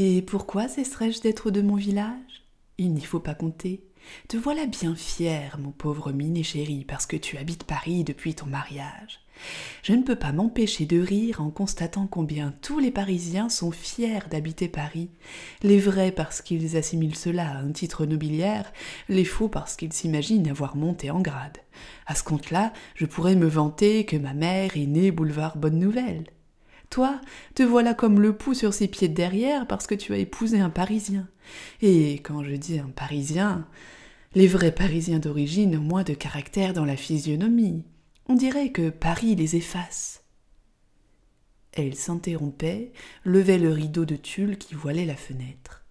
Et pourquoi cesserais-je d'être de mon village? Il n'y faut pas compter. Te voilà bien fier, mon pauvre miné chéri, parce que tu habites Paris depuis ton mariage. Je ne peux pas m'empêcher de rire en constatant combien tous les Parisiens sont fiers d'habiter Paris, les vrais parce qu'ils assimilent cela à un titre nobiliaire, les faux parce qu'ils s'imaginent avoir monté en grade. À ce compte-là, je pourrais me vanter que ma mère est née boulevard Bonne Nouvelle. Toi, te voilà comme le pouls sur ses pieds de derrière parce que tu as épousé un Parisien. Et quand je dis un Parisien, les vrais Parisiens d'origine ont moins de caractère dans la physionomie. On dirait que Paris les efface. Elle s'interrompait, levait le rideau de tulle qui voilait la fenêtre.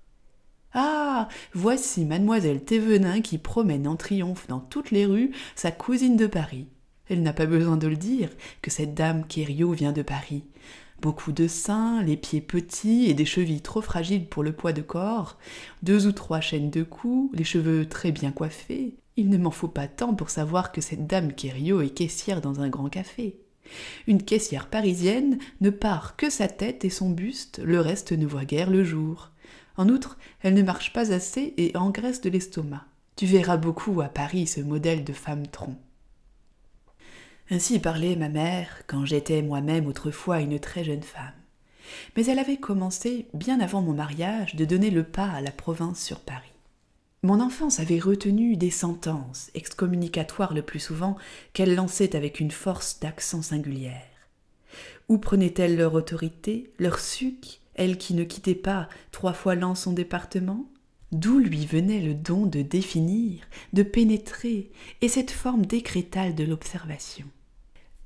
Ah. Voici mademoiselle Thévenin qui promène en triomphe dans toutes les rues sa cousine de Paris. Elle n'a pas besoin de le dire que cette dame Kério vient de Paris. Beaucoup de seins, les pieds petits et des chevilles trop fragiles pour le poids de corps, deux ou trois chaînes de cou, les cheveux très bien coiffés, il ne m'en faut pas tant pour savoir que cette dame Kério est caissière dans un grand café. Une caissière parisienne ne part que sa tête et son buste, le reste ne voit guère le jour. En outre, elle ne marche pas assez et engraisse de l'estomac. Tu verras beaucoup à Paris ce modèle de femme tronc. Ainsi parlait ma mère quand j'étais moi-même autrefois une très jeune femme. Mais elle avait commencé, bien avant mon mariage, de donner le pas à la province sur Paris. Mon enfance avait retenu des sentences, excommunicatoires le plus souvent, qu'elle lançait avec une force d'accent singulière. Où prenaient-elles leur autorité, leur suc, elle qui ne quittait pas trois fois l'an son département? D'où lui venait le don de définir, de pénétrer, et cette forme décrétale de l'observation?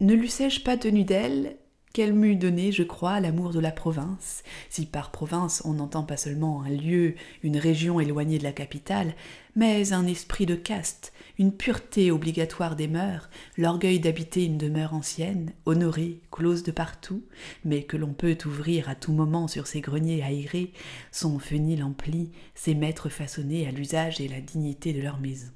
Ne l'eussé-je pas tenu d'elle, qu'elle m'eût donné, je crois, l'amour de la province, si par province on n'entend pas seulement un lieu, une région éloignée de la capitale, mais un esprit de caste, une pureté obligatoire des mœurs, l'orgueil d'habiter une demeure ancienne, honorée, close de partout, mais que l'on peut ouvrir à tout moment sur ses greniers aérés, son fenil empli, ses maîtres façonnés à l'usage et la dignité de leur maison.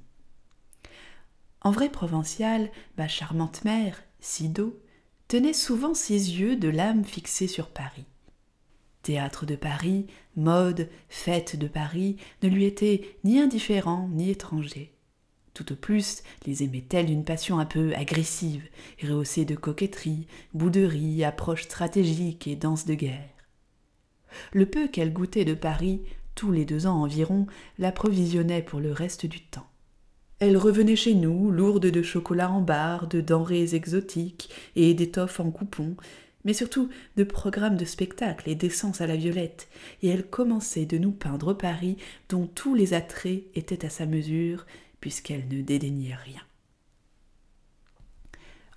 En vrai provincial, ma charmante mère, Sido, tenait souvent ses yeux de l'âme fixés sur Paris. Théâtre de Paris, mode, fête de Paris ne lui étaient ni indifférents ni étrangers. Tout au plus les aimait-elle d'une passion un peu agressive, rehaussée de coquetterie, bouderie, approche stratégique et danse de guerre. Le peu qu'elle goûtait de Paris, tous les deux ans environ, l'approvisionnait pour le reste du temps. Elle revenait chez nous, lourde de chocolat en barre, de denrées exotiques et d'étoffes en coupons, mais surtout de programmes de spectacles et d'essence à la violette, et elle commençait de nous peindre Paris dont tous les attraits étaient à sa mesure, puisqu'elle ne dédaignait rien.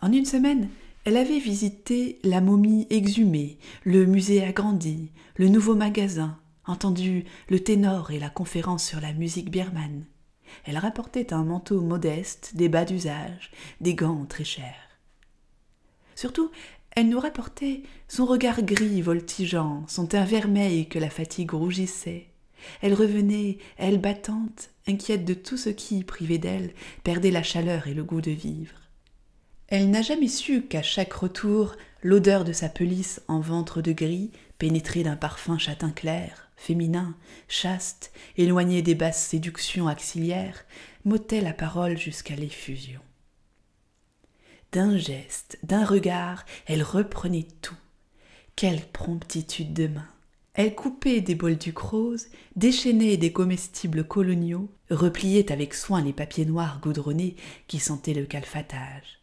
En une semaine, elle avait visité la momie exhumée, le musée agrandi, le nouveau magasin, entendu le ténor et la conférence sur la musique birmane. Elle rapportait un manteau modeste, des bas d'usage, des gants très chers. Surtout, elle nous rapportait son regard gris voltigeant, son teint vermeil que la fatigue rougissait. Elle revenait, elle battante, inquiète de tout ce qui, privé d'elle, perdait la chaleur et le goût de vivre. Elle n'a jamais su qu'à chaque retour, l'odeur de sa pelisse en ventre de gris, pénétrée d'un parfum châtain clair, féminin, chaste, éloigné des basses séductions auxiliaires, m'ôtait la parole jusqu'à l'effusion. D'un geste, d'un regard, elle reprenait tout. Quelle promptitude de main Elle coupait des bols du rose, déchaînait des comestibles coloniaux, repliait avec soin les papiers noirs goudronnés qui sentaient le calfatage.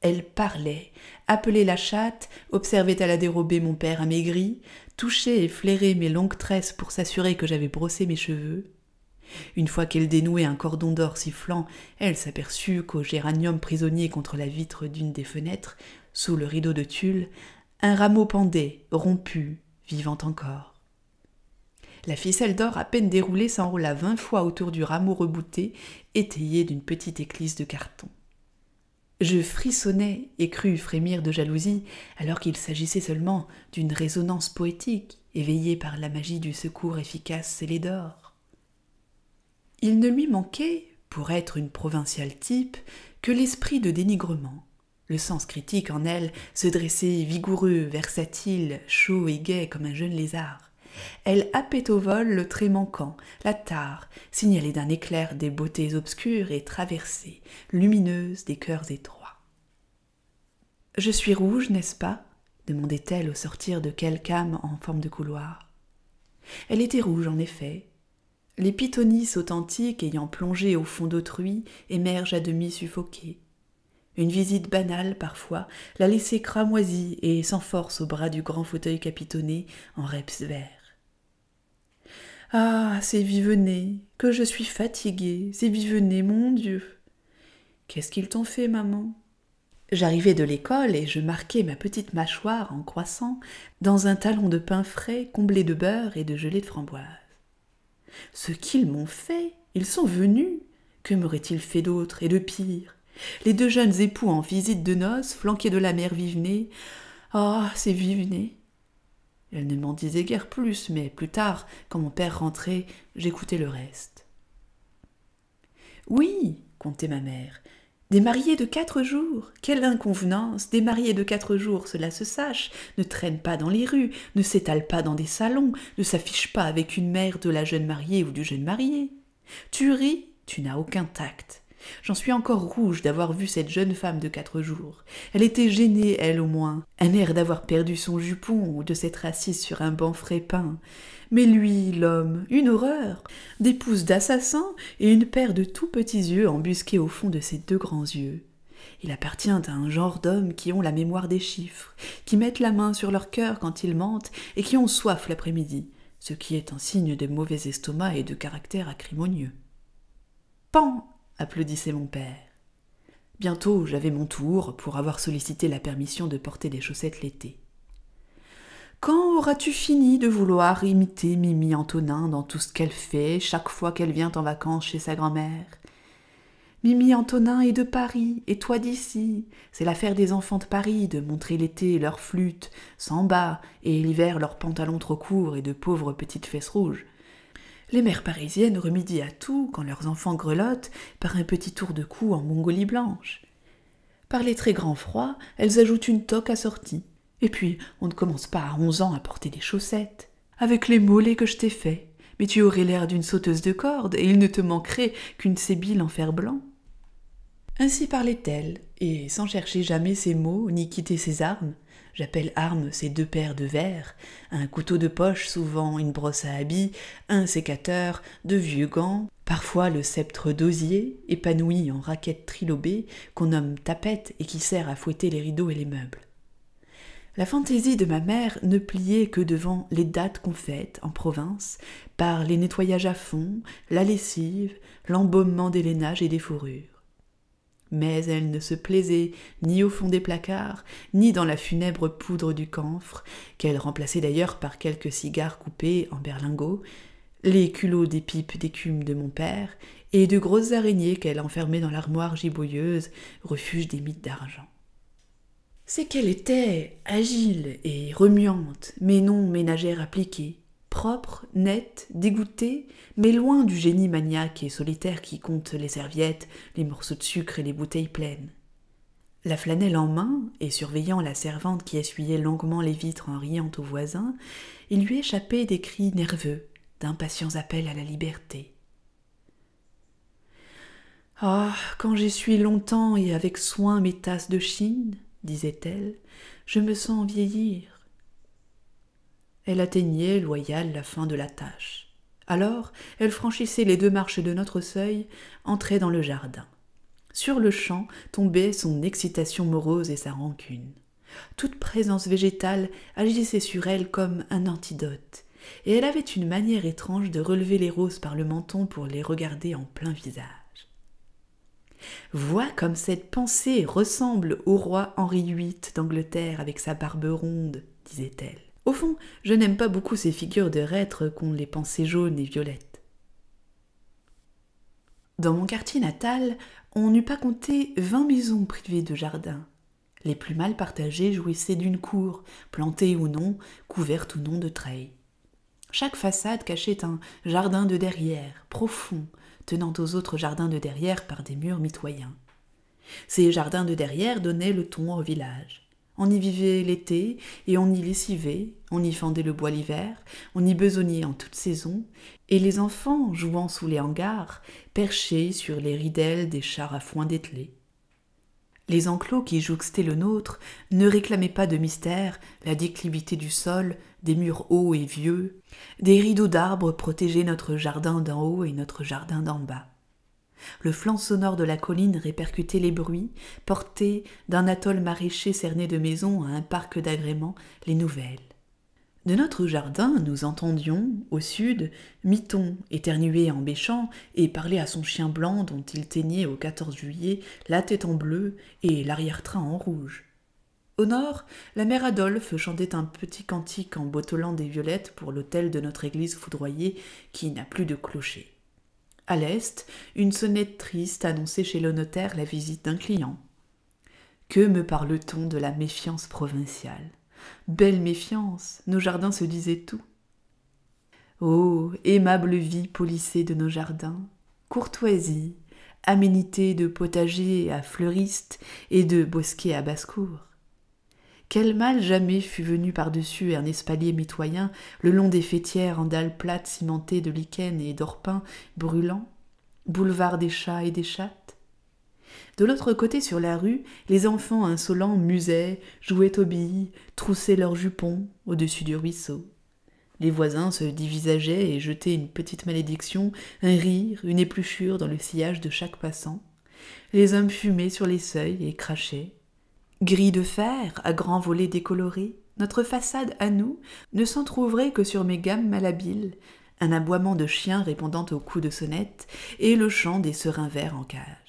Elle parlait, appelait la chatte, observait à la dérobée mon père amaigri, touchait et flairait mes longues tresses pour s'assurer que j'avais brossé mes cheveux. Une fois qu'elle dénouait un cordon d'or sifflant, elle s'aperçut qu'au géranium prisonnier contre la vitre d'une des fenêtres, sous le rideau de tulle, un rameau pendait, rompu, vivant encore. La ficelle d'or à peine déroulée s'enroula vingt fois autour du rameau rebouté, étayé d'une petite éclisse de carton. Je frissonnais et crus frémir de jalousie, alors qu'il s'agissait seulement d'une résonance poétique, éveillée par la magie du secours efficace scellé d'or. Il ne lui manquait, pour être une provinciale type, que l'esprit de dénigrement. Le sens critique en elle se dressait vigoureux, versatile, chaud et gai comme un jeune lézard. Elle happait au vol le trait manquant, la tare, signalée d'un éclair des beautés obscures et traversée, lumineuse des cœurs étroits. Je suis rouge, n'est-ce pas? demandait-elle au sortir de quelque âme en forme de couloir. Elle était rouge, en effet. Les pythonis authentiques ayant plongé au fond d'autrui émergent à demi suffoqués. Une visite banale, parfois, la laissait cramoisie et sans force au bras du grand fauteuil capitonné en reps vert. Ah, c'est Vivenet, que je suis fatiguée, c'est Vivenet, mon Dieu. Qu'est-ce qu'ils t'ont fait, maman? J'arrivais de l'école et je marquais ma petite mâchoire en croissant dans un talon de pain frais comblé de beurre et de gelée de framboise. Ce qu'ils m'ont fait, ils sont venus. Que m'auraient-ils fait d'autre et de pire? Les deux jeunes époux en visite de noces, flanqués de la mère Vivenet. Ah, c'est Vivenet Elle ne m'en disait guère plus, mais plus tard, quand mon père rentrait, j'écoutais le reste. Oui, comptait ma mère, des mariés de quatre jours. Quelle inconvenance. Des mariés de quatre jours, cela se sache, ne traînent pas dans les rues, ne s'étalent pas dans des salons, ne s'affichent pas avec une mère de la jeune mariée ou du jeune marié. Tu ris, tu n'as aucun tact. J'en suis encore rouge d'avoir vu cette jeune femme de quatre jours. Elle était gênée, elle au moins, un air d'avoir perdu son jupon ou de s'être assise sur un banc frais peint. Mais lui, l'homme, une horreur, des pouces d'assassin et une paire de tout petits yeux embusqués au fond de ses deux grands yeux. Il appartient à un genre d'hommes qui ont la mémoire des chiffres, qui mettent la main sur leur cœur quand ils mentent et qui ont soif l'après-midi, ce qui est un signe de mauvais estomac et de caractère acrimonieux. Pan applaudissait mon père. Bientôt j'avais mon tour pour avoir sollicité la permission de porter des chaussettes l'été. Quand auras-tu fini de vouloir imiter Mimi Antonin dans tout ce qu'elle fait chaque fois qu'elle vient en vacances chez sa grand-mère? Mimi Antonin est de Paris, et toi d'ici. C'est l'affaire des enfants de Paris de montrer l'été leurs flûtes, sans bas, et l'hiver leurs pantalons trop courts et de pauvres petites fesses rouges. Les mères parisiennes remidient à tout quand leurs enfants grelottent par un petit tour de cou en mongolie blanche. Par les très grands froids, elles ajoutent une toque assortie. Et puis, on ne commence pas à onze ans à porter des chaussettes. Avec les mollets que je t'ai faits. Mais tu aurais l'air d'une sauteuse de corde, et il ne te manquerait qu'une sébile en fer blanc. Ainsi parlait-elle, et sans chercher jamais ses mots, ni quitter ses armes. J'appelle armes ces deux paires de verres, un couteau de poche, souvent une brosse à habits, un sécateur, de vieux gants, parfois le sceptre d'osier, épanoui en raquette trilobée, qu'on nomme tapette et qui sert à fouetter les rideaux et les meubles. La fantaisie de ma mère ne pliait que devant les dates qu'on fête en province, par les nettoyages à fond, la lessive, l'embaumement des lainages et des fourrures. Mais elle ne se plaisait ni au fond des placards, ni dans la funèbre poudre du camphre, qu'elle remplaçait d'ailleurs par quelques cigares coupés en berlingot, les culots des pipes d'écume de mon père, et de grosses araignées qu'elle enfermait dans l'armoire giboyeuse, refuge des mythes d'argent. C'est qu'elle était agile et remuante, mais non ménagère appliquée, propre, nette, dégoûtée, mais loin du génie maniaque et solitaire qui compte les serviettes, les morceaux de sucre et les bouteilles pleines. La flanelle en main, et surveillant la servante qui essuyait longuement les vitres en riant aux voisins, il lui échappait des cris nerveux, d'impatients appels à la liberté. Ah, quand j'essuie longtemps et avec soin mes tasses de Chine, disait-elle, je me sens vieillir. Elle atteignait, loyale, la fin de la tâche. Alors, elle franchissait les deux marches de notre seuil, entrait dans le jardin. Sur le champ tombait son excitation morose et sa rancune. Toute présence végétale agissait sur elle comme un antidote, et elle avait une manière étrange de relever les roses par le menton pour les regarder en plein visage. Vois comme cette pensée ressemble au roi Henri VIII d'Angleterre avec sa barbe ronde, disait-elle. Au fond, je n'aime pas beaucoup ces figures de reîtres qu'ont les pensées jaunes et violettes. Dans mon quartier natal, on n'eût pas compté vingt maisons privées de jardins. Les plus mal partagées jouissaient d'une cour, plantée ou non, couverte ou non de treilles. Chaque façade cachait un jardin de derrière, profond, tenant aux autres jardins de derrière par des murs mitoyens. Ces jardins de derrière donnaient le ton au village. On y vivait l'été et on y lessivait, on y fendait le bois l'hiver, on y besognait en toute saison, et les enfants, jouant sous les hangars, perchaient sur les ridelles des chars à foin dételés. Les enclos qui jouxtaient le nôtre ne réclamaient pas de mystère la déclivité du sol, des murs hauts et vieux, des rideaux d'arbres protégeaient notre jardin d'en haut et notre jardin d'en bas. Le flanc sonore de la colline répercutait les bruits, portait d'un atoll maraîcher cerné de maisons à un parc d'agréments les nouvelles. De notre jardin, nous entendions, au sud, Miton éternuer en bêchant et parler à son chien blanc dont il teignait au 14 juillet la tête en bleu et l'arrière-train en rouge. Au nord, la mère Adolphe chantait un petit cantique en botelant des violettes pour l'autel de notre église foudroyée qui n'a plus de clocher. À l'est, une sonnette triste annonçait chez le notaire la visite d'un client. Que me parle-t-on de la méfiance provinciale? Belle méfiance, nos jardins se disaient tout. Ô aimable vie polissée de nos jardins, courtoisie, aménité de potager à fleuristes et de bosquets à basse-cour. Quel mal jamais fut venu par-dessus un espalier mitoyen le long des fêtières en dalles plates cimentées de lichen et d'orpin brûlants, boulevard des chats et des chattes? De l'autre côté sur la rue, les enfants insolents musaient, jouaient aux billes, troussaient leurs jupons au-dessus du ruisseau. Les voisins se divisageaient et jetaient une petite malédiction, un rire, une épluchure dans le sillage de chaque passant. Les hommes fumaient sur les seuils et crachaient. Gris de fer, à grands volets décolorés, notre façade à nous ne s'en trouverait que sur mes gammes malhabiles, un aboiement de chien répondant aux coups de sonnette et le chant des serins verts en cage.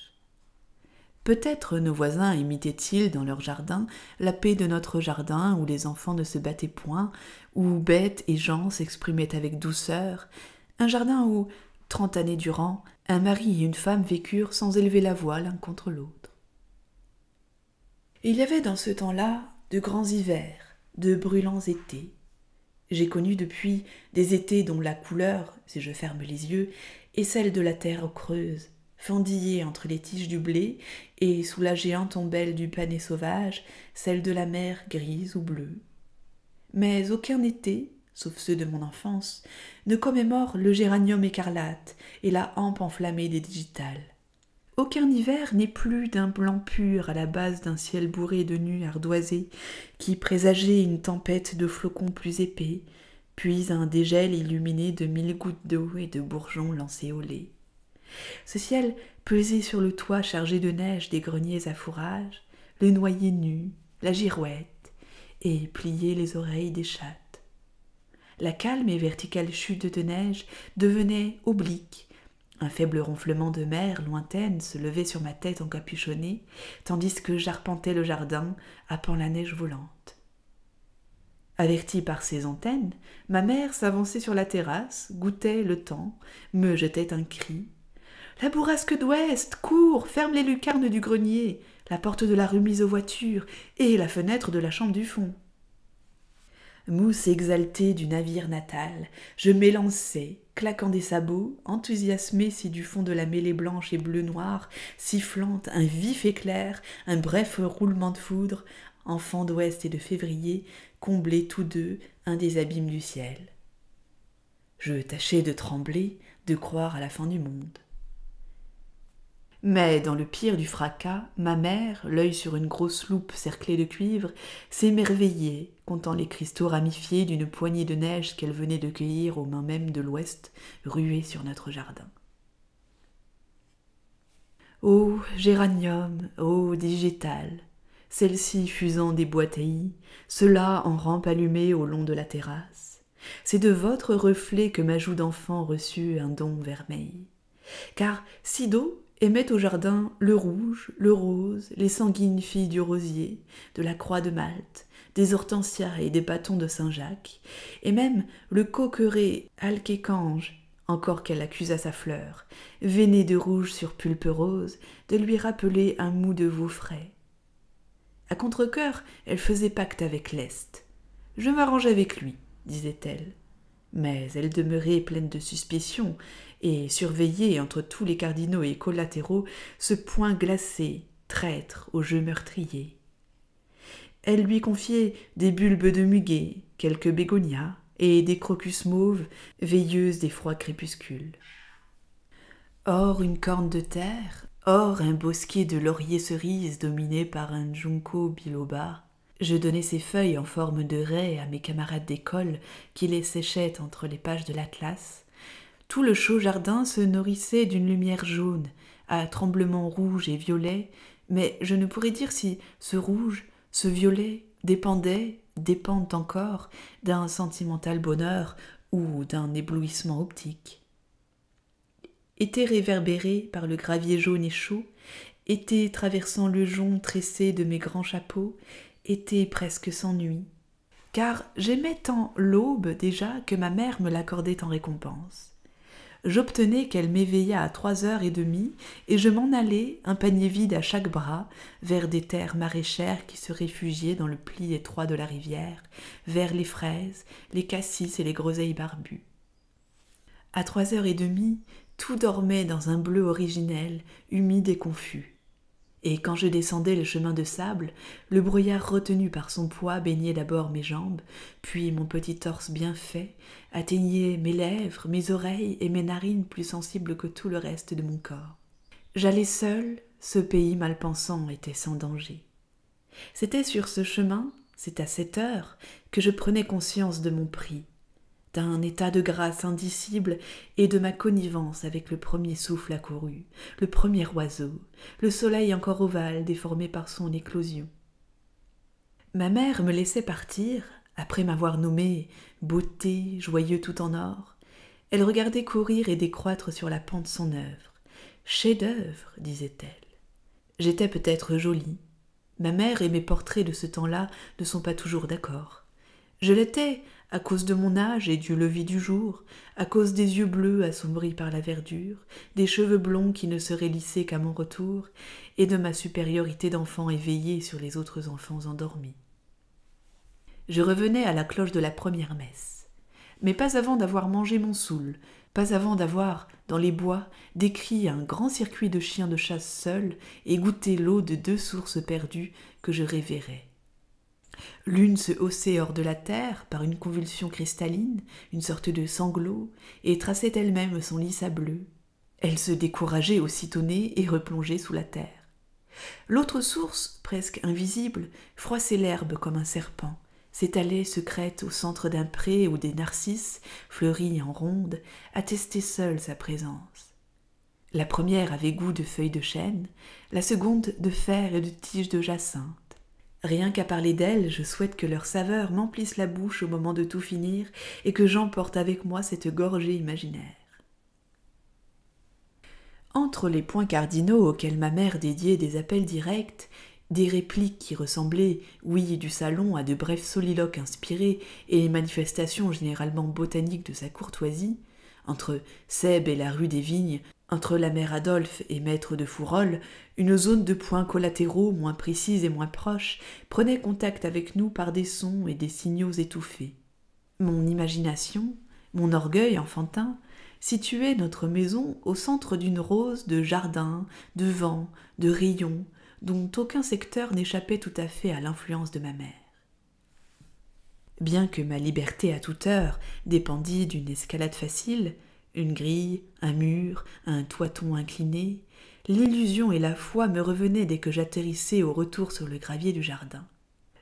Peut-être nos voisins imitaient-ils dans leur jardin la paix de notre jardin où les enfants ne se battaient point, où bêtes et gens s'exprimaient avec douceur, un jardin où, trente années durant, un mari et une femme vécurent sans élever la voix l'un contre l'autre. Il y avait dans ce temps-là de grands hivers, de brûlants étés. J'ai connu depuis des étés dont la couleur, si je ferme les yeux, est celle de la terre creuse, fendillée entre les tiges du blé, et sous la géante ombelle du pané sauvage, celle de la mer grise ou bleue. Mais aucun été, sauf ceux de mon enfance, ne commémore le géranium écarlate et la hampe enflammée des digitales. Aucun hiver n'est plus d'un blanc pur à la base d'un ciel bourré de nues ardoisées qui présageait une tempête de flocons plus épais, puis un dégel illuminé de mille gouttes d'eau et de bourgeons lancés au lait. Ce ciel pesait sur le toit chargé de neige des greniers à fourrage, le noyer nu, la girouette, et pliait les oreilles des chattes. La calme et verticale chute de neige devenait oblique. Un faible ronflement de mer lointaine se levait sur ma tête encapuchonnée, tandis que j'arpentais le jardin, happant la neige volante. Avertie par ses antennes, ma mère s'avançait sur la terrasse, goûtait le temps, me jetait un cri, la bourrasque d'ouest, cours, ferme les lucarnes du grenier, la porte de la remise aux voitures et la fenêtre de la chambre du fond. Mousse exaltée du navire natal, je m'élançai, claquant des sabots, enthousiasmé si du fond de la mêlée blanche et bleu-noir, sifflant un vif éclair, un bref roulement de foudre, enfants d'ouest et de février, comblaient tous deux un des abîmes du ciel. Je tâchais de trembler, de croire à la fin du monde. Mais dans le pire du fracas, ma mère, l'œil sur une grosse loupe cerclée de cuivre, s'émerveillait, comptant les cristaux ramifiés d'une poignée de neige qu'elle venait de cueillir aux mains mêmes de l'ouest, ruée sur notre jardin. Ô géranium, ô digétal, celle-ci fusant des bois taillis, cela en rampe allumée au long de la terrasse. C'est de votre reflet que ma joue d'enfant reçut un don vermeil. Car si d'eau aimait au jardin le rouge, le rose, les sanguines filles du rosier, de la croix de Malte, des hortensias et des bâtons de Saint-Jacques, et même le coqueret alquécange, encore qu'elle accusa sa fleur, veiné de rouge sur pulpe rose, de lui rappeler un mou de veau frais. À contre-cœur, elle faisait pacte avec l'Est. Je m'arrange avec lui, disait-elle. Mais elle demeurait pleine de suspicions, et surveillait entre tous les cardinaux et collatéraux ce point glacé, traître au jeu meurtrier. elle lui confiait des bulbes de muguet, quelques bégonias et des crocus mauves, veilleuses des froids crépuscules. Or une corne de terre, or un bosquet de lauriers cerises dominé par un junco biloba, je donnais ces feuilles en forme de raie à mes camarades d'école qui les séchaient entre les pages de l'Atlas. Tout le chaud jardin se nourrissait d'une lumière jaune, à tremblements rouges et violets, mais je ne pourrais dire si ce rouge, ce violet dépendait, dépendent encore d'un sentimental bonheur ou d'un éblouissement optique. Était réverbéré par le gravier jaune et chaud, était traversant le jonc tressé de mes grands chapeaux, était presque sans nuit, car j'aimais tant l'aube déjà que ma mère me l'accordait en récompense. J'obtenais qu'elle m'éveillât à trois heures et demie, et je m'en allais, un panier vide à chaque bras, vers des terres maraîchères qui se réfugiaient dans le pli étroit de la rivière, vers les fraises, les cassis et les groseilles barbues. À trois heures et demie, tout dormait dans un bleu originel, humide et confus et quand je descendais le chemin de sable, le brouillard retenu par son poids baignait d'abord mes jambes, puis mon petit torse bien fait, atteignait mes lèvres, mes oreilles et mes narines plus sensibles que tout le reste de mon corps. J'allais seul, ce pays mal pensant était sans danger. C'était sur ce chemin, c'est à cette heure, que je prenais conscience de mon prix, d'un état de grâce indicible et de ma connivence avec le premier souffle accouru, le premier oiseau, le soleil encore ovale déformé par son éclosion. Ma mère me laissait partir, après m'avoir nommé beauté, joyeux tout en or. Elle regardait courir et décroître sur la pente son œuvre. Chef-d'œuvre, disait-elle. J'étais peut-être jolie. Ma mère et mes portraits de ce temps-là ne sont pas toujours d'accord. Je l'étais à cause de mon âge et du lever du jour, à cause des yeux bleus assombris par la verdure, des cheveux blonds qui ne seraient lissés qu'à mon retour, et de ma supériorité d'enfant éveillé sur les autres enfants endormis. Je revenais à la cloche de la première messe, mais pas avant d'avoir mangé mon soul, pas avant d'avoir, dans les bois, décrit un grand circuit de chiens de chasse seuls et goûté l'eau de deux sources perdues que je révérais. L'une se haussait hors de la terre par une convulsion cristalline, une sorte de sanglot, et traçait elle-même son lit sableux. Elle se décourageait aussitôt née et replongeait sous la terre. L'autre source, presque invisible, froissait l'herbe comme un serpent, s'étalait secrète au centre d'un pré où des narcisses, fleuris en ronde, attestaient seuls sa présence. La première avait goût de feuilles de chêne, la seconde de fer et de tiges de jacinthe. Rien qu'à parler d'elles, je souhaite que leur saveur m'emplisse la bouche au moment de tout finir et que j'emporte avec moi cette gorgée imaginaire. Entre les points cardinaux auxquels ma mère dédiait des appels directs, des répliques qui ressemblaient, oui, du salon à de brefs soliloques inspirés et les manifestations généralement botaniques de sa courtoisie, entre Seb et la rue des Vignes, entre la mère Adolphe et maître de Fourolle, une zone de points collatéraux moins précise et moins proche prenait contact avec nous par des sons et des signaux étouffés. Mon imagination, mon orgueil enfantin, situait notre maison au centre d'une rose de jardin, de vent, de rayons, dont aucun secteur n'échappait tout à fait à l'influence de ma mère. Bien que ma liberté à toute heure dépendît d'une escalade facile, une grille, un mur, un toiton incliné, l'illusion et la foi me revenaient dès que j'atterrissais au retour sur le gravier du jardin.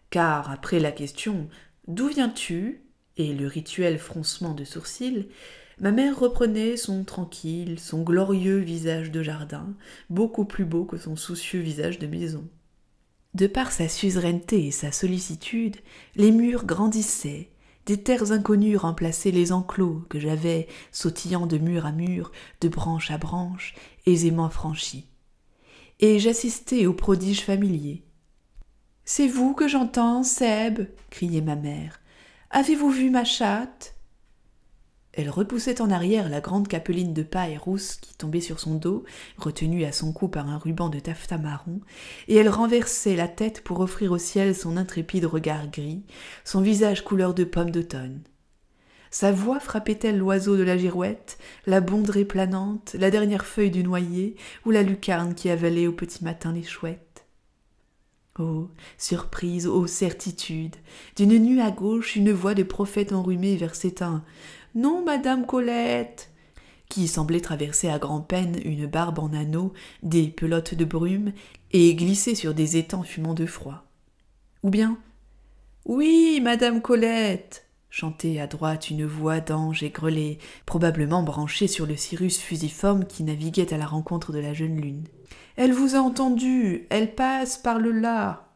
Car, après la question D'où viens-tu? et le rituel froncement de sourcils, ma mère reprenait son tranquille, son glorieux visage de jardin, beaucoup plus beau que son soucieux visage de maison. De par sa suzeraineté et sa sollicitude, les murs grandissaient, des terres inconnues remplaçaient les enclos que j'avais, sautillant de mur à mur, de branche à branche, aisément franchis. Et j'assistais au prodige familier. C'est vous que j'entends, Seb criait ma mère. Avez-vous vu ma chatte? Elle repoussait en arrière la grande capeline de paille rousse qui tombait sur son dos, retenue à son cou par un ruban de taffetas marron, et elle renversait la tête pour offrir au ciel son intrépide regard gris, son visage couleur de pomme d'automne. Sa voix frappait-elle l'oiseau de la girouette, la bondrée planante, la dernière feuille du noyer, ou la lucarne qui avalait au petit matin les chouettes? Oh, surprise, oh, certitude. D'une nuit à gauche, une voix de prophète enrhumé versait un Non, madame Colette qui semblait traverser à grand-peine une barbe en anneaux, des pelotes de brume, et glisser sur des étangs fumant de froid. Ou bien Oui, madame Colette chantait à droite une voix d'ange et grelée, probablement branchée sur le cirrus fusiforme qui naviguait à la rencontre de la jeune lune. Elle vous a entendu, elle passe par le là.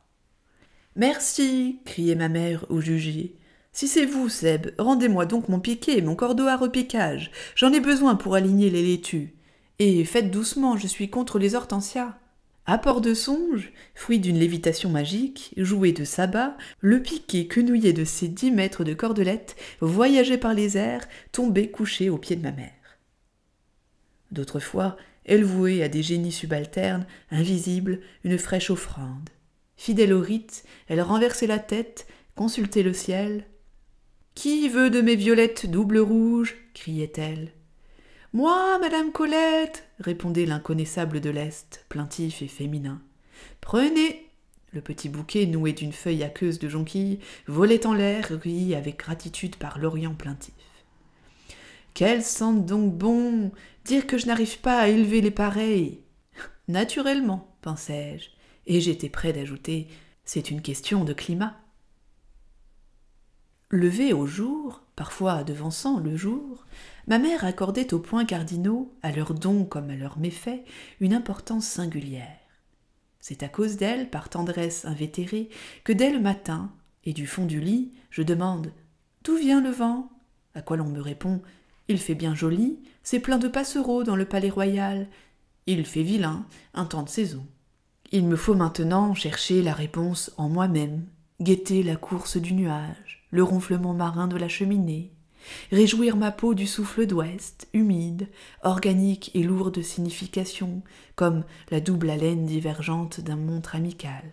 Merci, criait ma mère au jugé. Si c'est vous, Seb, rendez-moi donc mon piquet, mon cordeau à repiquage. J'en ai besoin pour aligner les laitues. Et faites doucement, je suis contre les hortensias. Apport de songe, fruit d'une lévitation magique, joué de sabbat, le piquet quenouillé de ses dix mètres de cordelette voyageait par les airs, tombait couché aux pieds de ma mère. D'autres fois, elle vouait à des génies subalternes, invisibles, une fraîche offrande. Fidèle au rite, elle renversait la tête, consultait le ciel. Qui veut de mes violettes double rouge criait-elle. Moi, madame Colette répondait l'inconnaissable de l'Est, plaintif et féminin. Prenez le petit bouquet noué d'une feuille aqueuse de jonquille volait en l'air, rit avec gratitude par l'Orient plaintif. Qu'elles sentent donc bon Dire que je n'arrive pas à élever les pareils Naturellement, pensai-je, et j'étais prêt d'ajouter C'est une question de climat. Levée au jour, parfois devançant le jour, ma mère accordait aux points cardinaux, à leurs dons comme à leurs méfaits, une importance singulière. C'est à cause d'elle, par tendresse invétérée, que dès le matin, et du fond du lit, je demande D'où vient le vent? À quoi l'on me répond Il fait bien joli, c'est plein de passereaux dans le palais royal. Il fait vilain, un temps de saison. Il me faut maintenant chercher la réponse en moi-même, guetter la course du nuage le ronflement marin de la cheminée, réjouir ma peau du souffle d'ouest, humide, organique et lourd de signification, comme la double haleine divergente d'un montre amical.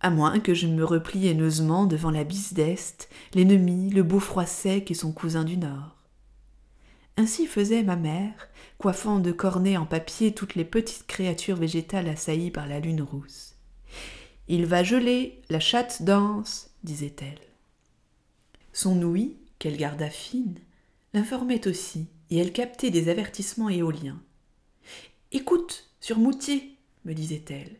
À moins que je me replie haineusement devant la bise d'Est, l'ennemi, le beau froid sec et son cousin du Nord. Ainsi faisait ma mère, coiffant de cornets en papier toutes les petites créatures végétales assaillies par la lune rousse. Il va geler, la chatte danse, disait-elle. Son ouïe, qu'elle garda fine, l'informait aussi, et elle captait des avertissements éoliens. Écoute, sur Moutier, me disait-elle.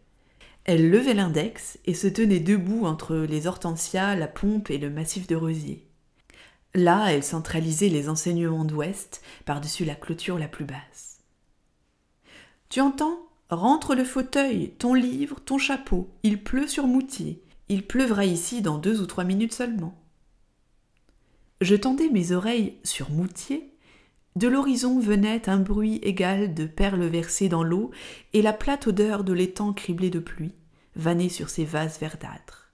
Elle levait l'index et se tenait debout entre les hortensias, la pompe et le massif de rosiers. Là, elle centralisait les enseignements d'ouest par-dessus la clôture la plus basse. Tu entends? Rentre le fauteuil, ton livre, ton chapeau. Il pleut sur Moutier. Il pleuvra ici dans deux ou trois minutes seulement. Je tendais mes oreilles sur Moutier. De l'horizon venait un bruit égal de perles versées dans l'eau et la plate odeur de l'étang criblé de pluie, vanné sur ses vases verdâtres.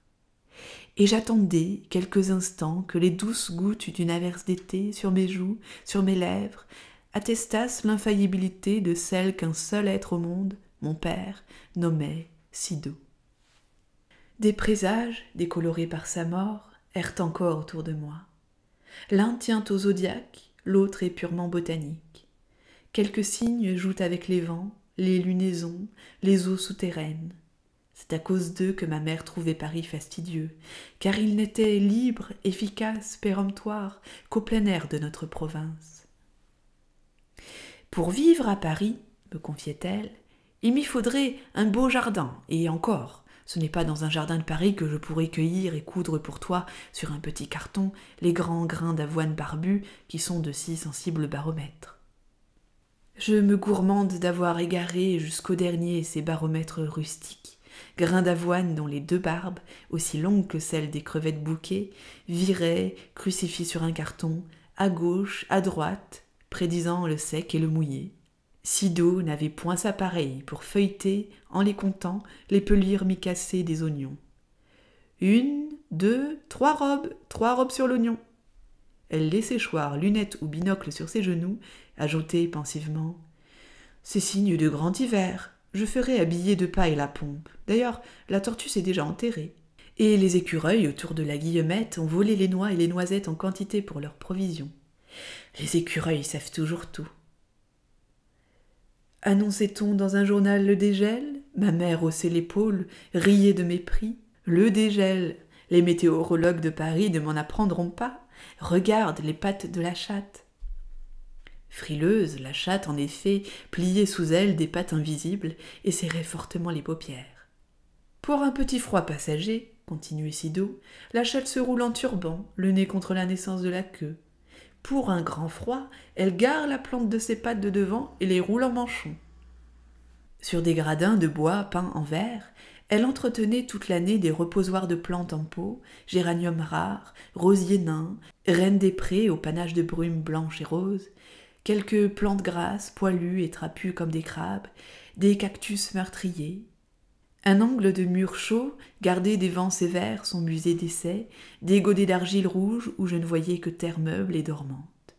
Et j'attendais quelques instants que les douces gouttes d'une averse d'été sur mes joues, sur mes lèvres, attestassent l'infaillibilité de celle qu'un seul être au monde, mon père, nommait Sido. Des présages, décolorés par sa mort, errent encore autour de moi. L'un tient au zodiaque, l'autre est purement botanique. Quelques signes jouent avec les vents, les lunaisons, les eaux souterraines. C'est à cause d'eux que ma mère trouvait Paris fastidieux, car il n'était libre, efficace, péremptoire qu'au plein air de notre province. Pour vivre à Paris, me confiait-elle, il m'y faudrait un beau jardin, et encore, ce n'est pas dans un jardin de Paris que je pourrais cueillir et coudre pour toi, sur un petit carton, les grands grains d'avoine barbus qui sont de si sensibles baromètres. Je me gourmande d'avoir égaré jusqu'au dernier ces baromètres rustiques, grains d'avoine dont les deux barbes, aussi longues que celles des crevettes bouquées, viraient, crucifiés sur un carton, à gauche, à droite, prédisant le sec et le mouillé. Sido n'avait point sa pareille pour feuilleter, en les comptant, les pelures mi-cassées des oignons. Une, deux, trois robes, trois robes sur l'oignon. Elle laissait choir lunettes ou binocle sur ses genoux, ajoutait pensivement C'est signe de grand hiver. Je ferai habiller de paille la pompe. D'ailleurs, la tortue s'est déjà enterrée. Et les écureuils autour de la guillemette ont volé les noix et les noisettes en quantité pour leurs provisions. Les écureuils savent toujours tout. Annonçait-on dans un journal le dégel? Ma mère haussait l'épaule, riait de mépris. Le dégel. Les météorologues de Paris ne m'en apprendront pas. Regarde les pattes de la chatte. Frileuse, la chatte, en effet, pliait sous elle des pattes invisibles et serrait fortement les paupières. Pour un petit froid passager, continuait Sido, la chatte se roule en turban, le nez contre la naissance de la queue. Pour un grand froid, elle gare la plante de ses pattes de devant et les roule en manchon. Sur des gradins de bois peints en vert, elle entretenait toute l'année des reposoirs de plantes en pot, géraniums rares, rosiers nains, reines des prés au panache de brume blanche et rose, quelques plantes grasses, poilues et trapues comme des crabes, des cactus meurtriers. Un angle de mur chaud, gardé des vents sévères, son musée d'essai, des godets d'argile rouge où je ne voyais que terre meuble et dormante.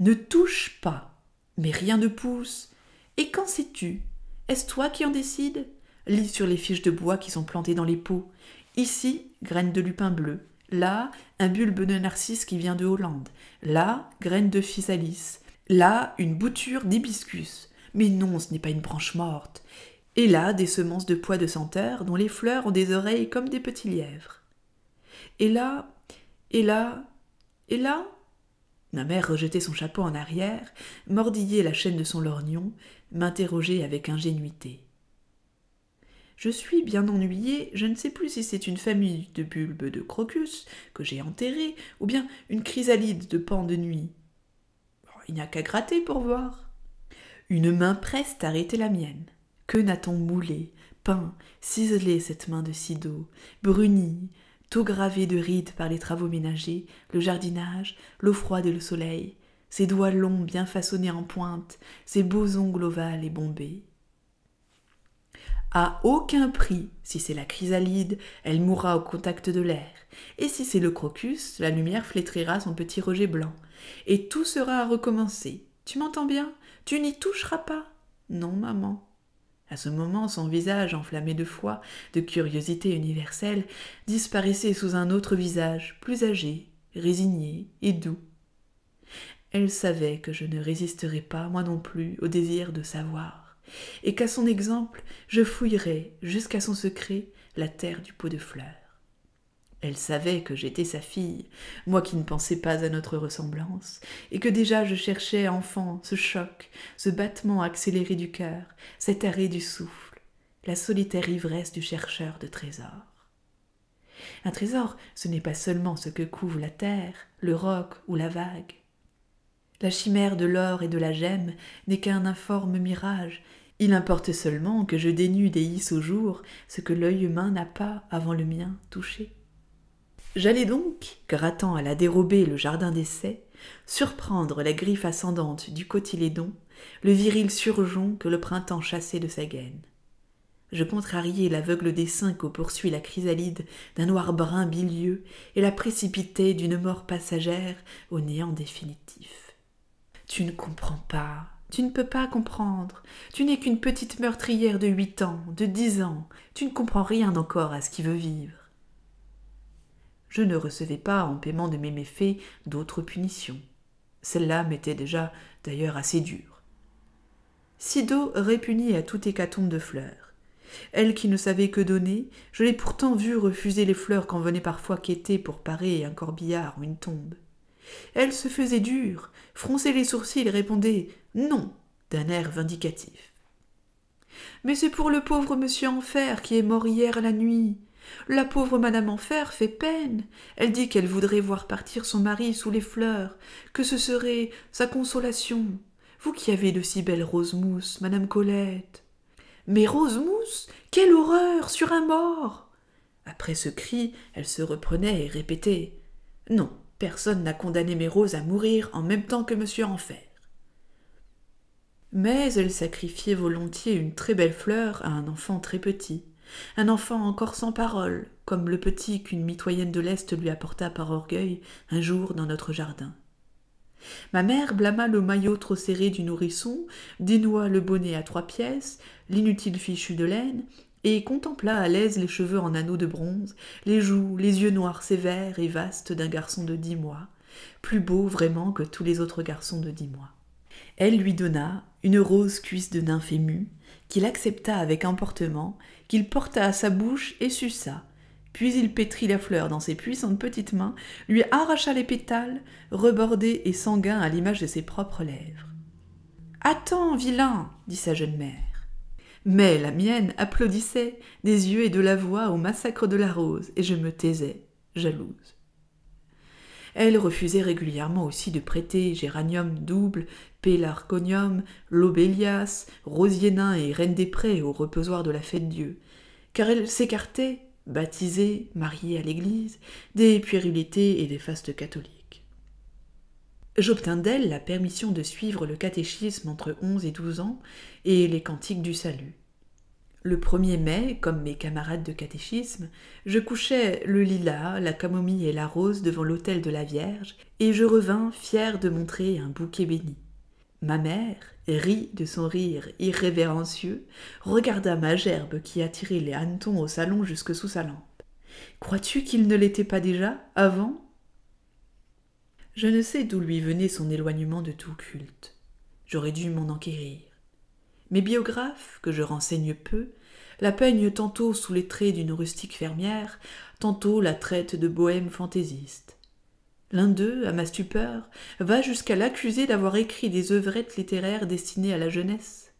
Ne touche pas, mais rien ne pousse. Et qu'en sais-tu? Est-ce toi qui en décides? Lis sur les fiches de bois qui sont plantées dans les pots. Ici, graines de lupin bleu, Là, un bulbe de narcisse qui vient de Hollande. Là, graines de physalis. Là, une bouture d'hibiscus. Mais non, ce n'est pas une branche morte. Et là, des semences de pois de senteur dont les fleurs ont des oreilles comme des petits lièvres. Et là, et là, et là? Ma mère rejetait son chapeau en arrière, mordillait la chaîne de son lorgnon, m'interrogeait avec ingénuité. Je suis bien ennuyée, je ne sais plus si c'est une famille de bulbes de crocus que j'ai enterrés, ou bien une chrysalide de pan de nuit. Il n'y a qu'à gratter pour voir. Une main preste arrêtait la mienne. Que n'a-t-on moulé, peint, ciselé cette main de Sido, brunie, tout gravé de rides par les travaux ménagers, le jardinage, l'eau froide et le soleil, ses doigts longs bien façonnés en pointe, ses beaux ongles ovales et bombés. À aucun prix, si c'est la chrysalide, elle mourra au contact de l'air, et si c'est le crocus, la lumière flétrira son petit rejet blanc, et tout sera à recommencer. Tu m'entends bien? Tu n'y toucheras pas? Non, maman. À ce moment, son visage, enflammé de foi, de curiosité universelle, disparaissait sous un autre visage, plus âgé, résigné et doux. Elle savait que je ne résisterais pas, moi non plus, au désir de savoir et qu'à son exemple je fouillerais jusqu'à son secret la terre du pot de fleurs. Elle savait que j'étais sa fille, moi qui ne pensais pas à notre ressemblance, et que déjà je cherchais enfant ce choc, ce battement accéléré du cœur, cet arrêt du souffle, la solitaire ivresse du chercheur de trésors. Un trésor, ce n'est pas seulement ce que couvre la terre, le roc ou la vague. La chimère de l'or et de la gemme n'est qu'un informe mirage il importe seulement que je dénude et hisse au jour ce que l'œil humain n'a pas, avant le mien, touché. J'allais donc, grattant à la dérobée le jardin d'essai, surprendre la griffe ascendante du cotylédon, le viril surgeon que le printemps chassait de sa gaine. Je contrariai l'aveugle dessin qu'au poursuit la chrysalide d'un noir brun bilieux et la précipitai d'une mort passagère au néant définitif. Tu ne comprends pas, tu ne peux pas comprendre. Tu n'es qu'une petite meurtrière de huit ans, de dix ans. Tu ne comprends rien encore à ce qui veut vivre. Je ne recevais pas, en paiement de mes méfaits, d'autres punitions. Celle-là m'était déjà d'ailleurs assez dure. Sido répugnait à toute hécatombe de fleurs. Elle qui ne savait que donner, je l'ai pourtant vue refuser les fleurs qu'on venait parfois quêter pour parer un corbillard ou une tombe. Elle se faisait dure, fronçait les sourcils et répondait non d'un air vindicatif. Mais c'est pour le pauvre monsieur Enfer qui est mort hier la nuit. La pauvre madame Enfer fait peine. Elle dit qu'elle voudrait voir partir son mari sous les fleurs, que ce serait sa consolation. Vous qui avez de si belles roses mousses, madame Colette. Mais rose mousse Quelle horreur Sur un mort Après ce cri, elle se reprenait et répétait Non, Personne n'a condamné mes roses à mourir en même temps que Monsieur Enfer. Mais elle sacrifiait volontiers une très belle fleur à un enfant très petit, un enfant encore sans parole, comme le petit qu'une mitoyenne de l'Est lui apporta par orgueil un jour dans notre jardin. Ma mère blâma le maillot trop serré du nourrisson, dénoua le bonnet à trois pièces, l'inutile fichu de laine, et contempla à l'aise les cheveux en anneaux de bronze, les joues, les yeux noirs sévères et vastes d'un garçon de dix mois, plus beau vraiment que tous les autres garçons de dix mois. Elle lui donna une rose cuisse de nymphe émue, qu'il accepta avec emportement, qu'il porta à sa bouche et suça. Puis il pétrit la fleur dans ses puissantes petites mains, lui arracha les pétales, rebordés et sanguins à l'image de ses propres lèvres. Attends, vilain dit sa jeune mère. Mais la mienne applaudissait des yeux et de la voix au massacre de la rose, et je me taisais, jalouse. Elle refusait régulièrement aussi de prêter géranium double, pélargonium, lobélias, rosier nain et reine des prés au reposoir de la fête Dieu, car elle s'écartait, baptisée, mariée à l'église, des puérilités et des fastes catholiques. J'obtins d'elle la permission de suivre le catéchisme entre onze et douze ans et les cantiques du salut. Le 1er mai, comme mes camarades de catéchisme, je couchais le lilas, la camomille et la rose devant l'autel de la Vierge, et je revins fier de montrer un bouquet béni. Ma mère rit de son rire irrévérencieux, regarda ma gerbe qui attirait les hannetons au salon jusque sous sa lampe. Crois-tu qu'il ne l'était pas déjà, avant? Je ne sais d'où lui venait son éloignement de tout culte. J'aurais dû m'en enquérir. Mes biographes, que je renseigne peu, la peignent tantôt sous les traits d'une rustique fermière, tantôt la traite de bohème fantaisiste. L'un d'eux, à ma stupeur, va jusqu'à l'accuser d'avoir écrit des œuvrettes littéraires destinées à la jeunesse.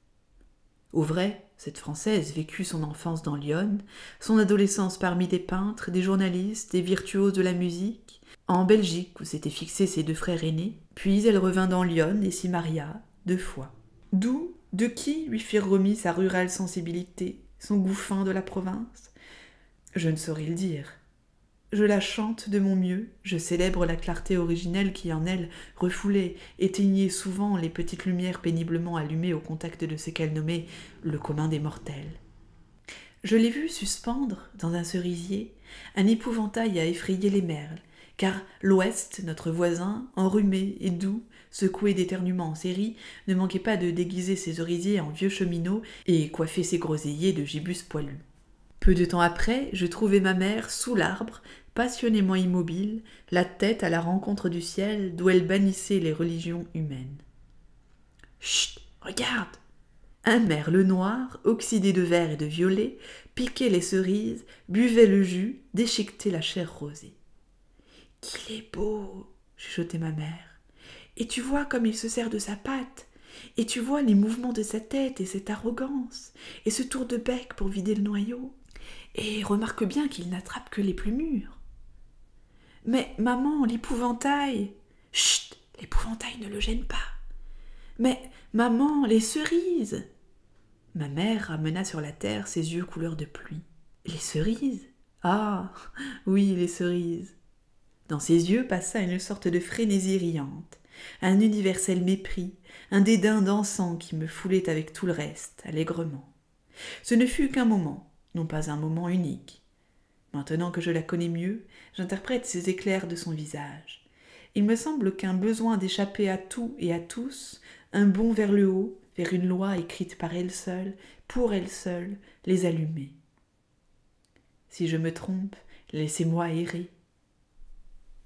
Au vrai, cette Française vécut son enfance dans Lyon, son adolescence parmi des peintres, des journalistes, des virtuoses de la musique, en Belgique où s'étaient fixés ses deux frères aînés, puis elle revint dans Lyon et s'y maria deux fois. D'où de qui lui firent remis sa rurale sensibilité, son goût fin de la province? Je ne saurais le dire. Je la chante de mon mieux, je célèbre la clarté originelle qui en elle refoulait, éteignait souvent les petites lumières péniblement allumées au contact de ce qu'elle nommait le commun des mortels. Je l'ai vue suspendre, dans un cerisier, un épouvantail à effrayer les merles, car l'Ouest, notre voisin, enrhumé et doux, secoué d'éternuements en série, ne manquait pas de déguiser ses cerisiers en vieux chemineaux et coiffer ses groseilliers de gibus poilus. Peu de temps après, je trouvai ma mère sous l'arbre, passionnément immobile, la tête à la rencontre du ciel d'où elle bannissait les religions humaines. Chut, regarde Un merle noir, oxydé de vert et de violet, piquait les cerises, buvait le jus, déchiquetait la chair rosée. Qu'il est beau chuchotait ma mère. Et tu vois comme il se sert de sa patte. Et tu vois les mouvements de sa tête et cette arrogance, et ce tour de bec pour vider le noyau. Et remarque bien qu'il n'attrape que les plus mûrs. Mais maman, l'épouvantail. Chut L'épouvantail ne le gêne pas. Mais maman, les cerises. Ma mère ramena sur la terre ses yeux couleur de pluie. Les cerises? Ah oui, les cerises. Dans ses yeux passa une sorte de frénésie riante, un universel mépris, un dédain d'encens qui me foulait avec tout le reste, allègrement. Ce ne fut qu'un moment, non pas un moment unique. Maintenant que je la connais mieux, j'interprète ces éclairs de son visage. Il me semble qu'un besoin d'échapper à tout et à tous, un bond vers le haut, vers une loi écrite par elle seule, pour elle seule, les allumait. Si je me trompe, laissez-moi errer.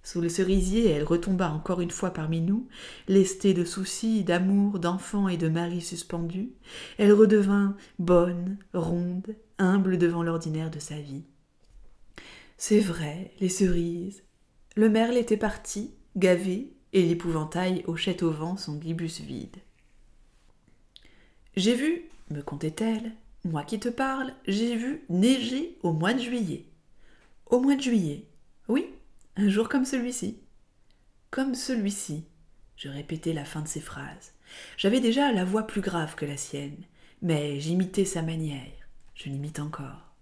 Sous le cerisier, elle retomba encore une fois parmi nous, lestée de soucis, d'amour, d'enfants et de mari suspendus. Elle redevint bonne, ronde, humble devant l'ordinaire de sa vie. C'est vrai, les cerises. Le merle était parti, gavé, et l'épouvantail hochait au vent son glibus vide. J'ai vu, me contait-elle, moi qui te parle, j'ai vu neiger au mois de juillet. Au mois de juillet, oui, un jour comme celui-ci. Comme celui-ci. Je répétais la fin de ses phrases. J'avais déjà la voix plus grave que la sienne, mais j'imitais sa manière. Je l'imite encore.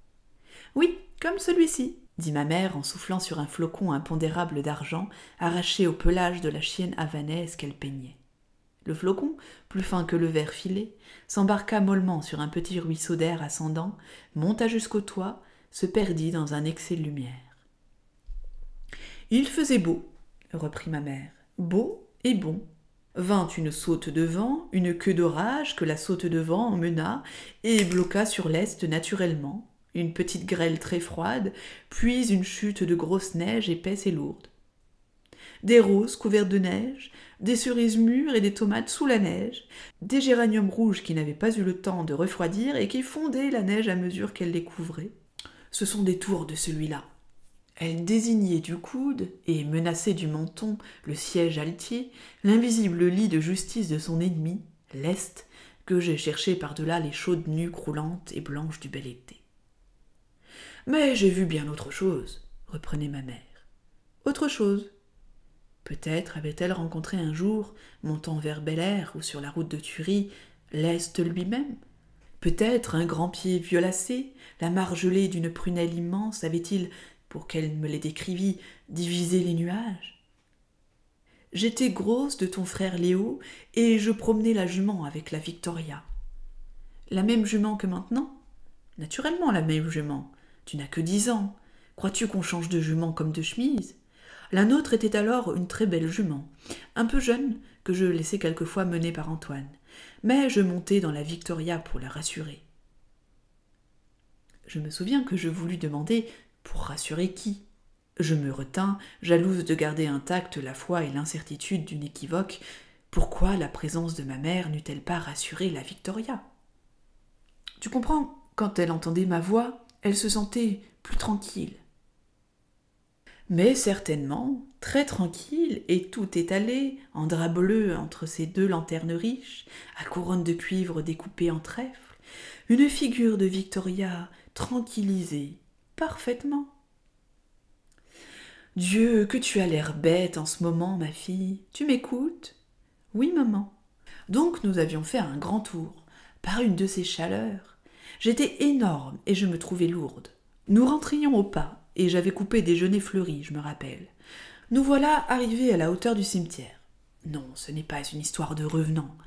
Oui, comme celui-ci, dit ma mère en soufflant sur un flocon impondérable d'argent arraché au pelage de la chienne havanaise qu'elle peignait. Le flocon, plus fin que le verre filé, s'embarqua mollement sur un petit ruisseau d'air ascendant, monta jusqu'au toit, se perdit dans un excès de lumière. Il faisait beau, reprit ma mère, beau et bon. Vint une saute de vent, une queue d'orage que la saute de vent emmena et bloqua sur l'est naturellement, une petite grêle très froide, puis une chute de grosse neige épaisse et lourde. Des roses couvertes de neige, des cerises mûres et des tomates sous la neige, des géraniums rouges qui n'avaient pas eu le temps de refroidir et qui fondaient la neige à mesure qu'elle les couvrait. Ce sont des tours de celui-là. Elle désignait du coude et menaçait du menton le siège altier, l'invisible lit de justice de son ennemi, l'Est, que j'ai cherché par-delà les chaudes nues croulantes et blanches du bel été. Mais j'ai vu bien autre chose, reprenait ma mère. Autre chose. Peut-être avait-elle rencontré un jour, montant vers Bel Air ou sur la route de Thury, l'Est lui-même. Peut-être un grand pied violacé, la margelée d'une prunelle immense, avait-il, pour qu'elle me les décrivît, divisé les nuages J'étais grosse de ton frère Léo, et je promenais la jument avec la Victoria. La même jument que maintenant? Naturellement la même jument. Tu n'as que dix ans. Crois-tu qu'on change de jument comme de chemise? La nôtre était alors une très belle jument, un peu jeune, que je laissais quelquefois mener par Antoine. Mais je montais dans la Victoria pour la rassurer. Je me souviens que je voulus demander pour rassurer qui? Je me retins, jalouse de garder intacte la foi et l'incertitude d'une équivoque. Pourquoi la présence de ma mère n'eût-elle pas rassuré la Victoria? Tu comprends, quand elle entendait ma voix, elle se sentait plus tranquille. Mais certainement, très tranquille et tout étalée, en drap bleu entre ses deux lanternes riches, à couronne de cuivre découpée en trèfle, une figure de Victoria tranquillisée, parfaitement. Dieu, que tu as l'air bête en ce moment, ma fille. Tu m'écoutes? Oui, maman. Donc nous avions fait un grand tour, par une de ces chaleurs. J'étais énorme et je me trouvais lourde. Nous rentrions au pas, et j'avais coupé des genêts fleuris, je me rappelle. Nous voilà arrivés à la hauteur du cimetière. Non, ce n'est pas une histoire de revenant.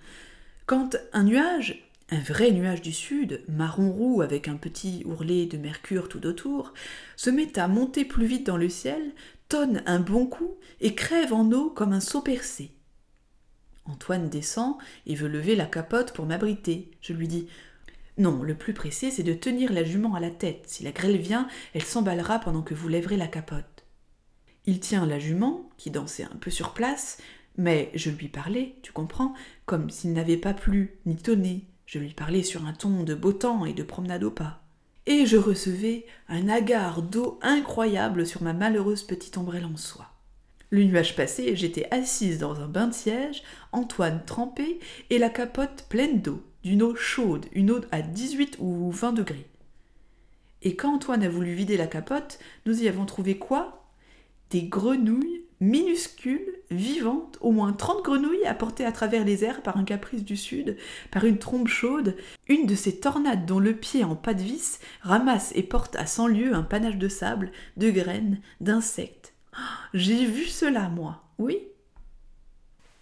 Quand un nuage, un vrai nuage du sud, marron roux avec un petit ourlet de mercure tout autour, se met à monter plus vite dans le ciel, tonne un bon coup et crève en eau comme un seau percé. Antoine descend et veut lever la capote pour m'abriter. Je lui dis Non, le plus pressé, c'est de tenir la jument à la tête. Si la grêle vient, elle s'emballera pendant que vous lèverez la capote. Il tient la jument, qui dansait un peu sur place, mais je lui parlais, tu comprends, comme s'il n'avait pas plu ni tonné. Je lui parlais sur un ton de beau temps et de promenade au pas et je recevais un agar d'eau incroyable sur ma malheureuse petite ombrelle en soie. Le nuage passé, j'étais assise dans un bain de siège, Antoine trempé et la capote pleine d'eau, d'une eau chaude, une eau à 18 ou 20 degrés. Et quand Antoine a voulu vider la capote, nous y avons trouvé quoi? Des grenouilles minuscule, vivante, au moins trente grenouilles apportées à travers les airs par un caprice du sud, par une trompe chaude, une de ces tornades dont le pied en pas de vis ramasse et porte à cent lieues un panache de sable, de graines, d'insectes. J'ai vu cela, moi, oui.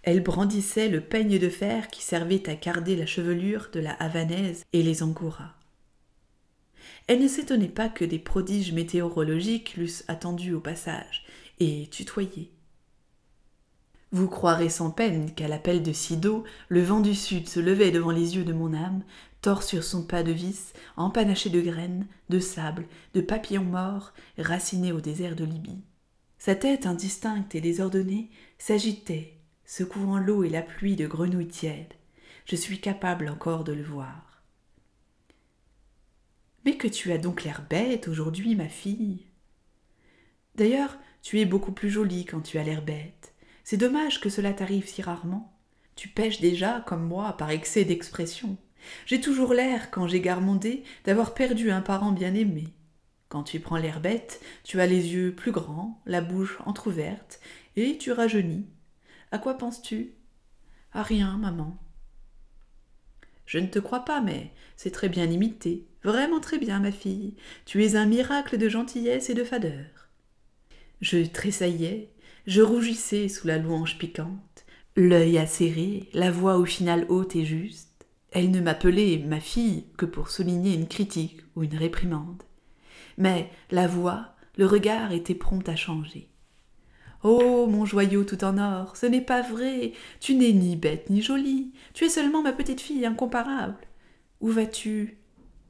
Elle brandissait le peigne de fer qui servait à carder la chevelure de la havanaise et les angouras. Elle ne s'étonnait pas que des prodiges météorologiques l'eussent attendue au passage, et tutoyer. Vous croirez sans peine qu'à l'appel de Sido, le vent du sud se levait devant les yeux de mon âme, tord sur son pas de vis, empanaché de graines, de sable, de papillons morts, racinés au désert de Libye. Sa tête indistincte et désordonnée s'agitait, secouant l'eau et la pluie de grenouilles tièdes. Je suis capable encore de le voir. Mais que tu as donc l'air bête aujourd'hui, ma fille? D'ailleurs, tu es beaucoup plus jolie quand tu as l'air bête. C'est dommage que cela t'arrive si rarement. Tu pêches déjà, comme moi, par excès d'expression. J'ai toujours l'air, quand j'ai garmondé, d'avoir perdu un parent bien-aimé. Quand tu prends l'air bête, tu as les yeux plus grands, la bouche entr'ouverte, et tu rajeunis. À quoi penses-tu? À rien, maman. Je ne te crois pas, mais c'est très bien imité, vraiment très bien, ma fille. Tu es un miracle de gentillesse et de fadeur. Je tressaillais, je rougissais sous la louange piquante, l'œil acéré, la voix au final haute et juste. Elle ne m'appelait ma fille que pour souligner une critique ou une réprimande. Mais la voix, le regard étaient prompts à changer. Oh, mon joyau tout en or, ce n'est pas vrai. Tu n'es ni bête ni jolie. Tu es seulement ma petite fille incomparable. Où vas-tu?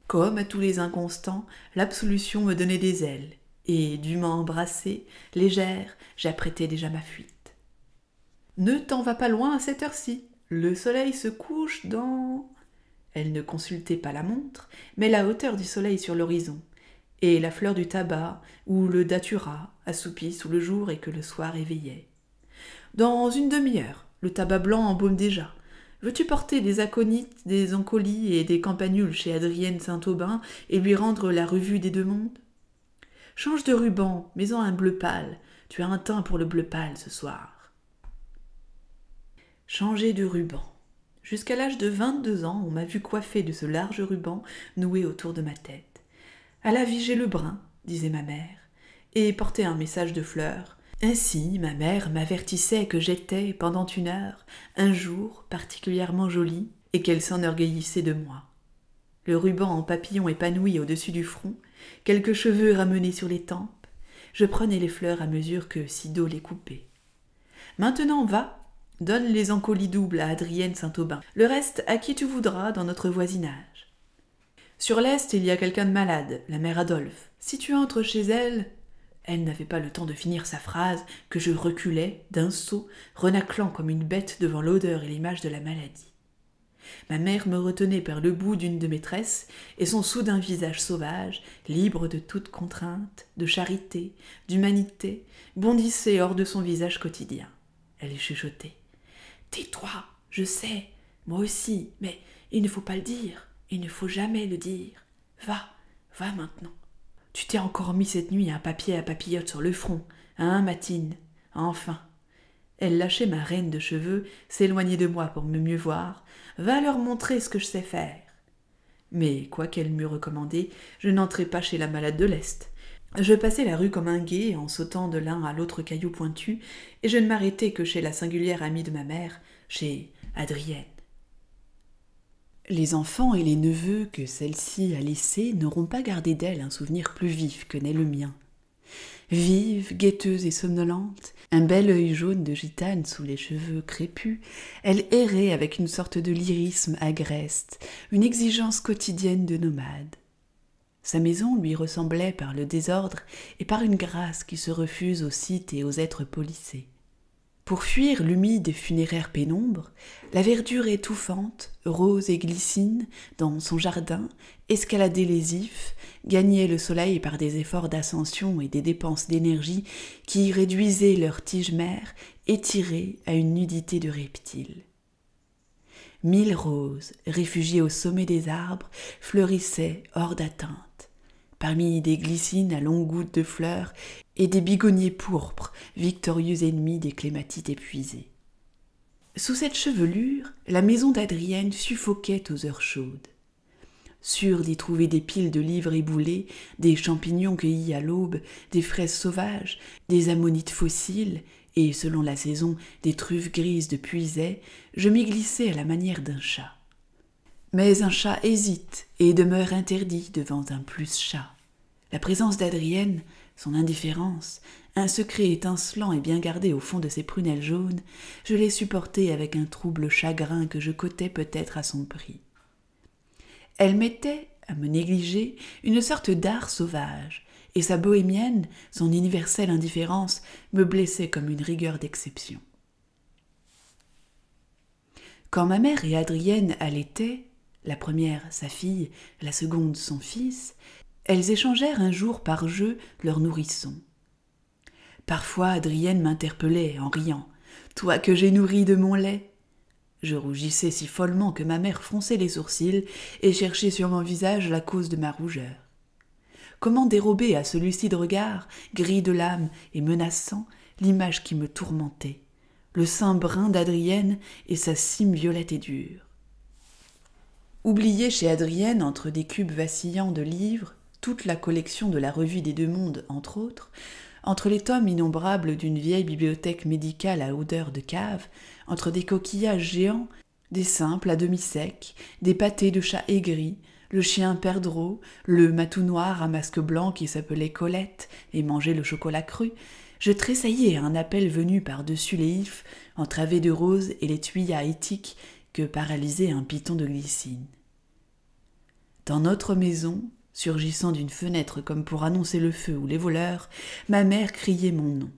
Comme à tous les inconstants, l'absolution me donnait des ailes et, dûment embrassée, légère, j'apprêtais déjà ma fuite. Ne t'en va pas loin à cette heure-ci. Le soleil se couche dans. Elle ne consultait pas la montre, mais la hauteur du soleil sur l'horizon, et la fleur du tabac, ou le datura, assoupi sous le jour et que le soir éveillait. Dans une demi-heure, le tabac blanc embaume déjà. Veux-tu porter des aconites, des encolies et des campanules chez Adrienne Saint-Aubin et lui rendre la revue des deux mondes? Change de ruban, mets-en un bleu pâle. Tu as un teint pour le bleu pâle ce soir. Changer de ruban. Jusqu'à l'âge de vingt-deux ans, on m'a vu coiffer de ce large ruban noué autour de ma tête. À la j'ai le brun, disait ma mère, et porter un message de fleurs. Ainsi, ma mère m'avertissait que j'étais, pendant une heure, un jour particulièrement jolie, et qu'elle s'enorgueillissait de moi. Le ruban en papillon épanoui au-dessus du front, quelques cheveux ramenés sur les tempes, je prenais les fleurs à mesure que Sido les coupait. Maintenant, va, donne les encolies doubles à Adrienne Saint-Aubin. Le reste à qui tu voudras dans notre voisinage. Sur l'Est, il y a quelqu'un de malade, la mère Adolphe. Si tu entres chez elle. Elle n'avait pas le temps de finir sa phrase que je reculais d'un saut, renaclant comme une bête devant l'odeur et l'image de la maladie. Ma mère me retenait par le bout d'une de mes tresses, et son soudain visage sauvage, libre de toute contrainte, de charité, d'humanité, bondissait hors de son visage quotidien. Elle chuchotait. Tais-toi, je sais, moi aussi, mais il ne faut pas le dire, il ne faut jamais le dire. Va, va maintenant. Tu t'es encore mis cette nuit un papier à papillotes sur le front, hein, Matine? Enfin. Elle lâchait ma reine de cheveux, s'éloignait de moi pour me mieux voir, Va leur montrer ce que je sais faire. Mais, quoiqu'elle m'eût recommandé, je n'entrai pas chez la malade de l'Est. Je passais la rue comme un guet en sautant de l'un à l'autre caillou pointu, et je ne m'arrêtais que chez la singulière amie de ma mère, chez Adrienne. Les enfants et les neveux que celle-ci a laissés n'auront pas gardé d'elle un souvenir plus vif que n'est le mien. Vive, guetteuse et somnolente, un bel œil jaune de gitane sous les cheveux crépus, elle errait avec une sorte de lyrisme agreste, une exigence quotidienne de nomade. Sa maison lui ressemblait par le désordre et par une grâce qui se refuse aux sites et aux êtres polissés. Pour fuir l'humide et funéraire pénombre, la verdure étouffante, rose et glycine, dans son jardin, escaladait les ifs, gagnait le soleil par des efforts d'ascension et des dépenses d'énergie qui réduisaient leurs tiges mères étirées à une nudité de reptiles. Mille roses, réfugiées au sommet des arbres, fleurissaient hors d'atteinte. Parmi des glycines à longues gouttes de fleurs et des bigonniers pourpres, victorieux ennemis des clématites épuisées. Sous cette chevelure, la maison d'Adrienne suffoquait aux heures chaudes. Sûre d'y trouver des piles de livres éboulés, des champignons cueillis à l'aube, des fraises sauvages, des ammonites fossiles, et, selon la saison, des truffes grises de puiset, je m'y glissais à la manière d'un chat. Mais un chat hésite et demeure interdit devant un plus chat. La présence d'Adrienne son indifférence, un secret étincelant et bien gardé au fond de ses prunelles jaunes, je l'ai supporté avec un trouble chagrin que je cotais peut-être à son prix. Elle mettait, à me négliger, une sorte d'art sauvage, et sa bohémienne, son universelle indifférence, me blessait comme une rigueur d'exception. Quand ma mère et Adrienne allaitaient, la première sa fille, la seconde son fils, elles échangèrent un jour par jeu leurs nourrissons. Parfois Adrienne m'interpellait en riant. Toi que j'ai nourri de mon lait. Je rougissais si follement que ma mère fronçait les sourcils et cherchait sur mon visage la cause de ma rougeur. Comment dérober à ce lucide regard, gris de l'âme et menaçant, l'image qui me tourmentait, le sein brun d'Adrienne et sa cime violette et dure? Oublié chez Adrienne entre des cubes vacillants de livres, toute la collection de la Revue des Deux Mondes, entre autres, entre les tomes innombrables d'une vieille bibliothèque médicale à odeur de cave, entre des coquillages géants, des simples à demi secs, des pâtés de chats aigris, le chien perdreau, le matou noir à masque blanc qui s'appelait Colette et mangeait le chocolat cru, je tressaillais à un appel venu par-dessus les ifs, entravés de roses et les tuyas éthiques que paralysait un piton de glycine. Dans notre maison, surgissant d'une fenêtre comme pour annoncer le feu ou les voleurs, ma mère criait mon nom.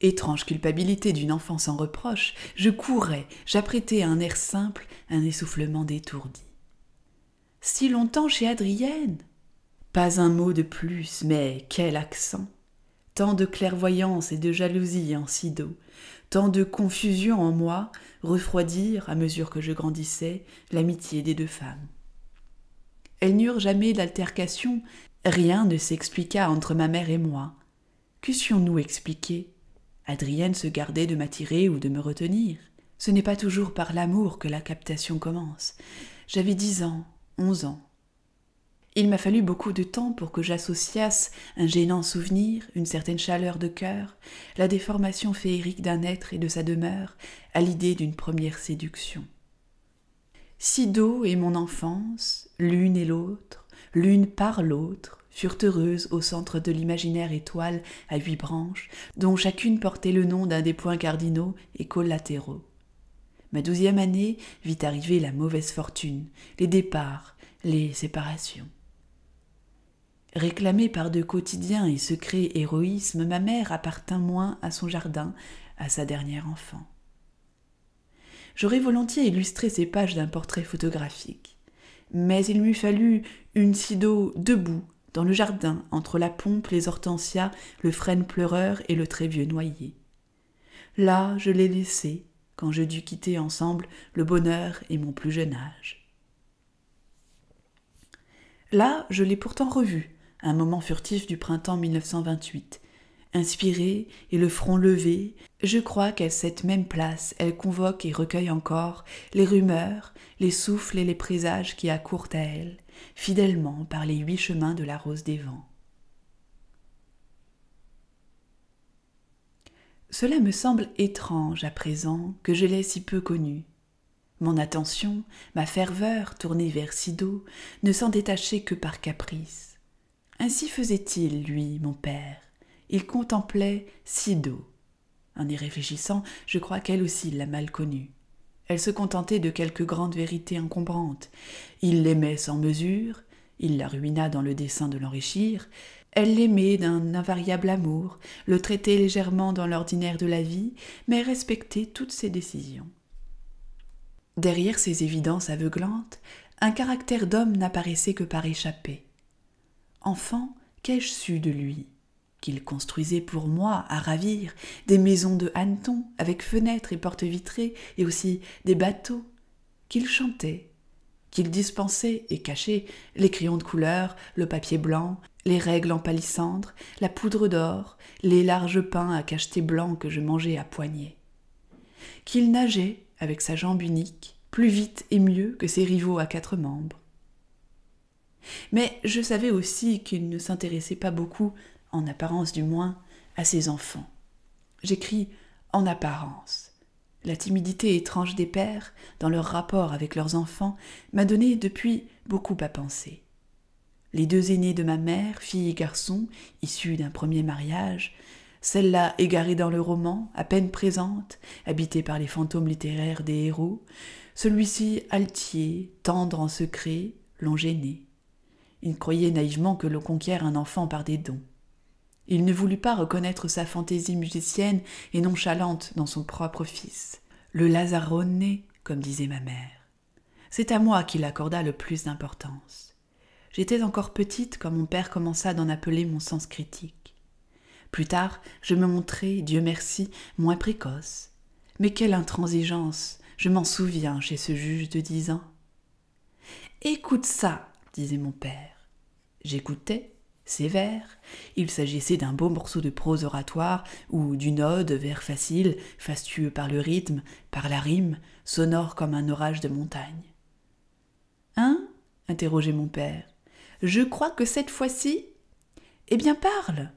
Étrange culpabilité d'une enfant sans reproche, je courais, j'apprêtais un air simple, un essoufflement détourdi. Si longtemps chez Adrienne Pas un mot de plus, mais quel accent Tant de clairvoyance et de jalousie en Sido, tant de confusion en moi, refroidir, à mesure que je grandissais, l'amitié des deux femmes. Elles n'eurent jamais d'altercation, rien ne s'expliqua entre ma mère et moi. Qu'eussions-nous expliqué Adrienne se gardait de m'attirer ou de me retenir. Ce n'est pas toujours par l'amour que la captation commence. J'avais dix ans, onze ans. Il m'a fallu beaucoup de temps pour que j'associasse un gênant souvenir, une certaine chaleur de cœur, la déformation féerique d'un être et de sa demeure, à l'idée d'une première séduction. Sido et mon enfance, l'une et l'autre, l'une par l'autre, furent heureuses au centre de l'imaginaire étoile à huit branches, dont chacune portait le nom d'un des points cardinaux et collatéraux. Ma douzième année vit arriver la mauvaise fortune, les départs, les séparations. Réclamée par de quotidiens et secrets héroïsmes, ma mère appartint moins à son jardin, à sa dernière enfant. J'aurais volontiers illustré ces pages d'un portrait photographique. Mais il m'eût fallu une Sido debout, dans le jardin, entre la pompe, les hortensias, le frêne pleureur et le très vieux noyer. Là, je l'ai laissé, quand je dus quitter ensemble le bonheur et mon plus jeune âge. Là, je l'ai pourtant revu, un moment furtif du printemps 1928, Inspirée et le front levé, je crois qu'à cette même place, elle convoque et recueille encore les rumeurs, les souffles et les présages qui accourent à elle, fidèlement par les huit chemins de la rose des vents. Cela me semble étrange à présent que je l'ai si peu connue. Mon attention, ma ferveur tournée vers Sido, ne s'en détachait que par caprice. Ainsi faisait-il, lui, mon père il contemplait Sido. En y réfléchissant, je crois qu'elle aussi l'a mal connue. Elle se contentait de quelques grandes vérités encombrantes. Il l'aimait sans mesure, il la ruina dans le dessein de l'enrichir, elle l'aimait d'un invariable amour, le traitait légèrement dans l'ordinaire de la vie, mais respectait toutes ses décisions. Derrière ces évidences aveuglantes, un caractère d'homme n'apparaissait que par échappée. Enfant, qu'ai-je su de lui? Qu'il construisait pour moi à ravir des maisons de hanneton avec fenêtres et portes vitrées et aussi des bateaux, qu'il chantait, qu'il dispensait et cachait les crayons de couleur, le papier blanc, les règles en palissandre, la poudre d'or, les larges pains à cacheter blancs que je mangeais à poignées. Qu'il nageait, avec sa jambe unique, plus vite et mieux que ses rivaux à quatre membres. Mais je savais aussi qu'il ne s'intéressait pas beaucoup en apparence du moins, à ses enfants. J'écris en apparence. La timidité étrange des pères, dans leur rapport avec leurs enfants, m'a donné depuis beaucoup à penser. Les deux aînés de ma mère, fille et garçon, issus d'un premier mariage, celle-là égarée dans le roman, à peine présente, habitée par les fantômes littéraires des héros, celui-ci altier, tendre en secret, l'ont gêné. Il croyait naïvement que l'on conquiert un enfant par des dons. Il ne voulut pas reconnaître sa fantaisie musicienne et nonchalante dans son propre fils, le Lazarone, comme disait ma mère. C'est à moi qu'il accorda le plus d'importance. J'étais encore petite quand mon père commença d'en appeler mon sens critique. Plus tard, je me montrai, Dieu merci, moins précoce. Mais quelle intransigeance, je m'en souviens chez ce juge de dix ans. Écoute ça, disait mon père. J'écoutais, sévère. Il s'agissait d'un beau morceau de prose oratoire ou d'une ode, vers facile, fastueux par le rythme, par la rime, sonore comme un orage de montagne. Hein? interrogeait mon père. Je crois que cette fois-ci. Eh bien, parle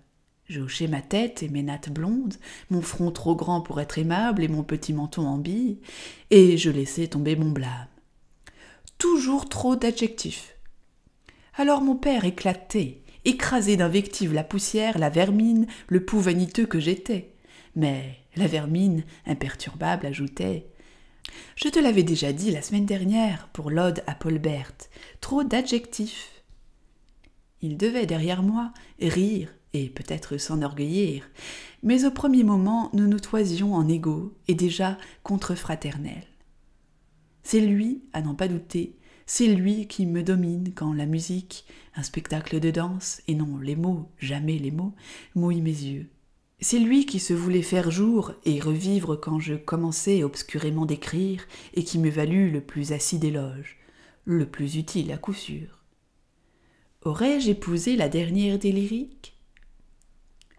Je hochai ma tête et mes nattes blondes, mon front trop grand pour être aimable et mon petit menton en bille, et je laissai tomber mon blâme. Toujours trop d'adjectifs. Alors mon père éclatait, écrasé d'invectives la poussière, la vermine, le pouls vaniteux que j'étais. Mais la vermine, imperturbable, ajoutait Je te l'avais déjà dit la semaine dernière pour l'ode à Paul Berthe, trop d'adjectifs. Il devait derrière moi rire et peut-être s'enorgueillir, mais au premier moment nous nous toisions en égaux et déjà contre-fraternels. C'est lui, à n'en pas douter, c'est lui qui me domine quand la musique, un spectacle de danse, et non les mots, jamais les mots, mouille mes yeux. C'est lui qui se voulait faire jour et revivre quand je commençais obscurément d'écrire et qui me valut le plus acide éloge, le plus utile à coup sûr. Aurais-je épousé la dernière des lyriques?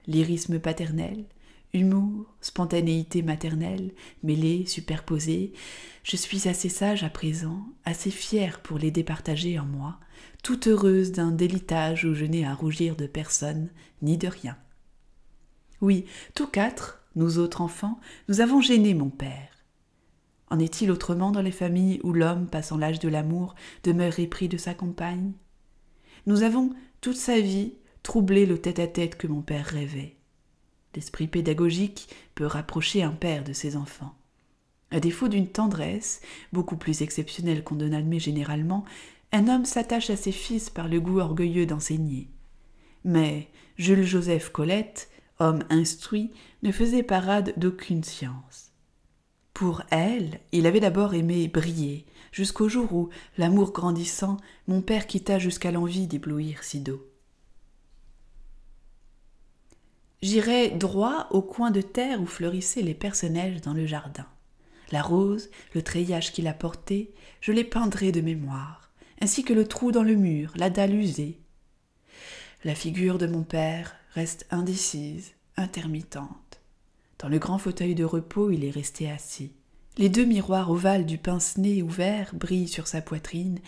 Lyrisme paternel, humour, spontanéité maternelle, mêlés, superposés, je suis assez sage à présent, assez fière pour les départager en moi, toute heureuse d'un délitage où je n'ai à rougir de personne ni de rien. Oui, tous quatre, nous autres enfants, nous avons gêné mon père. En est-il autrement dans les familles où l'homme, passant l'âge de l'amour, demeure épris de sa compagne? Nous avons, toute sa vie, troublé le tête-à-tête que mon père rêvait. L'esprit pédagogique peut rapprocher un père de ses enfants. À défaut d'une tendresse, beaucoup plus exceptionnelle qu'on donne admet généralement, un homme s'attache à ses fils par le goût orgueilleux d'enseigner. Mais Jules Joseph Colette, homme instruit, ne faisait parade d'aucune science. Pour elle, il avait d'abord aimé briller, jusqu'au jour où, l'amour grandissant, mon père quitta jusqu'à l'envie d'éblouir Sido. J'irai droit au coin de terre où fleurissaient les personnages dans le jardin. La rose, le treillage qu'il a porté, je les peindrai de mémoire, ainsi que le trou dans le mur, la dalle usée. La figure de mon père, reste indécise, intermittente. Dans le grand fauteuil de repos, il est resté assis. Les deux miroirs ovales du pince-nez ouvert brillent sur sa poitrine,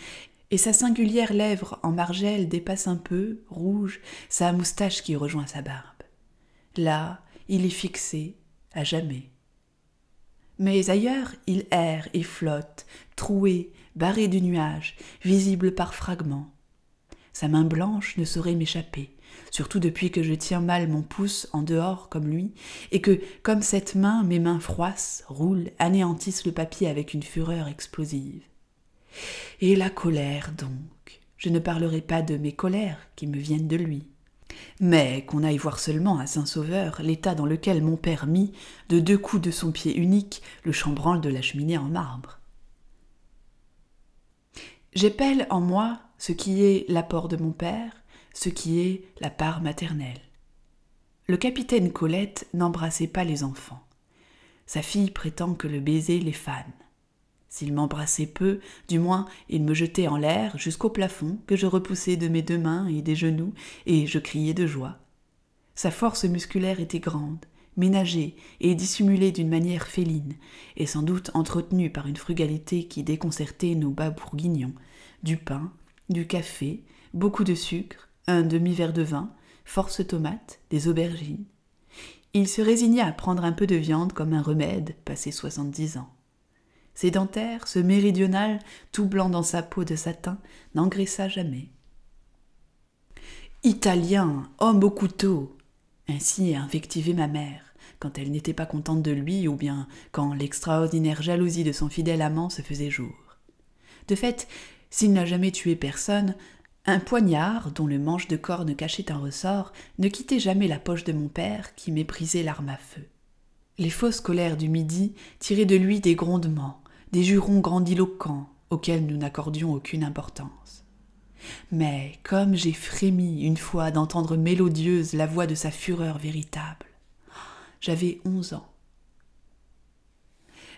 et sa singulière lèvre en margelle dépasse un peu, rouge, sa moustache qui rejoint sa barbe. Là, il est fixé, à jamais. Mais ailleurs, il erre et flotte, troué, barré de nuages, visible par fragments. Sa main blanche ne saurait m'échapper, surtout depuis que je tiens mal mon pouce en dehors comme lui, et que, comme cette main, mes mains froisses, roulent, anéantissent le papier avec une fureur explosive. Et la colère donc. Je ne parlerai pas de mes colères qui me viennent de lui. Mais qu'on aille voir seulement à Saint-Sauveur l'état dans lequel mon père mit, de deux coups de son pied unique, le chambranle de la cheminée en marbre. J'épelle en moi ce qui est l'apport de mon père, ce qui est la part maternelle. Le capitaine Colette n'embrassait pas les enfants. Sa fille prétend que le baiser les fane. S'il m'embrassait peu, du moins il me jetait en l'air jusqu'au plafond que je repoussais de mes deux mains et des genoux, et je criais de joie. Sa force musculaire était grande, ménagée et dissimulée d'une manière féline, et sans doute entretenue par une frugalité qui déconcertait nos bas bourguignons, du pain, du café, beaucoup de sucre, un demi-verre de vin, force tomates, des aubergines. Il se résigna à prendre un peu de viande comme un remède, passé soixante-dix ans. Sédentaire, ce méridional, tout blanc dans sa peau de satin, n'engraissa jamais. Italien, homme au couteau ainsi invectivait ma mère, quand elle n'était pas contente de lui ou bien quand l'extraordinaire jalousie de son fidèle amant se faisait jour. De fait, s'il n'a jamais tué personne, un poignard, dont le manche de corne cachait un ressort, ne quittait jamais la poche de mon père, qui méprisait l'arme à feu. Les fausses colères du midi tiraient de lui des grondements, des jurons grandiloquents, auxquels nous n'accordions aucune importance. Mais comme j'ai frémi une fois d'entendre mélodieuse la voix de sa fureur véritable, j'avais onze ans.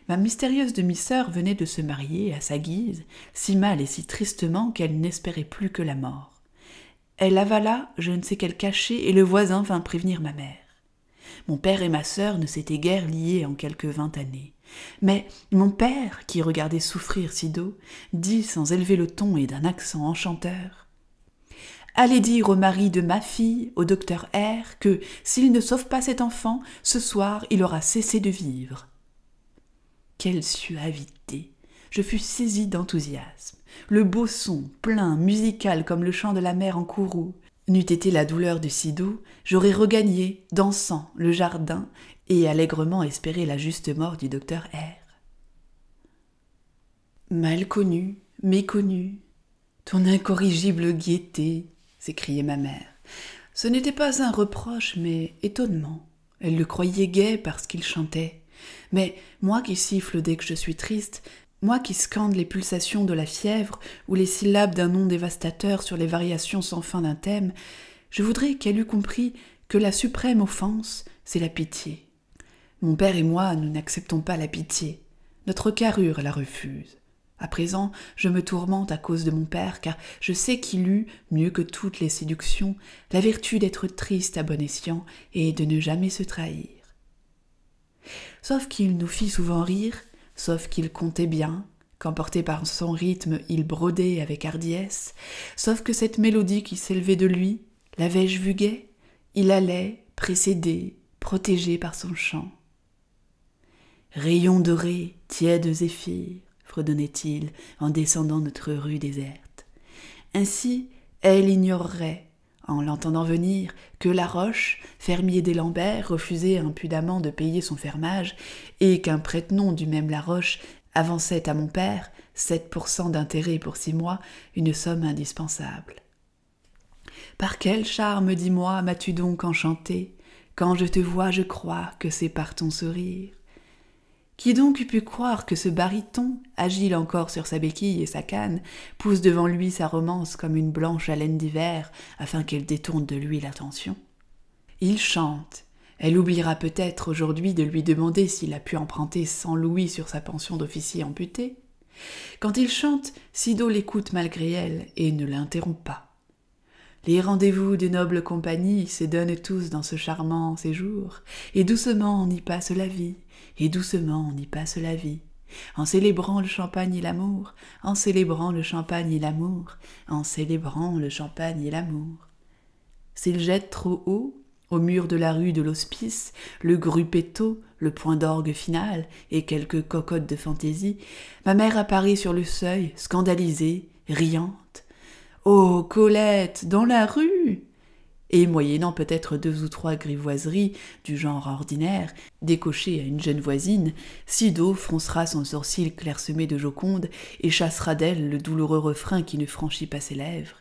Ma mystérieuse demi-sœur venait de se marier à sa guise, si mal et si tristement qu'elle n'espérait plus que la mort. Elle avala je ne sais quel cachet et le voisin vint prévenir ma mère. Mon père et ma sœur ne s'étaient guère liés en quelques vingt années. Mais mon père, qui regardait souffrir Sido, dit sans élever le ton et d'un accent enchanteur Allez dire au mari de ma fille, au docteur R, que s'il ne sauve pas cet enfant, ce soir il aura cessé de vivre. Quelle suavité Je fus saisi d'enthousiasme. Le beau son, plein, musical comme le chant de la mer en courroux. N'eût été la douleur de Sido, j'aurais regagné, dansant, le jardin et allègrement espéré la juste mort du docteur R. Mal connu, méconnu, ton incorrigible gaieté, s'écriait ma mère. Ce n'était pas un reproche, mais étonnement. Elle le croyait gai parce qu'il chantait. Mais moi qui siffle dès que je suis triste, moi qui scande les pulsations de la fièvre ou les syllabes d'un nom dévastateur sur les variations sans fin d'un thème, je voudrais qu'elle eût compris que la suprême offense, c'est la pitié. Mon père et moi, nous n'acceptons pas la pitié. Notre carrure la refuse. À présent, je me tourmente à cause de mon père, car je sais qu'il eut, mieux que toutes les séductions, la vertu d'être triste à bon escient et de ne jamais se trahir. Sauf qu'il nous fit souvent rire, sauf qu'il comptait bien, qu'emporté par son rythme il brodait avec hardiesse, sauf que cette mélodie qui s'élevait de lui, l'avais-je vu Il allait, précédé, protégé par son chant. Rayons dorés, tièdes zéphyrs, fredonnait-il en descendant notre rue déserte. Ainsi, elle ignorerait, en l'entendant venir, que la roche, fermier des Lambert, refusait impudemment de payer son fermage, et qu'un prête-nom du même Laroche avançait à mon père, sept pour cent d'intérêt pour six mois, une somme indispensable. Par quel charme, dis-moi, m'as-tu donc enchanté? Quand je te vois, je crois que c'est par ton sourire. Qui donc eût pu croire que ce baryton, agile encore sur sa béquille et sa canne, pousse devant lui sa romance comme une blanche haleine d'hiver, afin qu'elle détourne de lui l'attention? Il chante. Elle oubliera peut-être aujourd'hui de lui demander s'il a pu emprunter cent louis sur sa pension d'officier amputé. Quand il chante, Sido l'écoute malgré elle et ne l'interrompt pas. Les rendez-vous de noble compagnie se donnent tous dans ce charmant séjour, et doucement on y passe la vie, et doucement on y passe la vie, en célébrant le champagne et l'amour, en célébrant le champagne et l'amour, en célébrant le champagne et l'amour. S'il jette trop haut, au mur de la rue de l'hospice, le gruppetto, le point d'orgue final et quelques cocottes de fantaisie, ma mère apparaît sur le seuil, scandalisée, riante. Oh, Colette, dans la rue et moyennant peut-être deux ou trois grivoiseries du genre ordinaire, décochées à une jeune voisine, Sido froncera son sourcil clairsemé de Joconde et chassera d'elle le douloureux refrain qui ne franchit pas ses lèvres.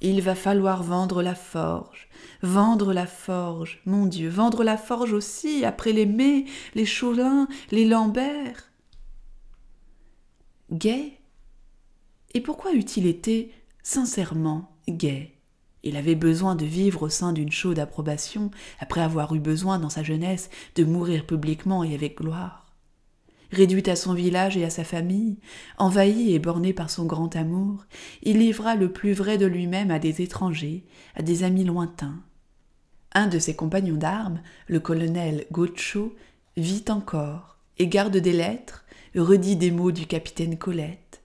Il va falloir vendre la forge, vendre la forge, mon Dieu, vendre la forge aussi, après les Mets, les Cholins, les Lambert. Gai? Et pourquoi eût-il été sincèrement gai? Il avait besoin de vivre au sein d'une chaude approbation, après avoir eu besoin dans sa jeunesse de mourir publiquement et avec gloire. Réduit à son village et à sa famille, envahi et borné par son grand amour, il livra le plus vrai de lui-même à des étrangers, à des amis lointains. Un de ses compagnons d'armes, le colonel Gaucho, vit encore et garde des lettres, redit des mots du capitaine Colette.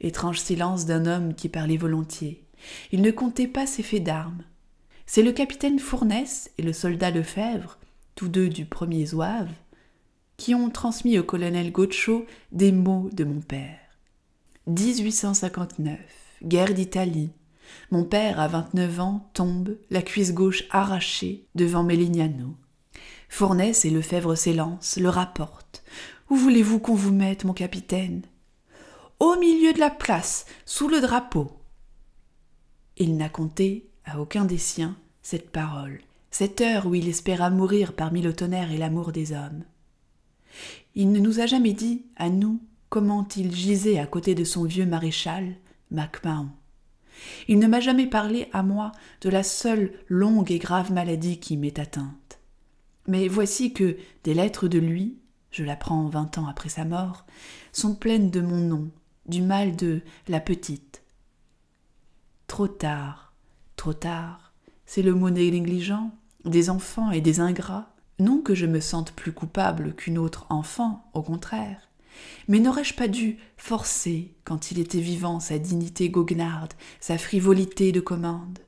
Étrange silence d'un homme qui parlait volontiers. Il ne comptait pas ses faits d'armes. C'est le capitaine Fournès et le soldat Lefebvre, tous deux du premier zouave, qui ont transmis au colonel Gaucho des mots de mon père. 1859, guerre d'Italie. Mon père, à 29 ans, tombe, la cuisse gauche arrachée, devant Melignano. Fournès et Lefebvre s'élancent, le rapportent. Où voulez-vous qu'on vous mette, mon capitaine? Au milieu de la place, sous le drapeau. Il n'a compté, à aucun des siens, cette parole, cette heure où il espéra mourir parmi le tonnerre et l'amour des hommes. Il ne nous a jamais dit, à nous, comment il gisait à côté de son vieux maréchal, MacMahon. Il ne m'a jamais parlé à moi de la seule longue et grave maladie qui m'est atteinte. Mais voici que des lettres de lui, je l'apprends vingt ans après sa mort, sont pleines de mon nom, du mal de la petite, Trop tard, trop tard, c'est le mot négligent des enfants et des ingrats. Non que je me sente plus coupable qu'une autre enfant, au contraire. Mais n'aurais-je pas dû forcer, quand il était vivant, sa dignité goguenarde, sa frivolité de commande?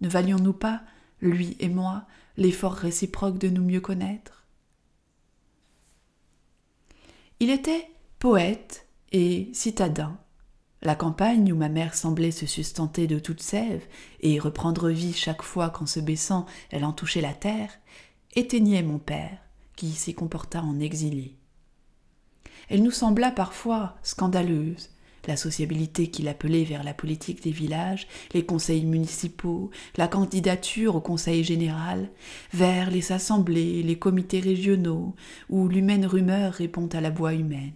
Ne valions-nous pas, lui et moi, l'effort réciproque de nous mieux connaître? Il était poète et citadin, la campagne où ma mère semblait se sustenter de toute sève et reprendre vie chaque fois qu'en se baissant elle en touchait la terre, éteignait mon père, qui s'y comporta en exilé. Elle nous sembla parfois scandaleuse, la sociabilité qu'il appelait vers la politique des villages, les conseils municipaux, la candidature au conseil général, vers les assemblées, les comités régionaux, où l'humaine rumeur répond à la voix humaine.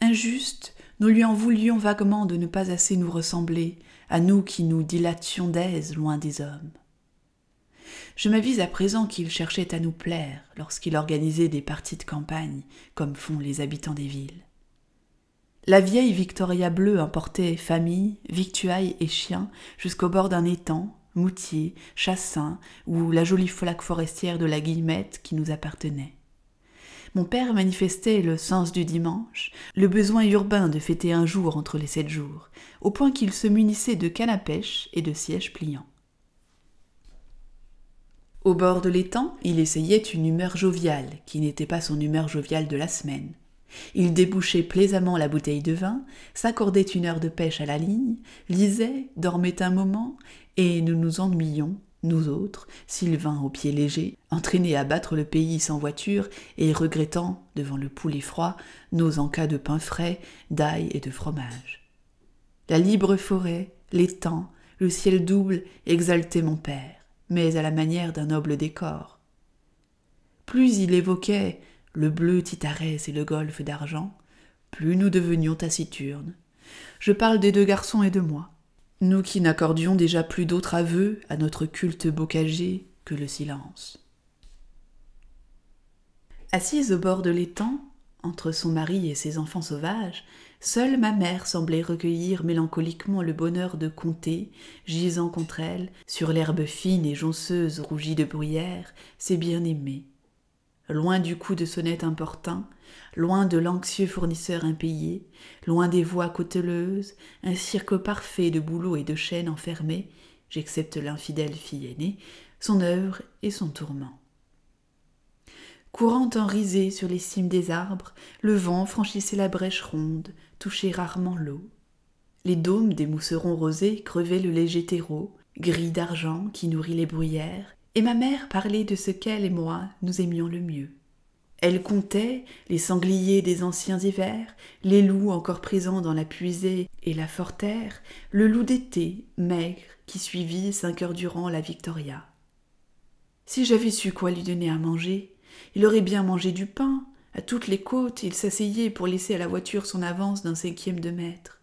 Injuste, nous lui en voulions vaguement de ne pas assez nous ressembler, à nous qui nous dilations d'aise loin des hommes. Je m'avise à présent qu'il cherchait à nous plaire lorsqu'il organisait des parties de campagne, comme font les habitants des villes. La vieille Victoria bleue emportait famille, victuailles et chiens jusqu'au bord d'un étang, Moutier, Chassin ou la jolie flaque forestière de la Guillemette qui nous appartenait. Mon père manifestait le sens du dimanche, le besoin urbain de fêter un jour entre les sept jours, au point qu'il se munissait de canne à pêche et de sièges pliants. Au bord de l'étang, il essayait une humeur joviale, qui n'était pas son humeur joviale de la semaine. Il débouchait plaisamment la bouteille de vin, s'accordait une heure de pêche à la ligne, lisait, dormait un moment, et nous nous ennuyions, nous autres, Sylvain au pied léger, entraînés à battre le pays sans voiture et regrettant, devant le poulet froid, nos encas de pain frais, d'ail et de fromage. La libre forêt, l'étang, le ciel double exaltaient mon père mais à la manière d'un noble décor. Plus il évoquait le bleu Titarès et le golfe d'argent, plus nous devenions taciturnes. Je parle des deux garçons et de moi, nous qui n'accordions déjà plus d'autres aveux à notre culte bocagé que le silence. Assise au bord de l'étang, entre son mari et ses enfants sauvages, Seule ma mère semblait recueillir mélancoliquement le bonheur de compter, gisant contre elle, sur l'herbe fine et jonceuse rougie de bruyère, ses bien-aimés. Loin du coup de sonnette importun, loin de l'anxieux fournisseur impayé, loin des voix cauteleuses, un cirque parfait de bouleaux et de chaînes enfermés, j'excepte l'infidèle fille aînée, son œuvre et son tourment. Courant en risée sur les cimes des arbres, le vent franchissait la brèche ronde, touchait rarement l'eau. Les dômes des mousserons rosés crevaient le léger terreau, gris d'argent qui nourrit les bruyères, et ma mère parlait de ce qu'elle et moi nous aimions le mieux. Elle comptait les sangliers des anciens hivers, les loups encore présents dans la puisée et la forterre, le loup d'été, maigre, qui suivit cinq heures durant la Victoria. Si j'avais su quoi lui donner à manger, il aurait bien mangé du pain. À toutes les côtes, il s'asseyait pour laisser à la voiture son avance d'un cinquième de mètre.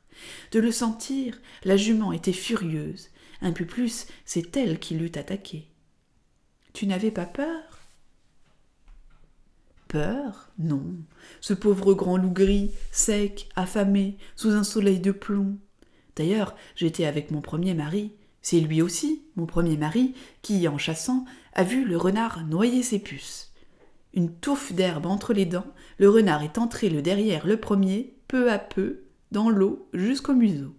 De le sentir, la jument était furieuse. Un peu plus, c'est elle qui l'eût attaqué. Tu n'avais pas peur? Peur? Non. Ce pauvre grand loup gris, sec, affamé, sous un soleil de plomb. D'ailleurs, j'étais avec mon premier mari. C'est lui aussi, mon premier mari, qui, en chassant, a vu le renard noyer ses puces une touffe d'herbe entre les dents, le renard est entré le derrière le premier, peu à peu, dans l'eau jusqu'au museau.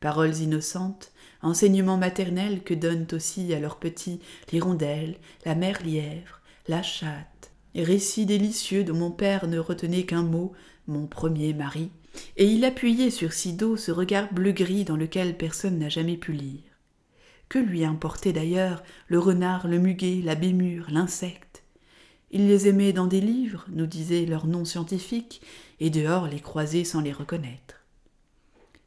Paroles innocentes, enseignements maternels que donnent aussi à leurs petits l'hirondelle, la mère lièvre, la chatte, récits délicieux dont mon père ne retenait qu'un mot, mon premier mari, et il appuyait sur Sido ce regard bleu-gris dans lequel personne n'a jamais pu lire. Que lui importait d'ailleurs le renard, le muguet, la bémure, l'insecte? Il les aimait dans des livres, nous disaient leurs noms scientifiques, et dehors les croisait sans les reconnaître.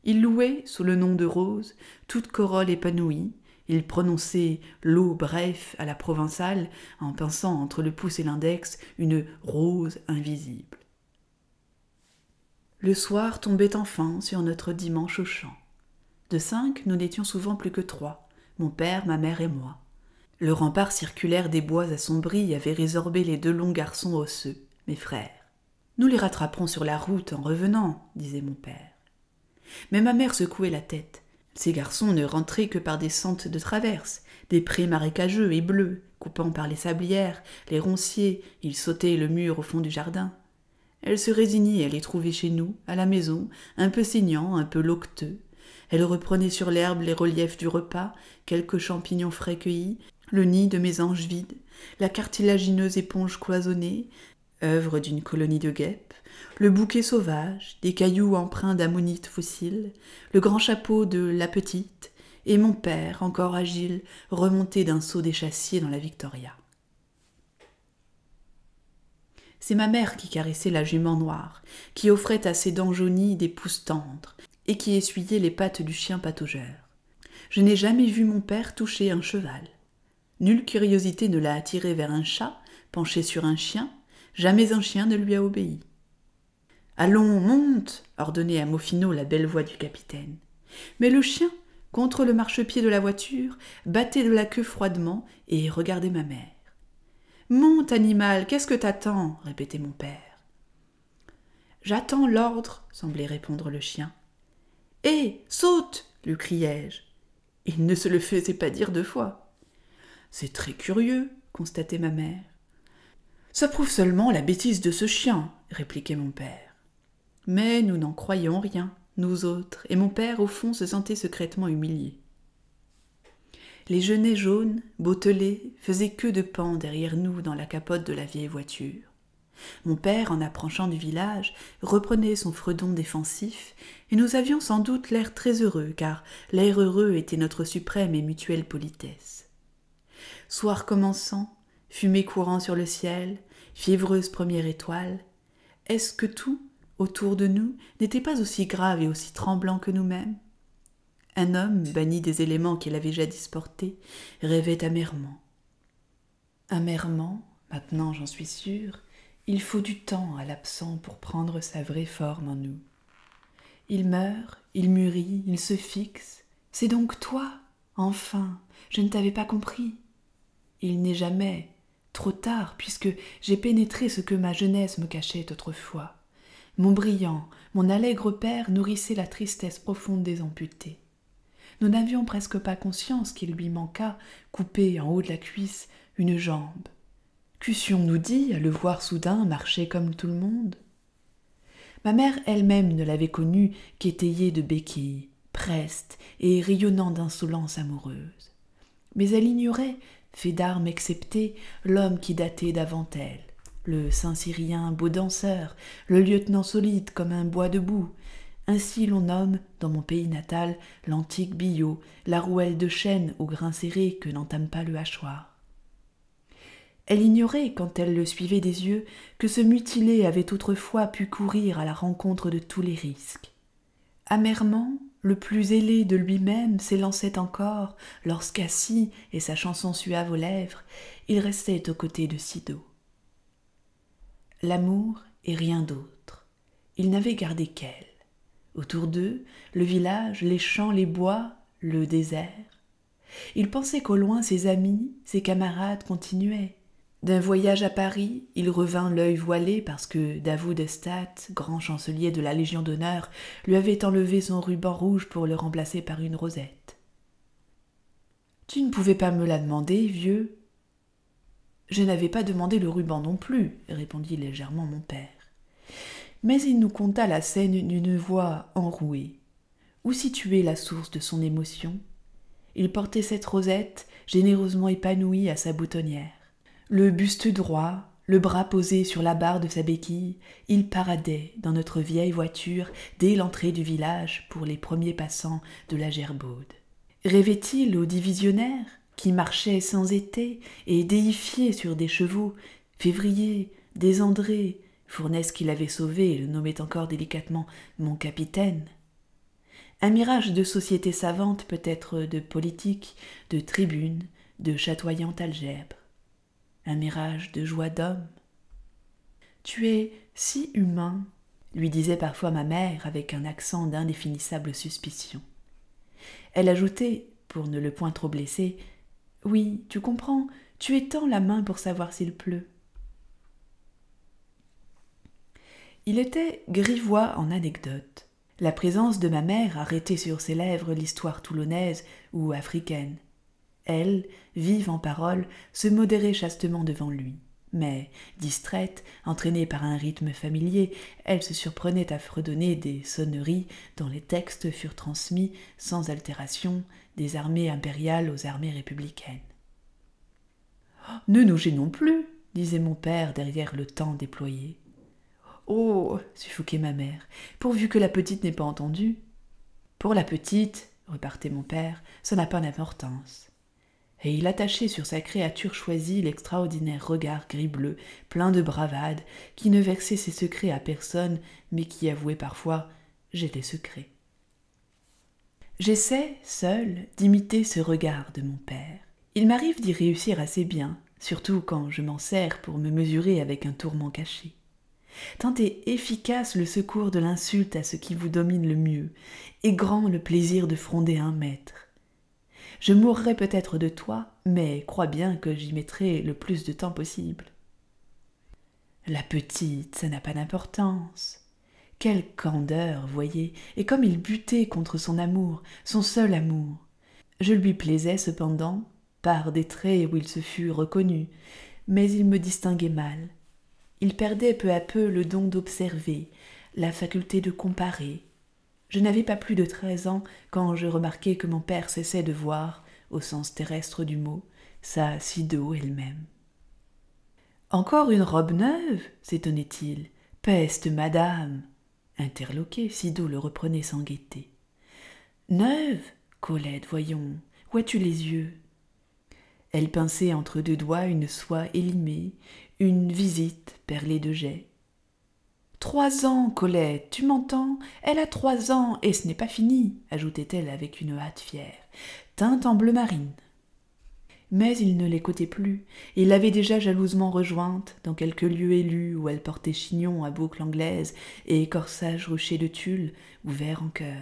Il louait, sous le nom de rose, toute corolle épanouie, il prononçait l'eau bref à la provençale en pinçant entre le pouce et l'index une rose invisible. Le soir tombait enfin sur notre dimanche au champ. De cinq, nous n'étions souvent plus que trois, mon père, ma mère et moi. Le rempart circulaire des bois assombris avait résorbé les deux longs garçons osseux, mes frères. Nous les rattraperons sur la route en revenant, disait mon père. Mais ma mère secouait la tête. Ces garçons ne rentraient que par des sentes de traverse, des prés marécageux et bleus, coupant par les sablières, les ronciers, ils sautaient le mur au fond du jardin. Elle se résignait à les trouver chez nous, à la maison, un peu saignants, un peu loqueteux. Elle reprenait sur l'herbe les reliefs du repas, quelques champignons frais cueillis, le nid de mes anges vides, la cartilagineuse éponge cloisonnée, œuvre d'une colonie de guêpes, le bouquet sauvage, des cailloux empreints d'ammonites fossiles, le grand chapeau de la petite, et mon père, encore agile, remonté d'un saut d'échassier dans la Victoria. C'est ma mère qui caressait la jument noire, qui offrait à ses dents jaunies des pousses tendres, et qui essuyait les pattes du chien pataugeur. Je n'ai jamais vu mon père toucher un cheval. Nulle curiosité ne l'a attiré vers un chat, penché sur un chien, jamais un chien ne lui a obéi. Allons, monte ordonnait à Mofino la belle voix du capitaine. Mais le chien, contre le marchepied de la voiture, battait de la queue froidement et regardait ma mère. Monte, animal, qu'est-ce que t'attends? répétait mon père. J'attends l'ordre, semblait répondre le chien. Hé, saute lui criai-je. Il ne se le faisait pas dire deux fois. C'est très curieux, constatait ma mère. Ça prouve seulement la bêtise de ce chien, répliquait mon père. Mais nous n'en croyons rien, nous autres, et mon père, au fond, se sentait secrètement humilié. Les genêts jaunes, bottelés, faisaient queue de pan derrière nous dans la capote de la vieille voiture. Mon père, en approchant du village, reprenait son fredon défensif, et nous avions sans doute l'air très heureux, car l'air heureux était notre suprême et mutuelle politesse. Soir commençant, fumée courant sur le ciel, fiévreuse première étoile, est-ce que tout, autour de nous, n'était pas aussi grave et aussi tremblant que nous-mêmes un homme, banni des éléments qu'il avait jadis portés, rêvait amèrement. Amèrement, maintenant j'en suis sûr, il faut du temps à l'absent pour prendre sa vraie forme en nous. Il meurt, il mûrit, il se fixe. C'est donc toi, enfin, je ne t'avais pas compris. Il n'est jamais trop tard, puisque j'ai pénétré ce que ma jeunesse me cachait autrefois. Mon brillant, mon allègre père nourrissait la tristesse profonde des amputés nous n'avions presque pas conscience qu'il lui manqua, coupé en haut de la cuisse, une jambe. Qu'eussions-nous dit à le voir soudain marcher comme tout le monde? Ma mère elle-même ne l'avait connu qu'étayé de béquilles, preste et rayonnant d'insolence amoureuse. Mais elle ignorait, fait d'armes excepté, l'homme qui datait d'avant elle, le Saint-Cyrien beau danseur, le lieutenant solide comme un bois debout, ainsi l'on nomme, dans mon pays natal, l'antique billot, la rouelle de chêne au grain serré que n'entame pas le hachoir. Elle ignorait, quand elle le suivait des yeux, que ce mutilé avait autrefois pu courir à la rencontre de tous les risques. Amèrement, le plus ailé de lui-même s'élançait encore, lorsqu'assis et sa chanson suave aux lèvres, il restait aux côtés de Sido. L'amour et rien d'autre. Il n'avait gardé qu'elle. Autour d'eux, le village, les champs, les bois, le désert. Il pensait qu'au loin ses amis, ses camarades continuaient. D'un voyage à Paris, il revint l'œil voilé parce que Davoud Estat, grand chancelier de la Légion d'honneur, lui avait enlevé son ruban rouge pour le remplacer par une rosette. Tu ne pouvais pas me la demander, vieux? Je n'avais pas demandé le ruban non plus, répondit légèrement mon père mais il nous conta la scène d'une voix enrouée. Où situait la source de son émotion? Il portait cette rosette généreusement épanouie à sa boutonnière. Le buste droit, le bras posé sur la barre de sa béquille, il paradait dans notre vieille voiture dès l'entrée du village pour les premiers passants de la gerbaude. Rêvait-il au divisionnaire qui marchait sans été et déifié sur des chevaux, février, désandré, Fournaise qui l'avait sauvé le nommait encore délicatement mon capitaine. Un mirage de société savante peut-être de politique, de tribune, de chatoyante algèbre. Un mirage de joie d'homme. Tu es si humain, lui disait parfois ma mère avec un accent d'indéfinissable suspicion. Elle ajoutait, pour ne le point trop blesser, Oui, tu comprends, tu étends la main pour savoir s'il pleut. Il était grivois en anecdotes. La présence de ma mère arrêtait sur ses lèvres l'histoire toulonnaise ou africaine. Elle, vive en paroles, se modérait chastement devant lui. Mais, distraite, entraînée par un rythme familier, elle se surprenait à fredonner des sonneries dont les textes furent transmis, sans altération, des armées impériales aux armées républicaines. Ne nous gênons plus, disait mon père derrière le temps déployé. Oh suffoquait ma mère, pourvu que la petite n'ait pas entendu. Pour la petite, repartait mon père, ça n'a pas d'importance. et il attachait sur sa créature choisie l'extraordinaire regard gris-bleu, plein de bravade, qui ne versait ses secrets à personne, mais qui avouait parfois J'ai des secrets. J'essaie, seul, d'imiter ce regard de mon père. Il m'arrive d'y réussir assez bien, surtout quand je m'en sers pour me mesurer avec un tourment caché. Tant est efficace le secours de l'insulte à ce qui vous domine le mieux, et grand le plaisir de fronder un maître. Je mourrai peut-être de toi, mais crois bien que j'y mettrai le plus de temps possible. La petite, ça n'a pas d'importance. Quelle candeur, voyez, et comme il butait contre son amour, son seul amour. Je lui plaisais cependant, par des traits où il se fût reconnu, mais il me distinguait mal. Il perdait peu à peu le don d'observer, la faculté de comparer. Je n'avais pas plus de treize ans quand je remarquai que mon père cessait de voir, au sens terrestre du mot, sa Sido elle-même. Encore une robe neuve s'étonnait-il. Peste, madame Interloqué, Sido le reprenait sans gaieté. Neuve Colette, voyons, où as-tu les yeux? Elle pinçait entre deux doigts une soie élimée, une visite perlée de jais. Trois ans, Colette, tu m'entends? Elle a trois ans, et ce n'est pas fini, ajoutait-elle avec une hâte fière. Teinte en bleu marine. Mais il ne l'écoutait plus, et l'avait déjà jalousement rejointe dans quelque lieu élu où elle portait chignon à boucle anglaise et corsage ruché de tulle ouvert en cœur.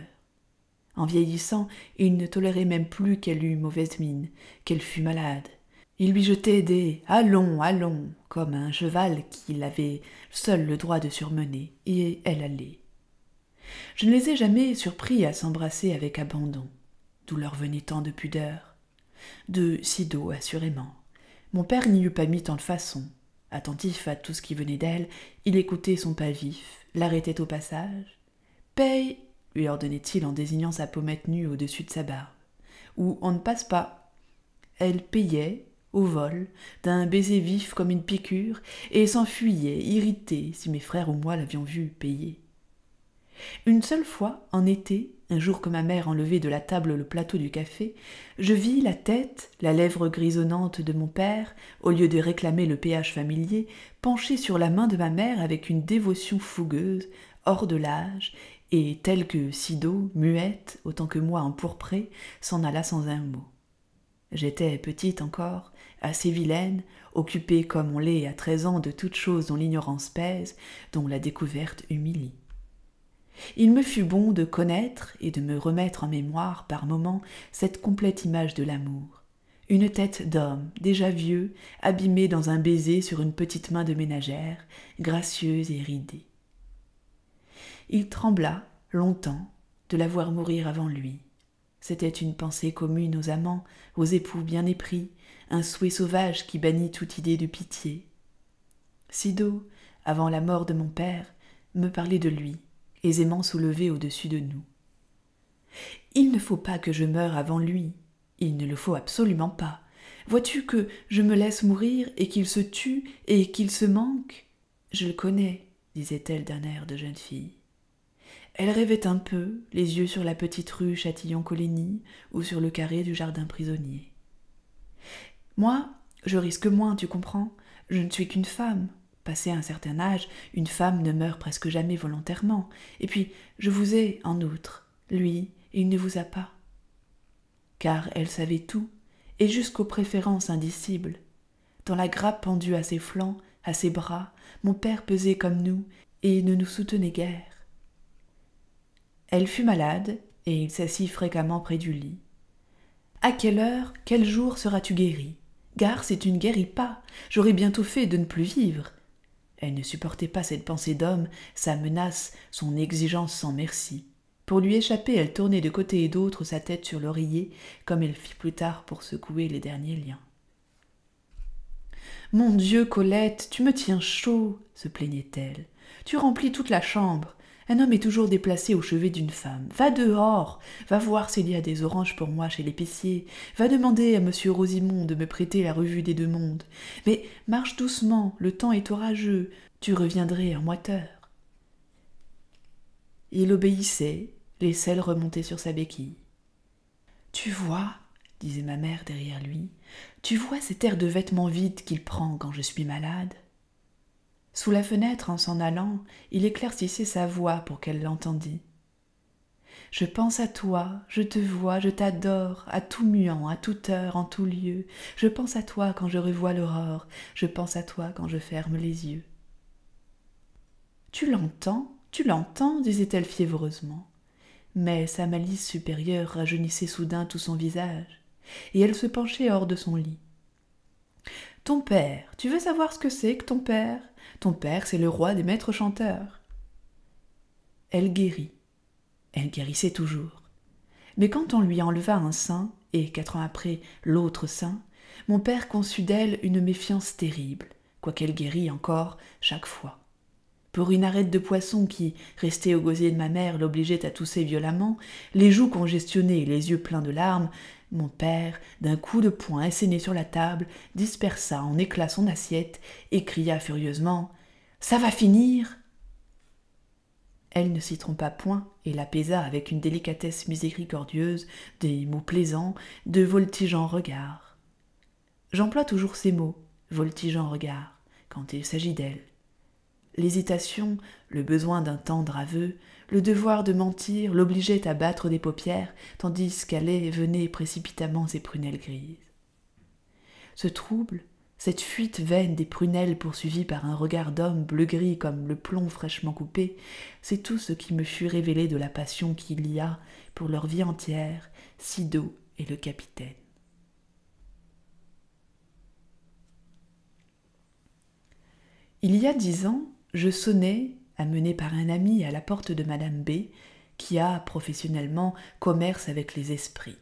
En vieillissant, il ne tolérait même plus qu'elle eût mauvaise mine, qu'elle fût malade, il lui jetait des Allons, allons, comme un cheval qu'il avait seul le droit de surmener, et elle allait. Je ne les ai jamais surpris à s'embrasser avec abandon, d'où leur venait tant de pudeur. De Sido, assurément. Mon père n'y eût pas mis tant de façon. Attentif à tout ce qui venait d'elle, il écoutait son pas vif, l'arrêtait au passage. Paye, lui ordonnait-il en désignant sa pommette nue au-dessus de sa barbe. Ou on ne passe pas. Elle payait, au vol, d'un baiser vif comme une piqûre, et s'enfuyait, irrité, si mes frères ou moi l'avions vu payer. Une seule fois, en été, un jour que ma mère enlevait de la table le plateau du café, je vis la tête, la lèvre grisonnante de mon père, au lieu de réclamer le péage familier, penchée sur la main de ma mère avec une dévotion fougueuse, hors de l'âge, et telle que Sido, muette, autant que moi empourprée, s'en alla sans un mot. J'étais petite encore, assez vilaine, occupée comme on l'est à treize ans de toutes choses dont l'ignorance pèse, dont la découverte humilie. Il me fut bon de connaître et de me remettre en mémoire par moments cette complète image de l'amour. Une tête d'homme, déjà vieux, abîmée dans un baiser sur une petite main de ménagère, gracieuse et ridée. Il trembla, longtemps, de la voir mourir avant lui. C'était une pensée commune aux amants, aux époux bien épris, un souhait sauvage qui bannit toute idée de pitié. Sido, avant la mort de mon père, me parlait de lui, aisément soulevé au-dessus de nous. Il ne faut pas que je meure avant lui, il ne le faut absolument pas. Vois-tu que je me laisse mourir et qu'il se tue et qu'il se manque? Je le connais, disait-elle d'un air de jeune fille. Elle rêvait un peu, les yeux sur la petite rue Châtillon-Coligny ou sur le carré du jardin prisonnier. Moi, je risque moins, tu comprends. Je ne suis qu'une femme. Passé un certain âge, une femme ne meurt presque jamais volontairement. Et puis, je vous ai, en outre. Lui, il ne vous a pas. Car elle savait tout, et jusqu'aux préférences indicibles. Dans la grappe pendue à ses flancs, à ses bras, mon père pesait comme nous, et ne nous soutenait guère. Elle fut malade, et il s'assit fréquemment près du lit. À quelle heure, quel jour seras-tu guéri? Gare si tu ne guéris pas, j'aurai bientôt fait de ne plus vivre. Elle ne supportait pas cette pensée d'homme, sa menace, son exigence sans merci. Pour lui échapper, elle tournait de côté et d'autre sa tête sur l'oreiller, comme elle fit plus tard pour secouer les derniers liens. Mon Dieu, Colette, tu me tiens chaud, se plaignait-elle. Tu remplis toute la chambre. Un homme est toujours déplacé au chevet d'une femme. Va dehors, va voir s'il y a des oranges pour moi chez l'épicier, va demander à monsieur Rosimond de me prêter la revue des deux mondes. Mais marche doucement, le temps est orageux, tu reviendrais en moiteur. Il obéissait, les selles remontaient sur sa béquille. Tu vois, disait ma mère derrière lui, tu vois cet air de vêtements vides qu'il prend quand je suis malade? Sous la fenêtre, en s'en allant, il éclaircissait sa voix pour qu'elle l'entendît. Je pense à toi, je te vois, je t'adore, à tout muant, à toute heure, en tout lieu. Je pense à toi quand je revois l'aurore, je pense à toi quand je ferme les yeux. Tu l'entends, tu l'entends, disait-elle fiévreusement. Mais sa malice supérieure rajeunissait soudain tout son visage, et elle se penchait hors de son lit. Ton père, tu veux savoir ce que c'est que ton père? Ton père, c'est le roi des maîtres chanteurs. Elle guérit. Elle guérissait toujours. Mais quand on lui enleva un sein, et quatre ans après l'autre sein, mon père conçut d'elle une méfiance terrible, quoiqu'elle guérit encore chaque fois. Pour une arête de poisson qui, restée au gosier de ma mère, l'obligeait à tousser violemment, les joues congestionnées et les yeux pleins de larmes, mon père, d'un coup de poing asséné sur la table, dispersa en éclats son assiette et cria furieusement Ça va finir elle ne s'y trompa point et l'apaisa avec une délicatesse miséricordieuse, des mots plaisants, de voltigeants regards. J'emploie toujours ces mots, voltigeants regards, quand il s'agit d'elle. L'hésitation, le besoin d'un tendre aveu, le devoir de mentir l'obligeaient à battre des paupières, tandis qu'allaient et venaient précipitamment ses prunelles grises. Ce trouble, cette fuite vaine des prunelles poursuivies par un regard d'homme bleu-gris comme le plomb fraîchement coupé, c'est tout ce qui me fut révélé de la passion qu'il y a, pour leur vie entière, Sido et le capitaine. Il y a dix ans, je sonnais, amené par un ami à la porte de Madame B, qui a professionnellement commerce avec les esprits.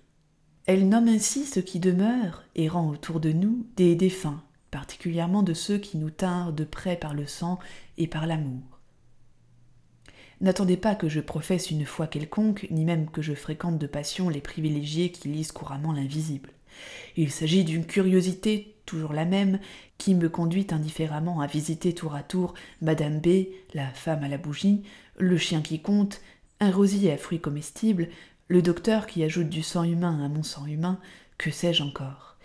Elle nomme ainsi ce qui demeure, errant autour de nous, des défunts, particulièrement de ceux qui nous tinrent de près par le sang et par l'amour. N'attendez pas que je professe une foi quelconque, ni même que je fréquente de passion les privilégiés qui lisent couramment l'invisible. Il s'agit d'une curiosité, toujours la même, qui me conduit indifféremment à visiter tour à tour Madame B, la femme à la bougie, le chien qui compte, un rosier à fruits comestibles, le docteur qui ajoute du sang humain à mon sang humain, que sais-je encore?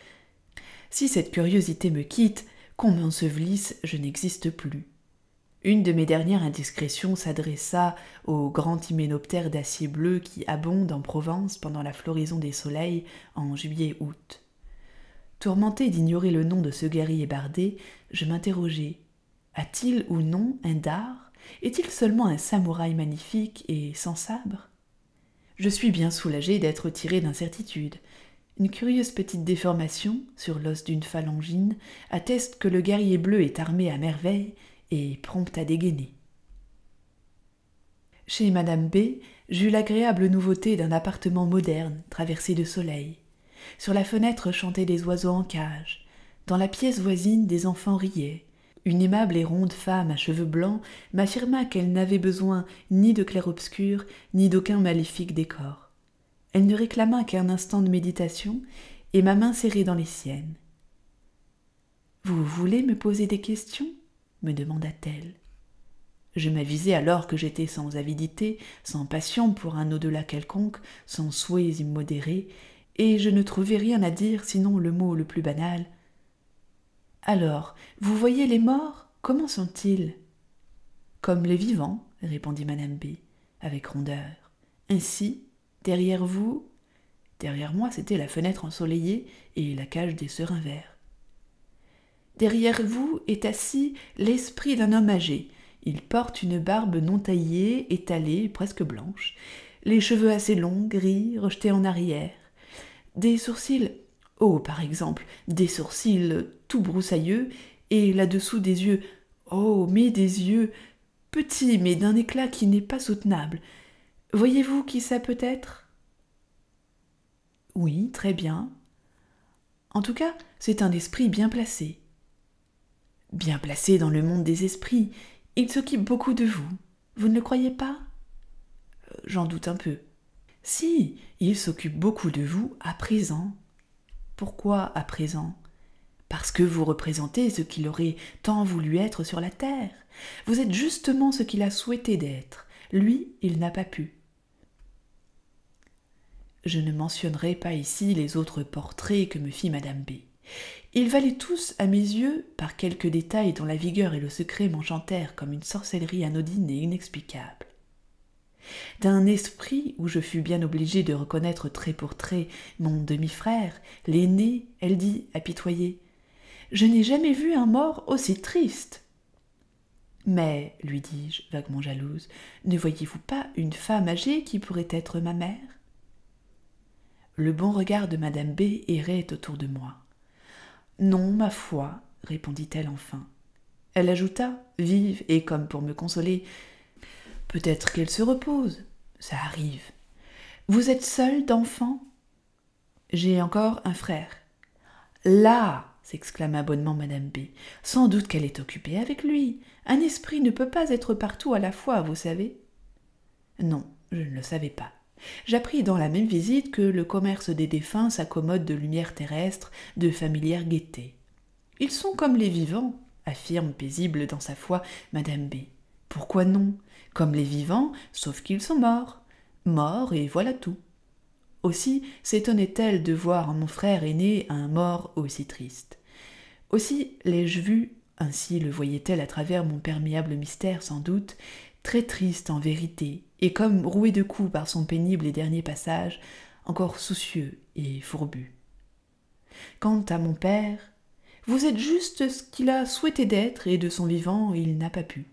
Si cette curiosité me quitte, qu'on m'ensevelisse, je n'existe plus. Une de mes dernières indiscrétions s'adressa au grand hyménoptère d'acier bleu qui abonde en Provence pendant la floraison des soleils en juillet-août. Tourmenté d'ignorer le nom de ce guerrier bardé, je m'interrogeai. A-t-il ou non un dard? Est-il seulement un samouraï magnifique et sans sabre? Je suis bien soulagé d'être tiré d'incertitude. Une curieuse petite déformation sur l'os d'une phalangine atteste que le guerrier bleu est armé à merveille et prompt à dégainer. Chez Madame B, j'eus l'agréable nouveauté d'un appartement moderne, traversé de soleil. Sur la fenêtre chantaient des oiseaux en cage. Dans la pièce voisine, des enfants riaient. Une aimable et ronde femme à cheveux blancs m'affirma qu'elle n'avait besoin ni de clair-obscur, ni d'aucun maléfique décor. Elle ne réclama qu'un instant de méditation, et ma main serrée dans les siennes. Vous voulez me poser des questions? me demanda-t-elle. Je m'avisai alors que j'étais sans avidité, sans passion pour un au-delà quelconque, sans souhaits immodérés, et je ne trouvai rien à dire sinon le mot le plus banal alors, vous voyez les morts? Comment sont-ils? Comme les vivants, répondit Madame B, avec rondeur. Ainsi, derrière vous Derrière moi, c'était la fenêtre ensoleillée et la cage des serins verts. Derrière vous est assis l'esprit d'un homme âgé. Il porte une barbe non taillée, étalée, presque blanche, les cheveux assez longs, gris, rejetés en arrière, des sourcils Oh, par exemple, des sourcils tout broussailleux, et là-dessous des yeux. Oh, mais des yeux petits, mais d'un éclat qui n'est pas soutenable. Voyez-vous qui ça peut être? Oui, très bien. En tout cas, c'est un esprit bien placé. Bien placé dans le monde des esprits, il s'occupe beaucoup de vous. Vous ne le croyez pas? Euh, J'en doute un peu. Si, il s'occupe beaucoup de vous à présent. Pourquoi à présent? Parce que vous représentez ce qu'il aurait tant voulu être sur la terre. Vous êtes justement ce qu'il a souhaité d'être. Lui, il n'a pas pu. Je ne mentionnerai pas ici les autres portraits que me fit madame B. Ils valaient tous, à mes yeux, par quelques détails dont la vigueur et le secret m'enchantèrent comme une sorcellerie anodine et inexplicable. D'un esprit où je fus bien obligée de reconnaître trait pour trait mon demi-frère, l'aîné, elle dit, apitoyée. Je n'ai jamais vu un mort aussi triste. Mais, lui dis-je, vaguement jalouse, ne voyez-vous pas une femme âgée qui pourrait être ma mère? Le bon regard de madame B errait autour de moi. Non, ma foi, répondit-elle enfin. Elle ajouta, vive et comme pour me consoler. Peut-être qu'elle se repose. Ça arrive. Vous êtes seule d'enfant? J'ai encore un frère. Là s'exclama bonnement madame B. Sans doute qu'elle est occupée avec lui. Un esprit ne peut pas être partout à la fois, vous savez. Non, je ne le savais pas. J'appris dans la même visite que le commerce des défunts s'accommode de lumière terrestre, de familière gaieté. Ils sont comme les vivants, affirme paisible dans sa foi madame B. Pourquoi non? Comme les vivants, sauf qu'ils sont morts. Morts et voilà tout. Aussi s'étonnait-elle de voir mon frère aîné un mort aussi triste. Aussi l'ai-je vu, ainsi le voyait-elle à travers mon perméable mystère sans doute, très triste en vérité, et comme roué de coups par son pénible et dernier passage, encore soucieux et fourbu. Quant à mon père, vous êtes juste ce qu'il a souhaité d'être, et de son vivant il n'a pas pu.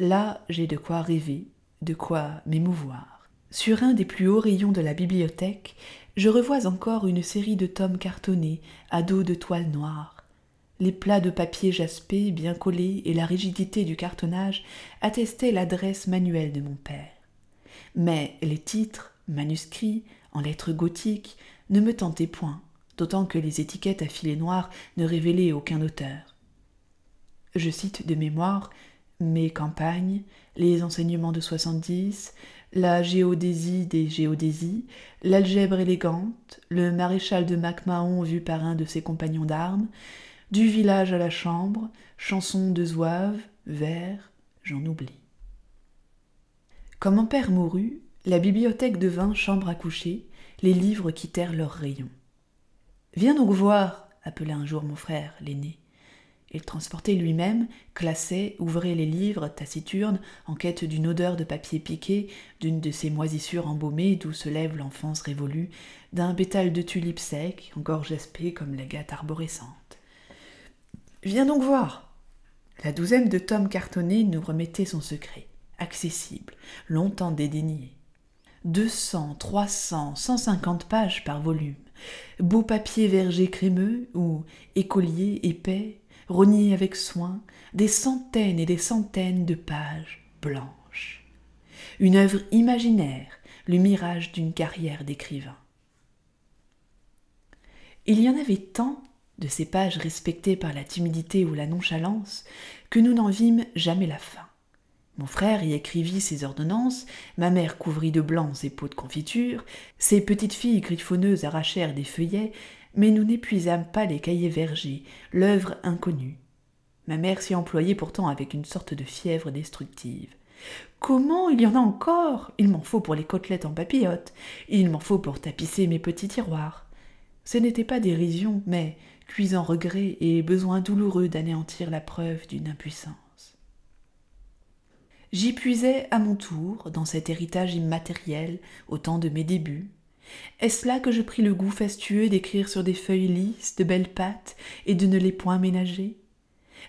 Là j'ai de quoi rêver, de quoi m'émouvoir. Sur un des plus hauts rayons de la bibliothèque, je revois encore une série de tomes cartonnés à dos de toile noire, les plats de papier jaspé bien collés et la rigidité du cartonnage attestaient l'adresse manuelle de mon père. Mais les titres, manuscrits, en lettres gothiques, ne me tentaient point, d'autant que les étiquettes à filets noirs ne révélaient aucun auteur. Je cite de mémoire mes campagnes, les enseignements de 70, la géodésie des géodésies, l'algèbre élégante, le maréchal de MacMahon vu par un de ses compagnons d'armes, du village à la chambre, chansons de zouaves, vers, j'en oublie. Quand mon père mourut, la bibliothèque devint chambre à coucher, les livres quittèrent leurs rayons. Viens donc voir, appela un jour mon frère, l'aîné. Il transportait lui-même, classait, ouvrait les livres taciturnes en quête d'une odeur de papier piqué, d'une de ces moisissures embaumées d'où se lève l'enfance révolue, d'un bétal de tulipes secs, encore jaspées comme la gâte arborescente. Viens donc voir. La douzaine de tomes cartonnés nous remettait son secret, accessible, longtemps dédaigné. Deux cents, trois cents, cent cinquante pages par volume, beau papier verger crémeux ou écolier épais, rogné avec soin, des centaines et des centaines de pages blanches. Une œuvre imaginaire, le mirage d'une carrière d'écrivain. Il y en avait tant de ces pages respectées par la timidité ou la nonchalance, que nous n'en vîmes jamais la fin. Mon frère y écrivit ses ordonnances, ma mère couvrit de blanc ses pots de confiture, ses petites filles griffonneuses arrachèrent des feuillets, mais nous n'épuisâmes pas les cahiers vergers, l'œuvre inconnue. Ma mère s'y employait pourtant avec une sorte de fièvre destructive. Comment il y en a encore? Il m'en faut pour les côtelettes en papillote, il m'en faut pour tapisser mes petits tiroirs. Ce n'était pas dérision, mais cuisant regret et besoin douloureux d'anéantir la preuve d'une impuissance. J'y puisais à mon tour dans cet héritage immatériel au temps de mes débuts. Est-ce là que je pris le goût fastueux d'écrire sur des feuilles lisses, de belles pattes, et de ne les point ménager?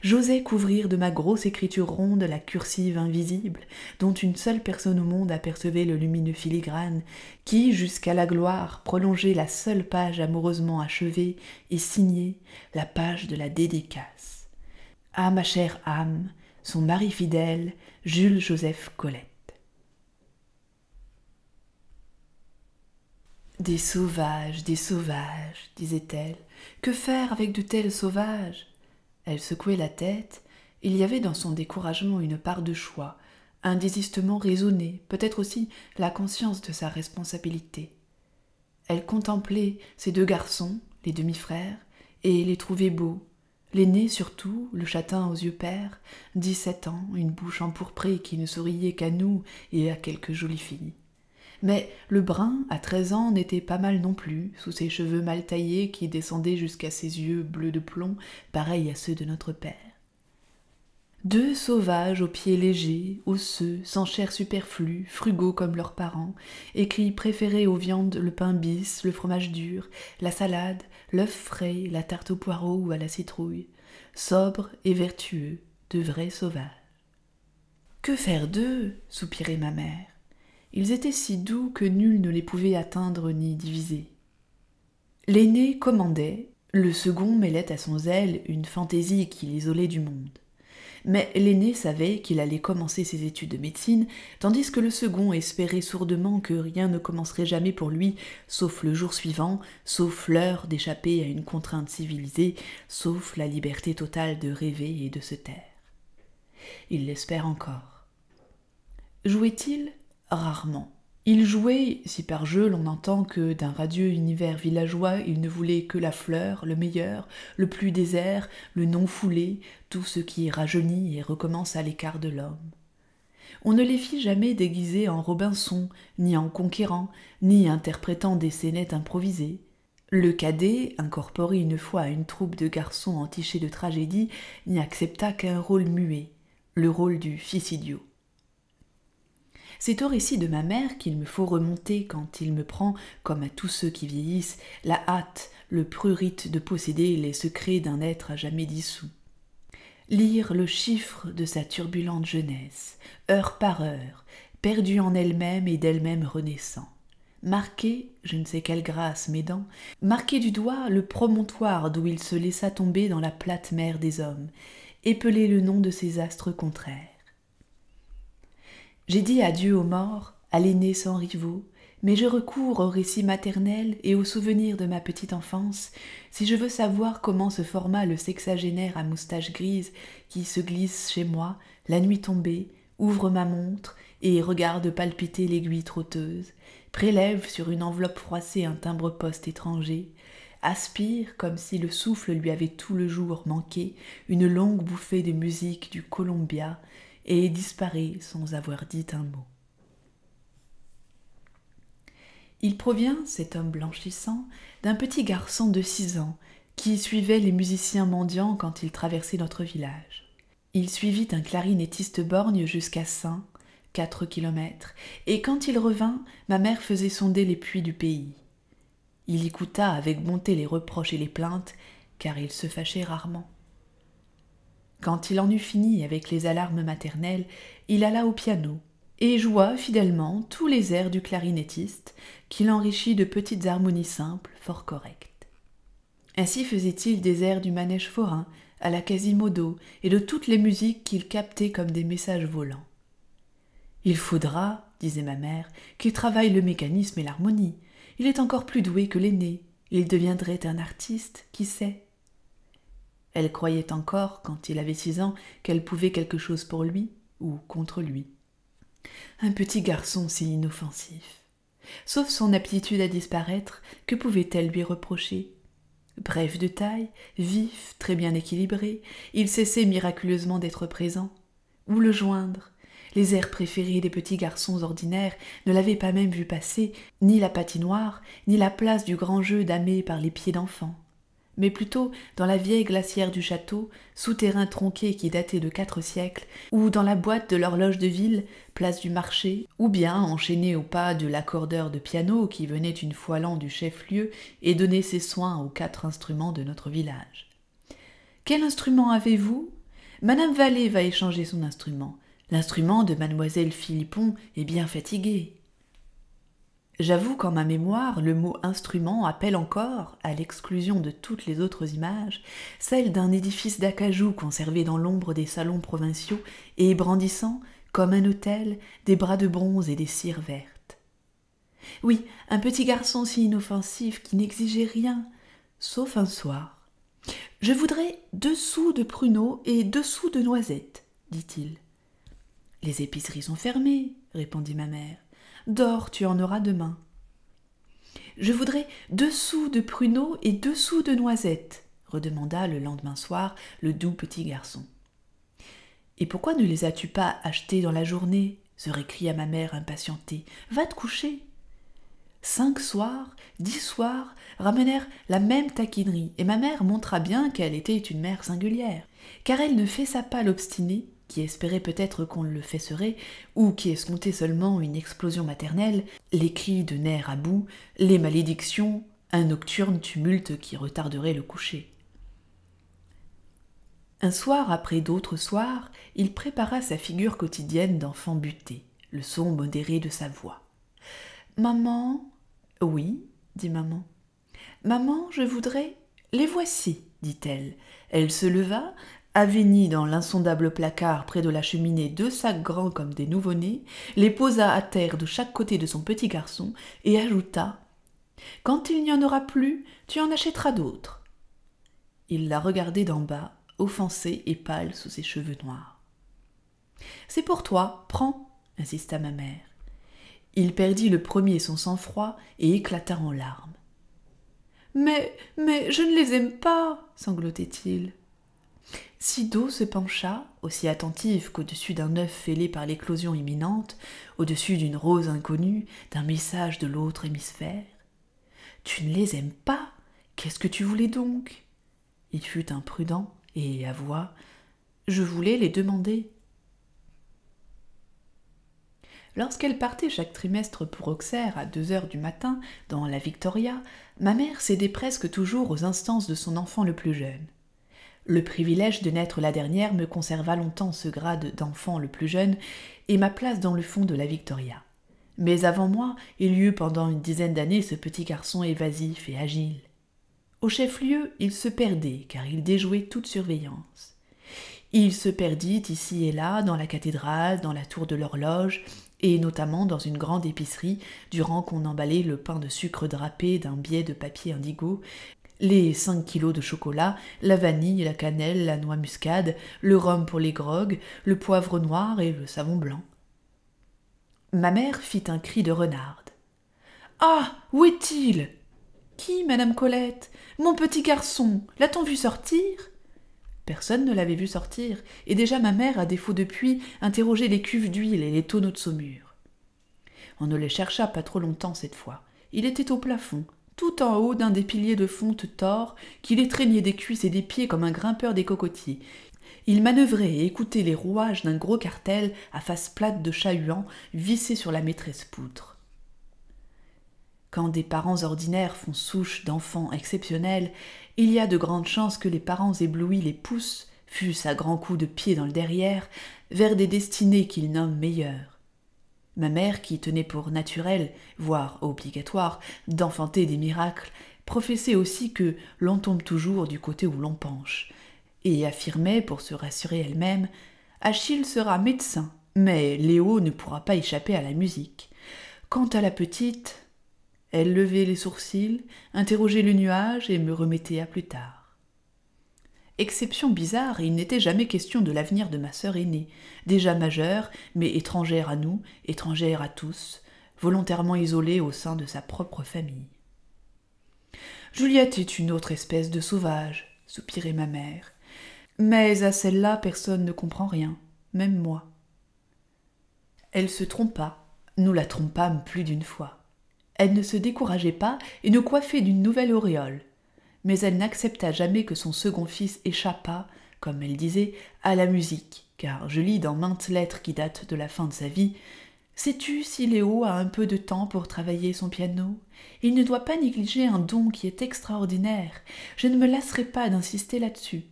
J'osais couvrir de ma grosse écriture ronde la cursive invisible, dont une seule personne au monde apercevait le lumineux filigrane, qui, jusqu'à la gloire, prolongeait la seule page amoureusement achevée et signée, la page de la dédicace. Ah, ma chère âme, son mari fidèle, Jules Joseph Colette. Des sauvages, des sauvages, disait-elle. Que faire avec de tels sauvages? Elle secouait la tête. Il y avait dans son découragement une part de choix, un désistement raisonné, peut-être aussi la conscience de sa responsabilité. Elle contemplait ces deux garçons, les demi-frères, et les trouvait beaux. L'aîné surtout, le châtain aux yeux pères, dix-sept ans, une bouche empourprée qui ne souriait qu'à nous et à quelques jolies filles. Mais le brun, à treize ans, n'était pas mal non plus, sous ses cheveux mal taillés qui descendaient jusqu'à ses yeux bleus de plomb, pareils à ceux de notre père. Deux sauvages aux pieds légers, osseux, sans chair superflue, frugaux comme leurs parents, et qui préféraient aux viandes le pain bis, le fromage dur, la salade, l'œuf frais, la tarte aux poireaux ou à la citrouille, sobres et vertueux, de vrais sauvages. Que faire d'eux? soupirait ma mère. Ils étaient si doux que nul ne les pouvait atteindre ni diviser. L'aîné commandait, le second mêlait à son zèle une fantaisie qui l'isolait du monde. Mais l'aîné savait qu'il allait commencer ses études de médecine, tandis que le second espérait sourdement que rien ne commencerait jamais pour lui, sauf le jour suivant, sauf l'heure d'échapper à une contrainte civilisée, sauf la liberté totale de rêver et de se taire. Il l'espère encore. Jouait-il Rarement. Il jouait, si par jeu l'on entend que d'un radieux univers villageois il ne voulait que la fleur, le meilleur, le plus désert, le non foulé, tout ce qui rajeunit et recommence à l'écart de l'homme. On ne les fit jamais déguisés en Robinson, ni en conquérant, ni interprétant des scénettes improvisées. Le cadet, incorporé une fois à une troupe de garçons entichés de tragédie, n'y accepta qu'un rôle muet, le rôle du fils idiot. C'est au récit de ma mère qu'il me faut remonter quand il me prend, comme à tous ceux qui vieillissent, la hâte, le prurite de posséder les secrets d'un être à jamais dissous. Lire le chiffre de sa turbulente jeunesse, heure par heure, perdue en elle-même et d'elle-même renaissant. Marquer, je ne sais quelle grâce m'aidant, marquer du doigt le promontoire d'où il se laissa tomber dans la plate mer des hommes, épeler le nom de ses astres contraires. J'ai dit adieu aux morts, à l'aîné sans rivaux, mais je recours au récit maternel et aux souvenirs de ma petite enfance si je veux savoir comment se forma le sexagénaire à moustache grise qui se glisse chez moi, la nuit tombée, ouvre ma montre et regarde palpiter l'aiguille trotteuse, prélève sur une enveloppe froissée un timbre-poste étranger, aspire, comme si le souffle lui avait tout le jour manqué, une longue bouffée de musique du Columbia, et disparaît sans avoir dit un mot. Il provient, cet homme blanchissant, d'un petit garçon de six ans qui suivait les musiciens mendiants quand ils traversaient notre village. Il suivit un clarinettiste borgne jusqu'à Saint, quatre kilomètres, et quand il revint, ma mère faisait sonder les puits du pays. Il écouta avec bonté les reproches et les plaintes, car il se fâchait rarement. Quand il en eut fini avec les alarmes maternelles, il alla au piano et joua fidèlement tous les airs du clarinettiste, qu'il enrichit de petites harmonies simples, fort correctes. Ainsi faisait-il des airs du manège forain, à la Quasimodo, et de toutes les musiques qu'il captait comme des messages volants. Il faudra, disait ma mère, qu'il travaille le mécanisme et l'harmonie. Il est encore plus doué que l'aîné. Il deviendrait un artiste, qui sait elle croyait encore, quand il avait six ans, qu'elle pouvait quelque chose pour lui ou contre lui. Un petit garçon si inoffensif. Sauf son aptitude à disparaître, que pouvait-elle lui reprocher? Bref de taille, vif, très bien équilibré, il cessait miraculeusement d'être présent. Où le joindre? Les airs préférés des petits garçons ordinaires ne l'avaient pas même vu passer, ni la patinoire, ni la place du grand jeu damé par les pieds d'enfants mais plutôt dans la vieille glacière du château, souterrain tronqué qui datait de quatre siècles, ou dans la boîte de l'horloge de ville, place du marché, ou bien enchaîné au pas de l'accordeur de piano qui venait une fois l'an du chef-lieu et donnait ses soins aux quatre instruments de notre village. Quel instrument avez-vous? Madame Vallée va échanger son instrument. L'instrument de mademoiselle Philippon est bien fatigué. J'avoue qu'en ma mémoire, le mot instrument appelle encore, à l'exclusion de toutes les autres images, celle d'un édifice d'acajou conservé dans l'ombre des salons provinciaux et brandissant, comme un hôtel, des bras de bronze et des cires vertes. Oui, un petit garçon si inoffensif qui n'exigeait rien, sauf un soir. Je voudrais deux sous de pruneaux et deux sous de noisettes, dit-il. Les épiceries sont fermées, répondit ma mère. Dors, tu en auras demain. Je voudrais deux sous de pruneaux et deux sous de noisettes, redemanda le lendemain soir le doux petit garçon. Et pourquoi ne les as-tu pas achetés dans la journée? se récria ma mère impatientée. Va te coucher. Cinq soirs, dix soirs ramenèrent la même taquinerie, et ma mère montra bien qu'elle était une mère singulière, car elle ne fessa pas l'obstinée, qui espérait peut-être qu'on le fesserait, ou qui escomptait seulement une explosion maternelle, les cris de nerfs à bout, les malédictions, un nocturne tumulte qui retarderait le coucher. Un soir après d'autres soirs, il prépara sa figure quotidienne d'enfant buté, le son modéré de sa voix. Maman. Oui, dit maman. Maman, je voudrais. Les voici, dit-elle. Elle se leva, aveignit dans l'insondable placard près de la cheminée deux sacs grands comme des nouveau-nés, les posa à terre de chaque côté de son petit garçon, et ajouta. Quand il n'y en aura plus, tu en achèteras d'autres. Il la regardait d'en bas, offensé et pâle sous ses cheveux noirs. C'est pour toi, prends, insista ma mère. Il perdit le premier son sang-froid et éclata en larmes. Mais, mais, je ne les aime pas, sanglotait-il. Sido se pencha, aussi attentif qu'au-dessus d'un œuf fêlé par l'éclosion imminente, au-dessus d'une rose inconnue, d'un message de l'autre hémisphère. Tu ne les aimes pas? Qu'est-ce que tu voulais donc? Il fut imprudent et avoua Je voulais les demander. Lorsqu'elle partait chaque trimestre pour Auxerre à deux heures du matin, dans la Victoria, ma mère cédait presque toujours aux instances de son enfant le plus jeune. Le privilège de naître la dernière me conserva longtemps ce grade d'enfant le plus jeune et ma place dans le fond de la Victoria. Mais avant moi, il y eut pendant une dizaine d'années ce petit garçon évasif et agile. Au chef-lieu, il se perdait, car il déjouait toute surveillance. Il se perdit ici et là, dans la cathédrale, dans la tour de l'horloge, et notamment dans une grande épicerie, durant qu'on emballait le pain de sucre drapé d'un biais de papier indigo, les cinq kilos de chocolat, la vanille, la cannelle, la noix muscade, le rhum pour les grogues, le poivre noir et le savon blanc. Ma mère fit un cri de renarde. Ah. Où est-il? Qui, madame Colette? Mon petit garçon. L'a-t-on vu sortir? Personne ne l'avait vu sortir, et déjà ma mère, à défaut de puits, interrogeait les cuves d'huile et les tonneaux de saumure. On ne le chercha pas trop longtemps cette fois. Il était au plafond, tout en haut d'un des piliers de fonte tors, qu'il étreignait des cuisses et des pieds comme un grimpeur des cocotiers. Il manœuvrait et écoutait les rouages d'un gros cartel à face plate de chat-huant vissé sur la maîtresse poutre. Quand des parents ordinaires font souche d'enfants exceptionnels, il y a de grandes chances que les parents éblouis les poussent, fût-ce à grands coups de pied dans le derrière, vers des destinées qu'ils nomment meilleures. Ma mère, qui tenait pour naturel, voire obligatoire, d'enfanter des miracles, professait aussi que l'on tombe toujours du côté où l'on penche, et affirmait, pour se rassurer elle-même, Achille sera médecin, mais Léo ne pourra pas échapper à la musique. Quant à la petite, elle levait les sourcils, interrogeait le nuage et me remettait à plus tard. Exception bizarre, il n'était jamais question de l'avenir de ma sœur aînée, déjà majeure, mais étrangère à nous, étrangère à tous, volontairement isolée au sein de sa propre famille. Juliette est une autre espèce de sauvage, soupirait ma mère. Mais à celle-là, personne ne comprend rien, même moi. Elle se trompa, nous la trompâmes plus d'une fois. Elle ne se décourageait pas et nous coiffait d'une nouvelle auréole. Mais elle n'accepta jamais que son second fils échappât, comme elle disait, à la musique, car je lis dans maintes lettres qui datent de la fin de sa vie Sais-tu si Léo a un peu de temps pour travailler son piano? Il ne doit pas négliger un don qui est extraordinaire. Je ne me lasserai pas d'insister là-dessus.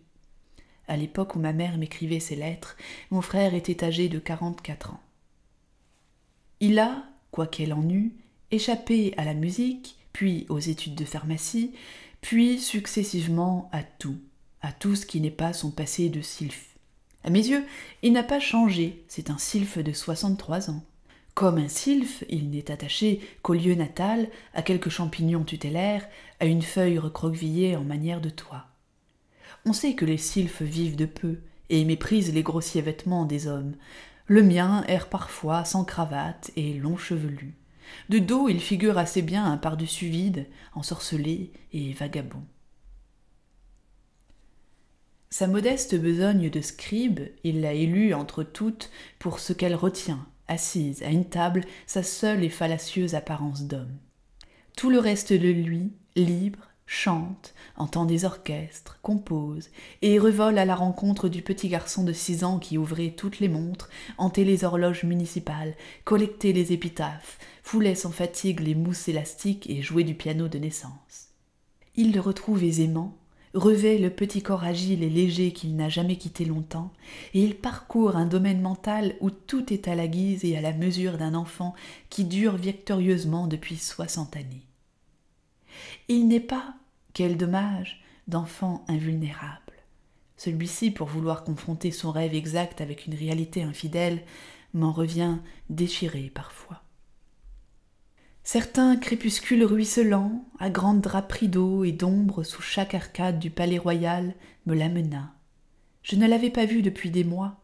À l'époque où ma mère m'écrivait ces lettres, mon frère était âgé de quarante-quatre ans. Il a, quoiqu'elle en eût, échappé à la musique, puis aux études de pharmacie, puis successivement à tout, à tout ce qui n'est pas son passé de sylphe. À mes yeux, il n'a pas changé, c'est un sylphe de 63 ans. Comme un sylphe, il n'est attaché qu'au lieu natal, à quelques champignons tutélaires, à une feuille recroquevillée en manière de toit. On sait que les sylphes vivent de peu et méprisent les grossiers vêtements des hommes. Le mien erre parfois sans cravate et long chevelu. De dos, il figure assez bien un par-dessus vide, ensorcelé et vagabond. Sa modeste besogne de scribe, il l'a élue entre toutes pour ce qu'elle retient, assise à une table, sa seule et fallacieuse apparence d'homme. Tout le reste de lui, libre, chante, entend des orchestres, compose, et revole à la rencontre du petit garçon de six ans qui ouvrait toutes les montres, hantait les horloges municipales, collectait les épitaphes, foulait sans fatigue les mousses élastiques et jouait du piano de naissance. Il le retrouve aisément, revêt le petit corps agile et léger qu'il n'a jamais quitté longtemps, et il parcourt un domaine mental où tout est à la guise et à la mesure d'un enfant qui dure victorieusement depuis soixante années. Il n'est pas, quel dommage, d'enfant invulnérable. Celui-ci, pour vouloir confronter son rêve exact avec une réalité infidèle, m'en revient déchiré parfois. Certains crépuscules ruisselants, à grandes draperies d'eau et d'ombre sous chaque arcade du palais royal, me l'amena. Je ne l'avais pas vu depuis des mois.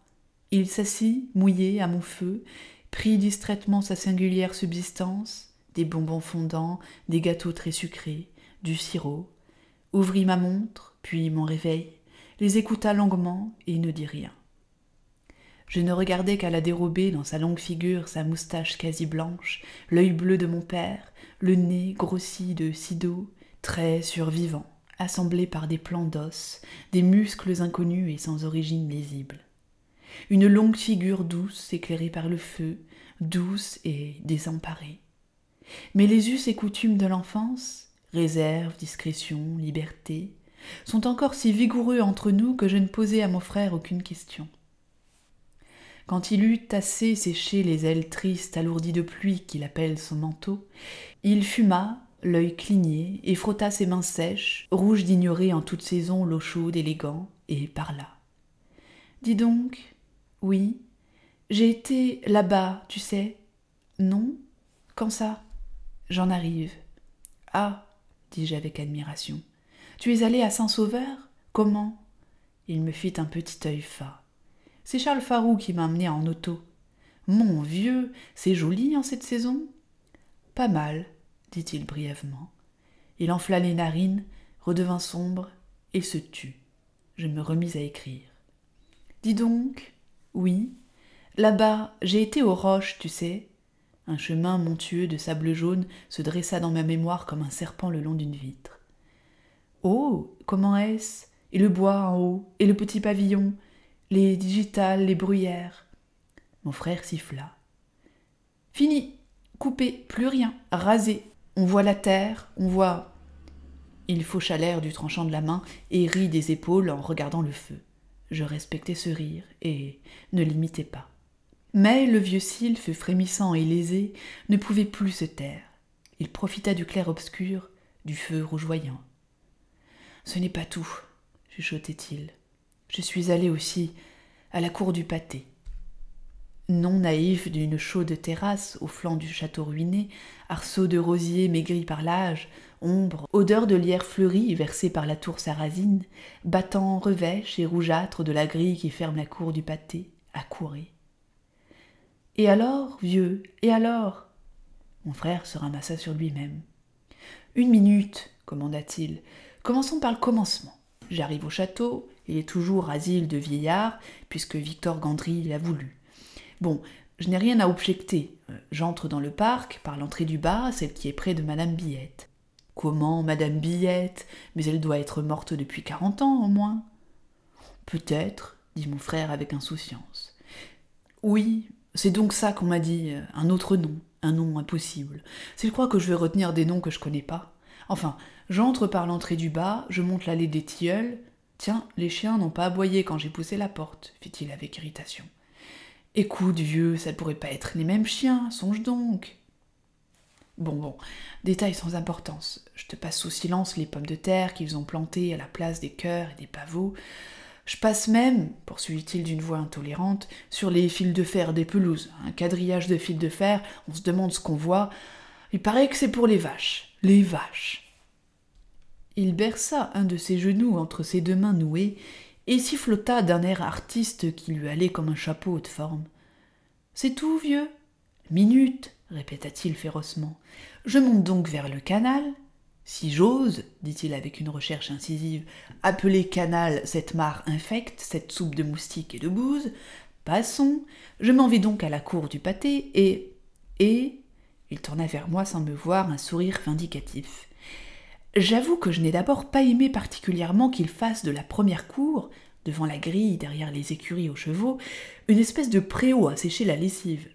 Il s'assit, mouillé, à mon feu, prit distraitement sa singulière subsistance, des bonbons fondants, des gâteaux très sucrés, du sirop, ouvrit ma montre, puis mon réveil, les écouta longuement et ne dit rien. Je ne regardais qu'à la dérober dans sa longue figure sa moustache quasi blanche, l'œil bleu de mon père, le nez grossi de sido, traits survivants, assemblés par des plans d'os, des muscles inconnus et sans origine lisible. Une longue figure douce éclairée par le feu, douce et désemparée. Mais les us et coutumes de l'enfance, réserve, discrétion, liberté, sont encore si vigoureux entre nous que je ne posai à mon frère aucune question. Quand il eut assez séché les ailes tristes alourdies de pluie qu'il appelle son manteau, il fuma, l'œil cligné, et frotta ses mains sèches, rouges d'ignorer en toute saison l'eau chaude et et parla. Dis donc, oui, j'ai été là-bas, tu sais. Non? Quand ça? J'en arrive. Ah, dis-je avec admiration. Tu es allé à Saint-Sauveur? Comment? Il me fit un petit œil fat. C'est Charles Farou qui m'a amené en auto. Mon vieux, c'est joli en cette saison? Pas mal, dit-il brièvement. Il enfla les narines, redevint sombre et se tut. Je me remis à écrire. Dis donc, oui, là-bas, j'ai été aux roches, tu sais. Un chemin montueux de sable jaune se dressa dans ma mémoire comme un serpent le long d'une vitre. Oh, comment est-ce? Et le bois en haut? Et le petit pavillon? Les digitales, les bruyères? Mon frère siffla. Fini, coupé, plus rien, rasé. On voit la terre, on voit. Il faucha l'air du tranchant de la main et rit des épaules en regardant le feu. Je respectais ce rire et ne l'imitais pas. Mais le vieux sylphe, frémissant et lésé, ne pouvait plus se taire. Il profita du clair-obscur, du feu rougeoyant. Ce n'est pas tout, chuchotait-il. Je suis allé aussi à la cour du pâté. Non naïf d'une chaude terrasse au flanc du château ruiné, arceaux de rosiers maigris par l'âge, ombre, odeur de lierre fleurie versée par la tour sarrasine, battant revêche et rougeâtre de la grille qui ferme la cour du pâté, accourait. Et alors, vieux, et alors? Mon frère se ramassa sur lui-même. Une minute, commanda-t-il. Commençons par le commencement. J'arrive au château, il est toujours asile de vieillard, puisque Victor Gandry l'a voulu. Bon, je n'ai rien à objecter. J'entre dans le parc, par l'entrée du bas, celle qui est près de Madame Billette. Comment, Madame Billette? Mais elle doit être morte depuis quarante ans, au moins. Peut-être, dit mon frère avec insouciance. Oui, c'est donc ça qu'on m'a dit, euh, un autre nom, un nom impossible. C'est crois que je vais retenir des noms que je connais pas. Enfin, j'entre par l'entrée du bas, je monte l'allée des tilleuls, Tiens, les chiens n'ont pas aboyé quand j'ai poussé la porte, fit-il avec irritation. Écoute, vieux, ça ne pourrait pas être les mêmes chiens, songe donc. Bon, bon, détail sans importance. Je te passe sous silence les pommes de terre qu'ils ont plantées à la place des cœurs et des pavots. Je passe même, poursuivit-il d'une voix intolérante, sur les fils de fer des pelouses. Un quadrillage de fils de fer, on se demande ce qu'on voit. Il paraît que c'est pour les vaches. Les vaches. Il berça un de ses genoux entre ses deux mains nouées et sifflota d'un air artiste qui lui allait comme un chapeau de forme. C'est tout, vieux? Minute, répéta-t-il férocement. Je monte donc vers le canal. Si j'ose, dit-il avec une recherche incisive, appeler canal cette mare infecte, cette soupe de moustiques et de bouse, passons. Je m'en vais donc à la cour du pâté et. et. Il tourna vers moi sans me voir un sourire vindicatif. J'avoue que je n'ai d'abord pas aimé particulièrement qu'il fasse de la première cour, devant la grille, derrière les écuries aux chevaux, une espèce de préau à sécher la lessive.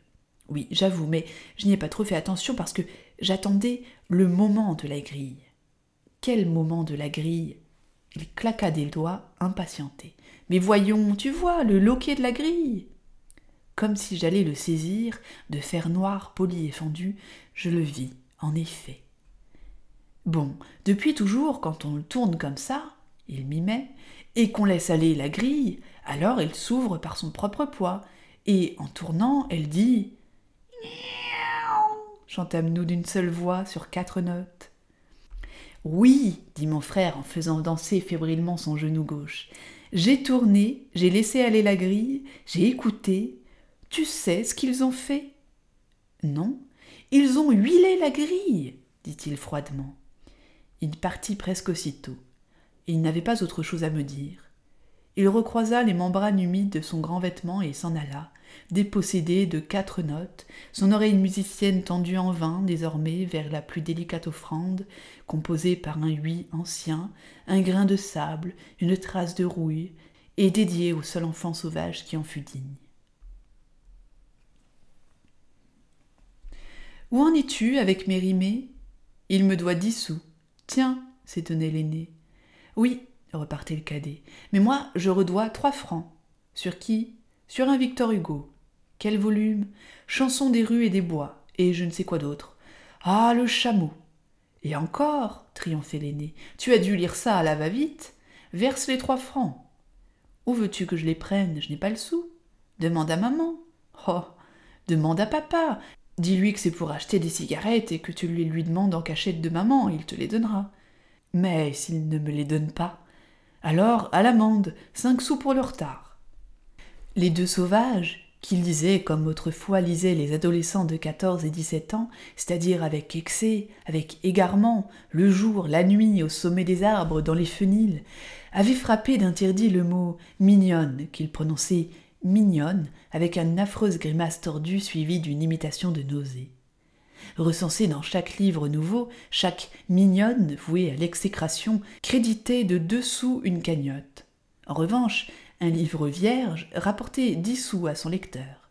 Oui, j'avoue, mais je n'y ai pas trop fait attention parce que j'attendais le moment de la grille. Quel moment de la grille? Il claqua des doigts, impatienté. Mais voyons, tu vois, le loquet de la grille Comme si j'allais le saisir, de fer noir poli et fendu, je le vis, en effet. Bon, depuis toujours, quand on le tourne comme ça, il m'y met, et qu'on laisse aller la grille, alors elle s'ouvre par son propre poids, et en tournant, elle dit chantâmes-nous d'une seule voix sur quatre notes. Oui, dit mon frère en faisant danser fébrilement son genou gauche. J'ai tourné, j'ai laissé aller la grille, j'ai écouté. Tu sais ce qu'ils ont fait? Non, ils ont huilé la grille, dit-il froidement. Il partit presque aussitôt. Il n'avait pas autre chose à me dire. Il recroisa les membranes humides de son grand vêtement et s'en alla, dépossédé de quatre notes, son oreille musicienne tendue en vain désormais vers la plus délicate offrande, composée par un huit ancien, un grain de sable, une trace de rouille, et dédiée au seul enfant sauvage qui en fut digne. Où en es-tu avec Mérimée Il me doit dix sous. Tiens, s'étonnait l'aîné. Oui, repartait le cadet, mais moi je redois trois francs. Sur qui? Sur un Victor Hugo. Quel volume Chansons des rues et des bois, et je ne sais quoi d'autre. Ah, le chameau Et encore triomphait l'aîné. Tu as dû lire ça à la va-vite Verse les trois francs. Où veux-tu que je les prenne? Je n'ai pas le sou. Demande à maman. Oh Demande à papa. Dis-lui que c'est pour acheter des cigarettes et que tu lui demandes en cachette de maman, il te les donnera. Mais s'il ne me les donne pas, alors à l'amende, cinq sous pour le retard. Les deux sauvages, qu'ils lisaient comme autrefois lisaient les adolescents de quatorze et dix-sept ans, c'est-à-dire avec excès, avec égarement, le jour, la nuit, au sommet des arbres, dans les fenils, avaient frappé d'interdit le mot mignonne qu'ils prononçaient mignonne, avec une affreuse grimace tordue suivie d'une imitation de nausée. Recensé dans chaque livre nouveau, chaque mignonne vouée à l'exécration créditait de deux sous une cagnotte. En revanche, un livre vierge rapportait dix sous à son lecteur.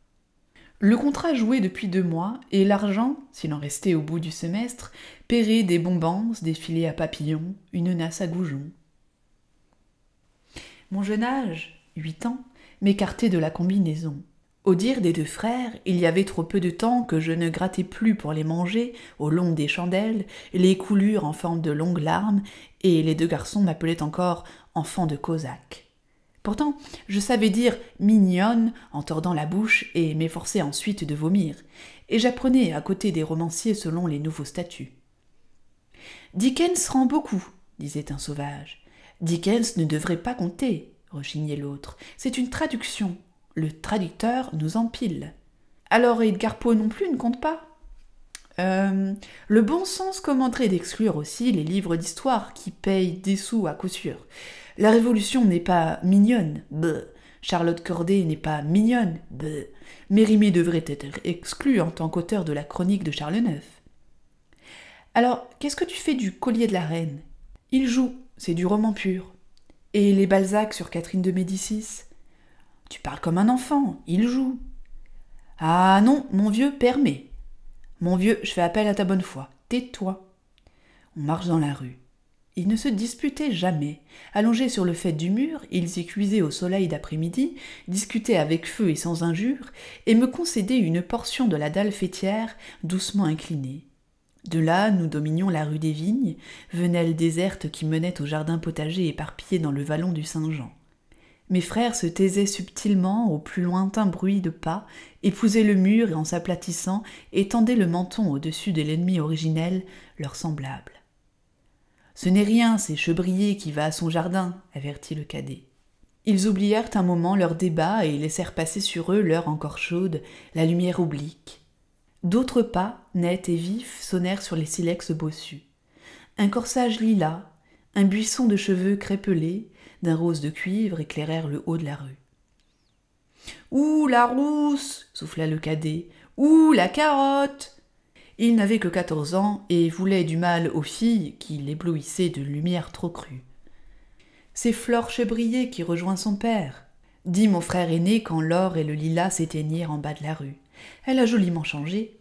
Le contrat jouait depuis deux mois, et l'argent, s'il en restait au bout du semestre, paierait des bonbances, des filets à papillons, une nasse à goujons. Mon jeune âge, huit ans, m'écarter de la combinaison. Au dire des deux frères, il y avait trop peu de temps que je ne grattais plus pour les manger, au long des chandelles, les coulures en forme de longues larmes, et les deux garçons m'appelaient encore enfant de Cosaque. Pourtant, je savais dire mignonne en tordant la bouche et m'efforçais ensuite de vomir, et j'apprenais à côté des romanciers selon les nouveaux statuts. Dickens rend beaucoup, disait un sauvage. Dickens ne devrait pas compter rechignait l'autre. C'est une traduction. Le traducteur nous empile. Alors Edgar Poe non plus ne compte pas? Euh, Le bon sens commanderait d'exclure aussi les livres d'histoire qui payent des sous à coup sûr. La Révolution n'est pas mignonne, Charlotte Corday n'est pas mignonne, Mérimée devrait être exclue en tant qu'auteur de la chronique de Charles IX. Alors, qu'est-ce que tu fais du collier de la reine? Il joue, c'est du roman pur. Et les Balzac sur Catherine de Médicis? Tu parles comme un enfant, il joue. Ah non, mon vieux permet. Mon vieux, je fais appel à ta bonne foi. Tais-toi. On marche dans la rue. Ils ne se disputaient jamais. Allongés sur le fait du mur, ils y cuisaient au soleil d'après-midi, discutaient avec feu et sans injure, et me concédaient une portion de la dalle fêtière doucement inclinée. De là, nous dominions la rue des Vignes, venelle déserte qui menait au jardin potager éparpillé dans le vallon du Saint-Jean. Mes frères se taisaient subtilement au plus lointain bruit de pas, épousaient le mur et en s'aplatissant, étendaient le menton au-dessus de l'ennemi originel, leur semblable. Ce n'est rien, c'est Chebrier qui va à son jardin, avertit le cadet. Ils oublièrent un moment leur débat et laissèrent passer sur eux l'heure encore chaude, la lumière oblique. D'autres pas, nets et vifs, sonnèrent sur les silex bossus. Un corsage lilas, un buisson de cheveux crépelés, d'un rose de cuivre éclairèrent le haut de la rue. Ouh, la rousse souffla le cadet. Ouh, la carotte Il n'avait que quatorze ans et voulait du mal aux filles qui l'éblouissaient de lumière trop crue. C'est Flore Chebrier qui rejoint son père, dit mon frère aîné quand l'or et le lilas s'éteignirent en bas de la rue. Elle a joliment changé.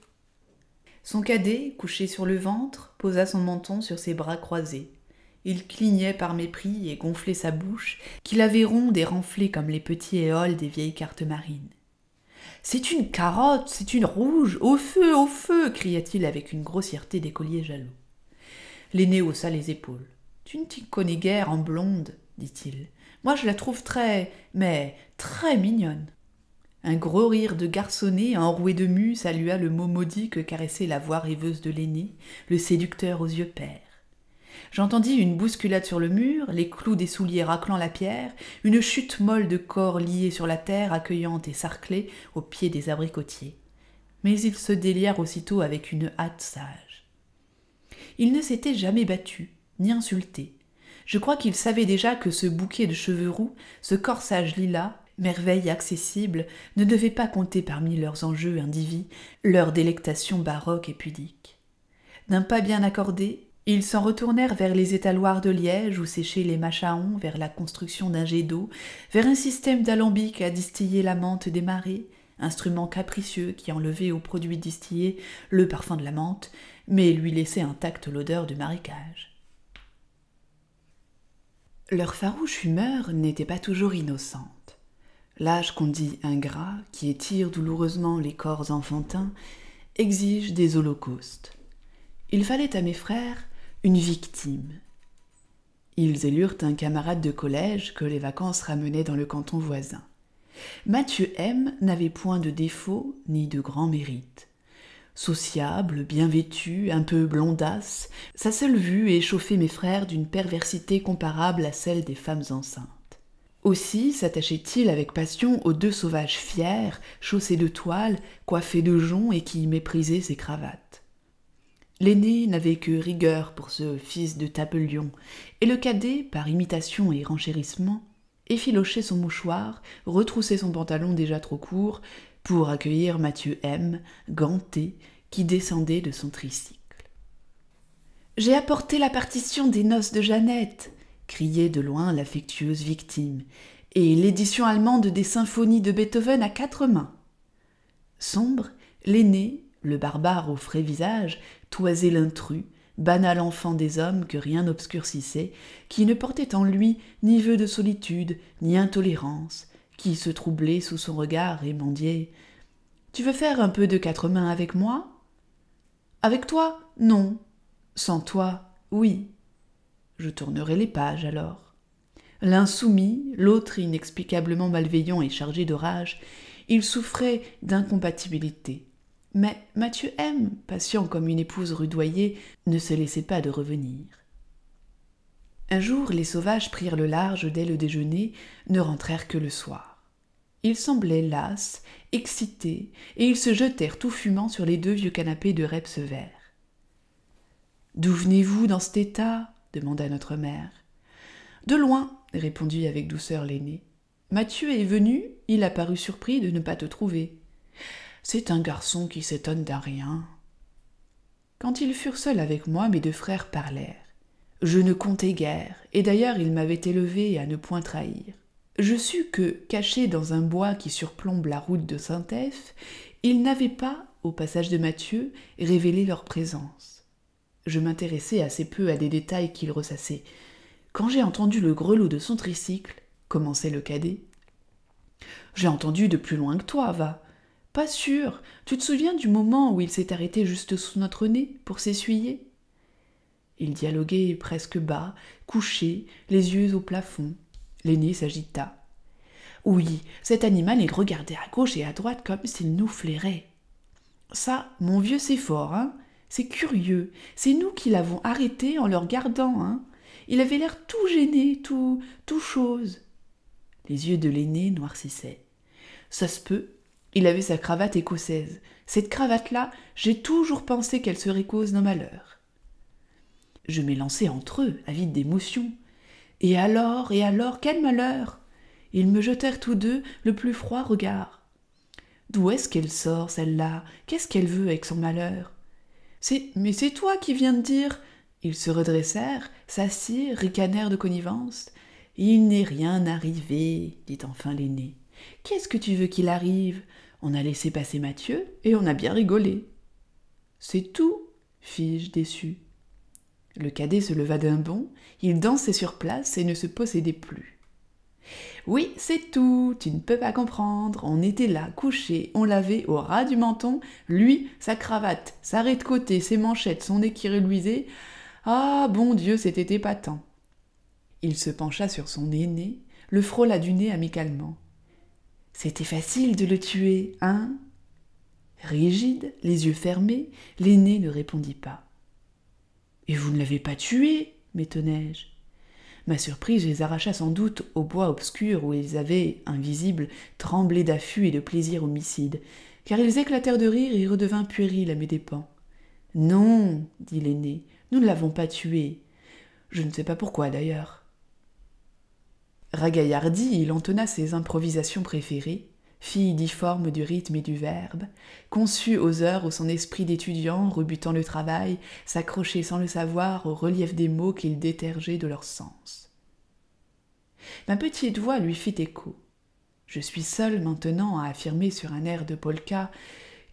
Son cadet, couché sur le ventre, posa son menton sur ses bras croisés. Il clignait par mépris et gonflait sa bouche, qu'il avait ronde et renflée comme les petits éoles des vieilles cartes marines. C'est une carotte, c'est une rouge, au feu, au feu cria-t-il avec une grossièreté d'écolier jaloux. L'aîné haussa les épaules. Tu ne t'y connais guère en blonde, dit-il. Moi je la trouve très, mais très mignonne. Un gros rire de garçonnet enroué de mue salua le mot maudit que caressait la voix rêveuse de l'aîné, le séducteur aux yeux pères. J'entendis une bousculade sur le mur, les clous des souliers raclant la pierre, une chute molle de corps liés sur la terre, accueillante et sarclée, au pied des abricotiers. Mais ils se délièrent aussitôt avec une hâte sage. Il ne s'était jamais battu, ni insulté. Je crois qu'il savait déjà que ce bouquet de cheveux roux, ce corsage lilas, merveille accessible, ne devait pas compter parmi leurs enjeux indivis, leur délectation baroque et pudique. D'un pas bien accordé, ils s'en retournèrent vers les étaloirs de liège où séchaient les machaons, vers la construction d'un jet d'eau, vers un système d'alambic à distiller la menthe des marées, instrument capricieux qui enlevait au produit distillé le parfum de la menthe, mais lui laissait intacte l'odeur du marécage. Leur farouche humeur n'était pas toujours innocente. L'âge qu'on dit ingrat, qui étire douloureusement les corps enfantins, exige des holocaustes. Il fallait à mes frères une victime. Ils élurent un camarade de collège que les vacances ramenaient dans le canton voisin. Mathieu M n'avait point de défaut ni de grand mérite. Sociable, bien vêtu, un peu blondasse, sa seule vue échauffait mes frères d'une perversité comparable à celle des femmes enceintes. Aussi s'attachait-il avec passion aux deux sauvages fiers, chaussés de toile, coiffés de joncs et qui méprisaient ses cravates. L'aîné n'avait que rigueur pour ce fils de tabellion, et le cadet, par imitation et renchérissement, effilochait son mouchoir, retroussait son pantalon déjà trop court, pour accueillir Mathieu M, ganté, qui descendait de son tricycle. J'ai apporté la partition des noces de Jeannette, criait de loin l'affectueuse victime, et l'édition allemande des symphonies de Beethoven à quatre mains. Sombre, l'aîné, le barbare au frais visage, toisait l'intrus, banal enfant des hommes que rien n'obscurcissait, qui ne portait en lui ni vœu de solitude, ni intolérance, qui se troublait sous son regard et mendiait. Tu veux faire un peu de quatre mains avec moi Avec toi Non. Sans toi Oui. Je tournerai les pages alors. L'un soumis, l'autre inexplicablement malveillant et chargé de rage, ils souffraient d'incompatibilité. Mais Mathieu M, patient comme une épouse rudoyée, ne se laissait pas de revenir. Un jour, les sauvages prirent le large dès le déjeuner, ne rentrèrent que le soir. Ils semblaient las, excités, et ils se jetèrent tout fumant sur les deux vieux canapés de reps verts. D'où venez-vous dans cet état? demanda notre mère. De loin, répondit avec douceur l'aîné. Mathieu est venu, il a paru surpris de ne pas te trouver. C'est un garçon qui s'étonne d'un rien. Quand ils furent seuls avec moi, mes deux frères parlèrent. Je ne comptais guère, et d'ailleurs ils m'avaient élevé à ne point trahir. Je sus que, cachés dans un bois qui surplombe la route de Saint-Èphe, ils n'avaient pas, au passage de Mathieu, révélé leur présence. Je m'intéressais assez peu à des détails qu'ils ressassaient. Quand j'ai entendu le grelot de son tricycle, commençait le cadet. J'ai entendu de plus loin que toi, va. Pas sûr. Tu te souviens du moment où il s'est arrêté juste sous notre nez pour s'essuyer? Il dialoguait presque bas, couché, les yeux au plafond. L'aîné s'agita. Oui, cet animal, il regardait à gauche et à droite comme s'il nous flairait. Ça, mon vieux, c'est fort, hein C'est curieux. C'est nous qui l'avons arrêté en le regardant, hein Il avait l'air tout gêné, tout, tout chose. Les yeux de l'aîné noircissaient. Ça se peut, il avait sa cravate écossaise. Cette cravate-là, j'ai toujours pensé qu'elle serait cause d'un malheur. Je m'élançai entre eux, avide d'émotion. Et alors, et alors, quel malheur Ils me jetèrent tous deux le plus froid regard. D'où est-ce qu'elle sort, celle-là? Qu'est-ce qu'elle veut avec son malheur? C'est. Mais c'est toi qui viens de dire. Ils se redressèrent, s'assirent, ricanèrent de connivence. Il n'est rien arrivé, dit enfin l'aîné. Qu'est-ce que tu veux qu'il arrive? On a laissé passer Mathieu et on a bien rigolé. C'est tout, fis-je déçu. Le cadet se leva d'un bond, il dansait sur place et ne se possédait plus. Oui, c'est tout, tu ne peux pas comprendre. On était là, couché, on l'avait au ras du menton, lui, sa cravate, sa raie de côté, ses manchettes, son nez qui reluisait. Ah, bon Dieu, c'était épatant. Il se pencha sur son aîné, le frôla du nez amicalement. C'était facile de le tuer, hein? Rigide, les yeux fermés, l'aîné ne répondit pas. Et vous ne l'avez pas tué m'étonnai-je. Ma surprise les arracha sans doute au bois obscur où ils avaient, invisibles, tremblé d'affût et de plaisir homicide, car ils éclatèrent de rire et redevinrent puérils à mes dépens. Non, dit l'aîné, nous ne l'avons pas tué. Je ne sais pas pourquoi d'ailleurs. Ragaillardi, il entonna ses improvisations préférées, fille difforme du rythme et du verbe, conçue aux heures où son esprit d'étudiant, rebutant le travail, s'accrochait sans le savoir au relief des mots qu'il détergeait de leur sens. Ma petite voix lui fit écho. Je suis seule maintenant à affirmer sur un air de polka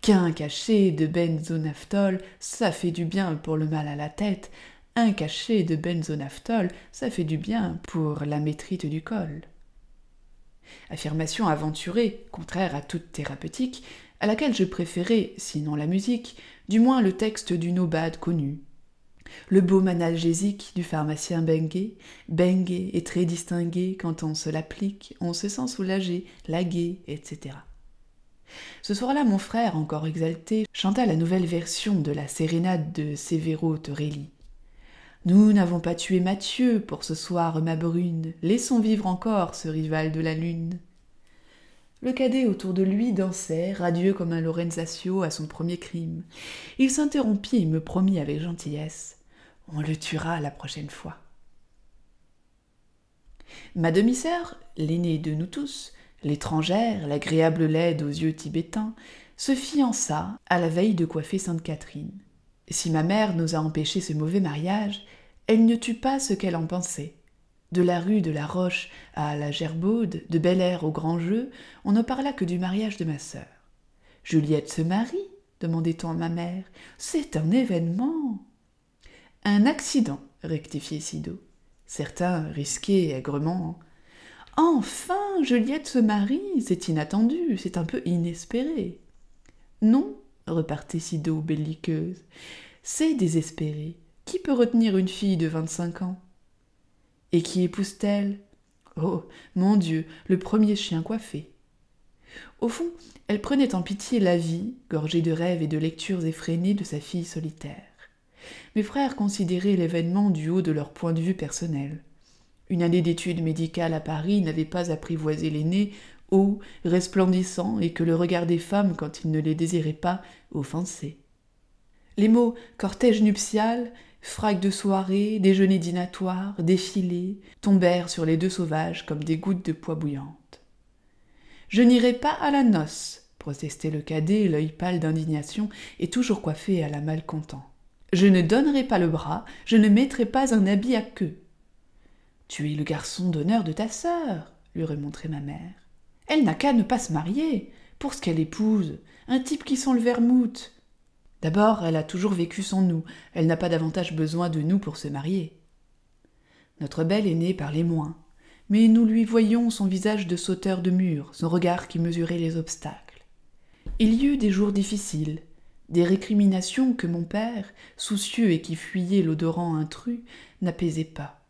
qu'un cachet de benzonaftol, ça fait du bien pour le mal à la tête, un cachet de benzonaftol, ça fait du bien pour la métrite du col. Affirmation aventurée, contraire à toute thérapeutique, à laquelle je préférais, sinon la musique, du moins le texte d'une aubade connue. Le beau analgésique du pharmacien Bengue, Bengue est très distingué quand on se l'applique, on se sent soulagé, lagué, etc. Ce soir-là, mon frère, encore exalté, chanta la nouvelle version de la sérénade de Severo Torelli. Nous n'avons pas tué Mathieu pour ce soir, ma brune. Laissons vivre encore ce rival de la lune. Le cadet autour de lui dansait, radieux comme un Lorenzaccio à son premier crime. Il s'interrompit et me promit avec gentillesse On le tuera la prochaine fois. Ma demi-sœur, l'aînée de nous tous, l'étrangère, l'agréable laide aux yeux tibétains, se fiança à la veille de coiffer Sainte Catherine. Si ma mère n'osa empêcher ce mauvais mariage, elle ne tut pas ce qu'elle en pensait. De la rue de la Roche à la Gerbaude, de Bel Air au Grand Jeu, on ne parla que du mariage de ma sœur. Juliette se marie demandait-on à ma mère. C'est un événement. Un accident, rectifiait Sido. Certains risquaient aigrement. Enfin, Juliette se marie, c'est inattendu, c'est un peu inespéré. Non, repartait Sido belliqueuse, c'est désespéré. Qui peut retenir une fille de vingt-cinq ans? Et qui épouse-t-elle? Oh, mon Dieu, le premier chien coiffé. Au fond, elle prenait en pitié la vie, gorgée de rêves et de lectures effrénées de sa fille solitaire. Mes frères considéraient l'événement du haut de leur point de vue personnel. Une année d'études médicales à Paris n'avait pas apprivoisé l'aîné, haut, resplendissant, et que le regard des femmes, quand il ne les désirait pas, offensait. Les mots cortège nuptial Frague de soirée, déjeuner dînatoire, défilé, tombèrent sur les deux sauvages comme des gouttes de poix bouillante. Je n'irai pas à la noce, protestait le cadet, l'œil pâle d'indignation et toujours coiffé à la malcontent. Je ne donnerai pas le bras, je ne mettrai pas un habit à queue. Tu es le garçon d'honneur de ta sœur, lui remontrait ma mère. Elle n'a qu'à ne pas se marier. Pour ce qu'elle épouse, un type qui sent le vermouth, D'abord, elle a toujours vécu sans nous, elle n'a pas davantage besoin de nous pour se marier. Notre belle aînée parlait moins, mais nous lui voyions son visage de sauteur de mur, son regard qui mesurait les obstacles. Il y eut des jours difficiles, des récriminations que mon père, soucieux et qui fuyait l'odorant intrus, n'apaisait pas.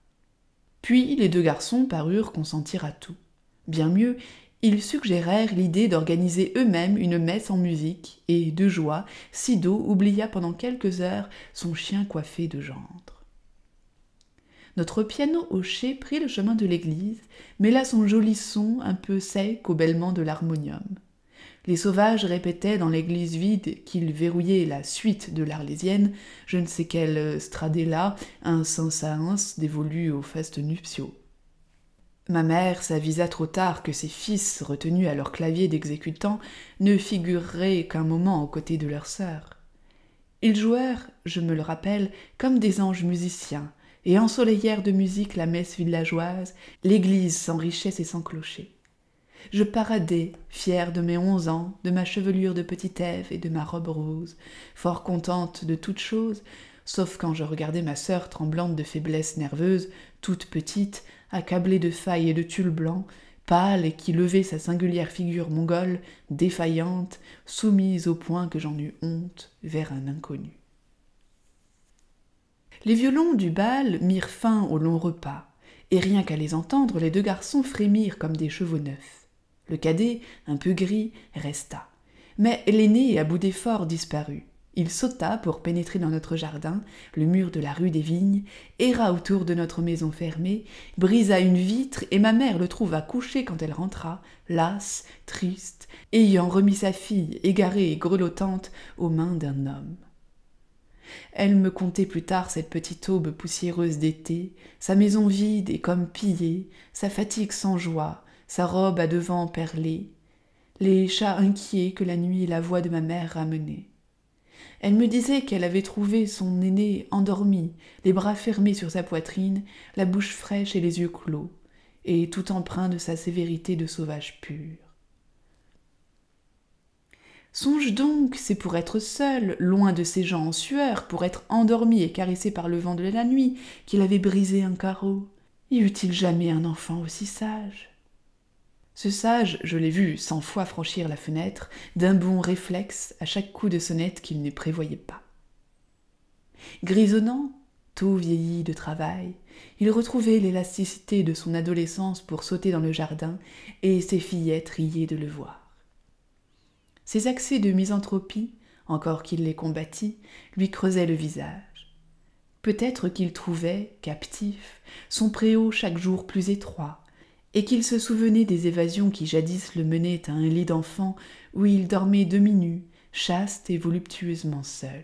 Puis les deux garçons parurent consentir à tout. Bien mieux, ils suggérèrent l'idée d'organiser eux-mêmes une messe en musique, et de joie, Sido oublia pendant quelques heures son chien coiffé de gendre. Notre piano hoché prit le chemin de l'église, mêla son joli son un peu sec au bêlement de l'harmonium. Les sauvages répétaient dans l'église vide qu'ils verrouillaient la suite de l'Arlésienne, je ne sais quel stradella, un à dévolu aux festes nuptiaux. Ma mère s'avisa trop tard que ses fils, retenus à leur clavier d'exécutants, ne figureraient qu'un moment aux côtés de leur sœur. Ils jouèrent, je me le rappelle, comme des anges musiciens, et ensoleillèrent de musique la messe villageoise, l'église sans richesse et sans clocher. Je paradais, fière de mes onze ans, de ma chevelure de petite Ève et de ma robe rose, fort contente de toutes choses, sauf quand je regardais ma sœur tremblante de faiblesse nerveuse, toute petite, accablée de failles et de tulle blanc, pâle et qui levait sa singulière figure mongole, défaillante, soumise au point que j'en eus honte, vers un inconnu. Les violons du bal mirent fin au long repas, et rien qu'à les entendre, les deux garçons frémirent comme des chevaux neufs. Le cadet, un peu gris, resta. Mais l'aîné, à bout d'effort, disparut. Il sauta pour pénétrer dans notre jardin, le mur de la rue des Vignes, erra autour de notre maison fermée, brisa une vitre, et ma mère le trouva couché quand elle rentra, lasse, triste, ayant remis sa fille, égarée et grelottante, aux mains d'un homme. Elle me contait plus tard cette petite aube poussiéreuse d'été, sa maison vide et comme pillée, sa fatigue sans joie, sa robe à devant perlée, les chats inquiets que la nuit et la voix de ma mère ramenaient. Elle me disait qu'elle avait trouvé son aîné endormi, les bras fermés sur sa poitrine, la bouche fraîche et les yeux clos, et tout empreint de sa sévérité de sauvage pur. Songe donc, c'est pour être seul, loin de ces gens en sueur, pour être endormi et caressé par le vent de la nuit, qu'il avait brisé un carreau. Y eut-il jamais un enfant aussi sage? Ce sage, je l'ai vu cent fois franchir la fenêtre, d'un bon réflexe à chaque coup de sonnette qu'il ne prévoyait pas. Grisonnant, tout vieilli de travail, il retrouvait l'élasticité de son adolescence pour sauter dans le jardin, et ses fillettes riaient de le voir. Ses accès de misanthropie, encore qu'il les combattît, lui creusaient le visage. Peut-être qu'il trouvait, captif, son préau chaque jour plus étroit, et qu'il se souvenait des évasions qui jadis le menaient à un lit d'enfant où il dormait demi-nu, chaste et voluptueusement seul.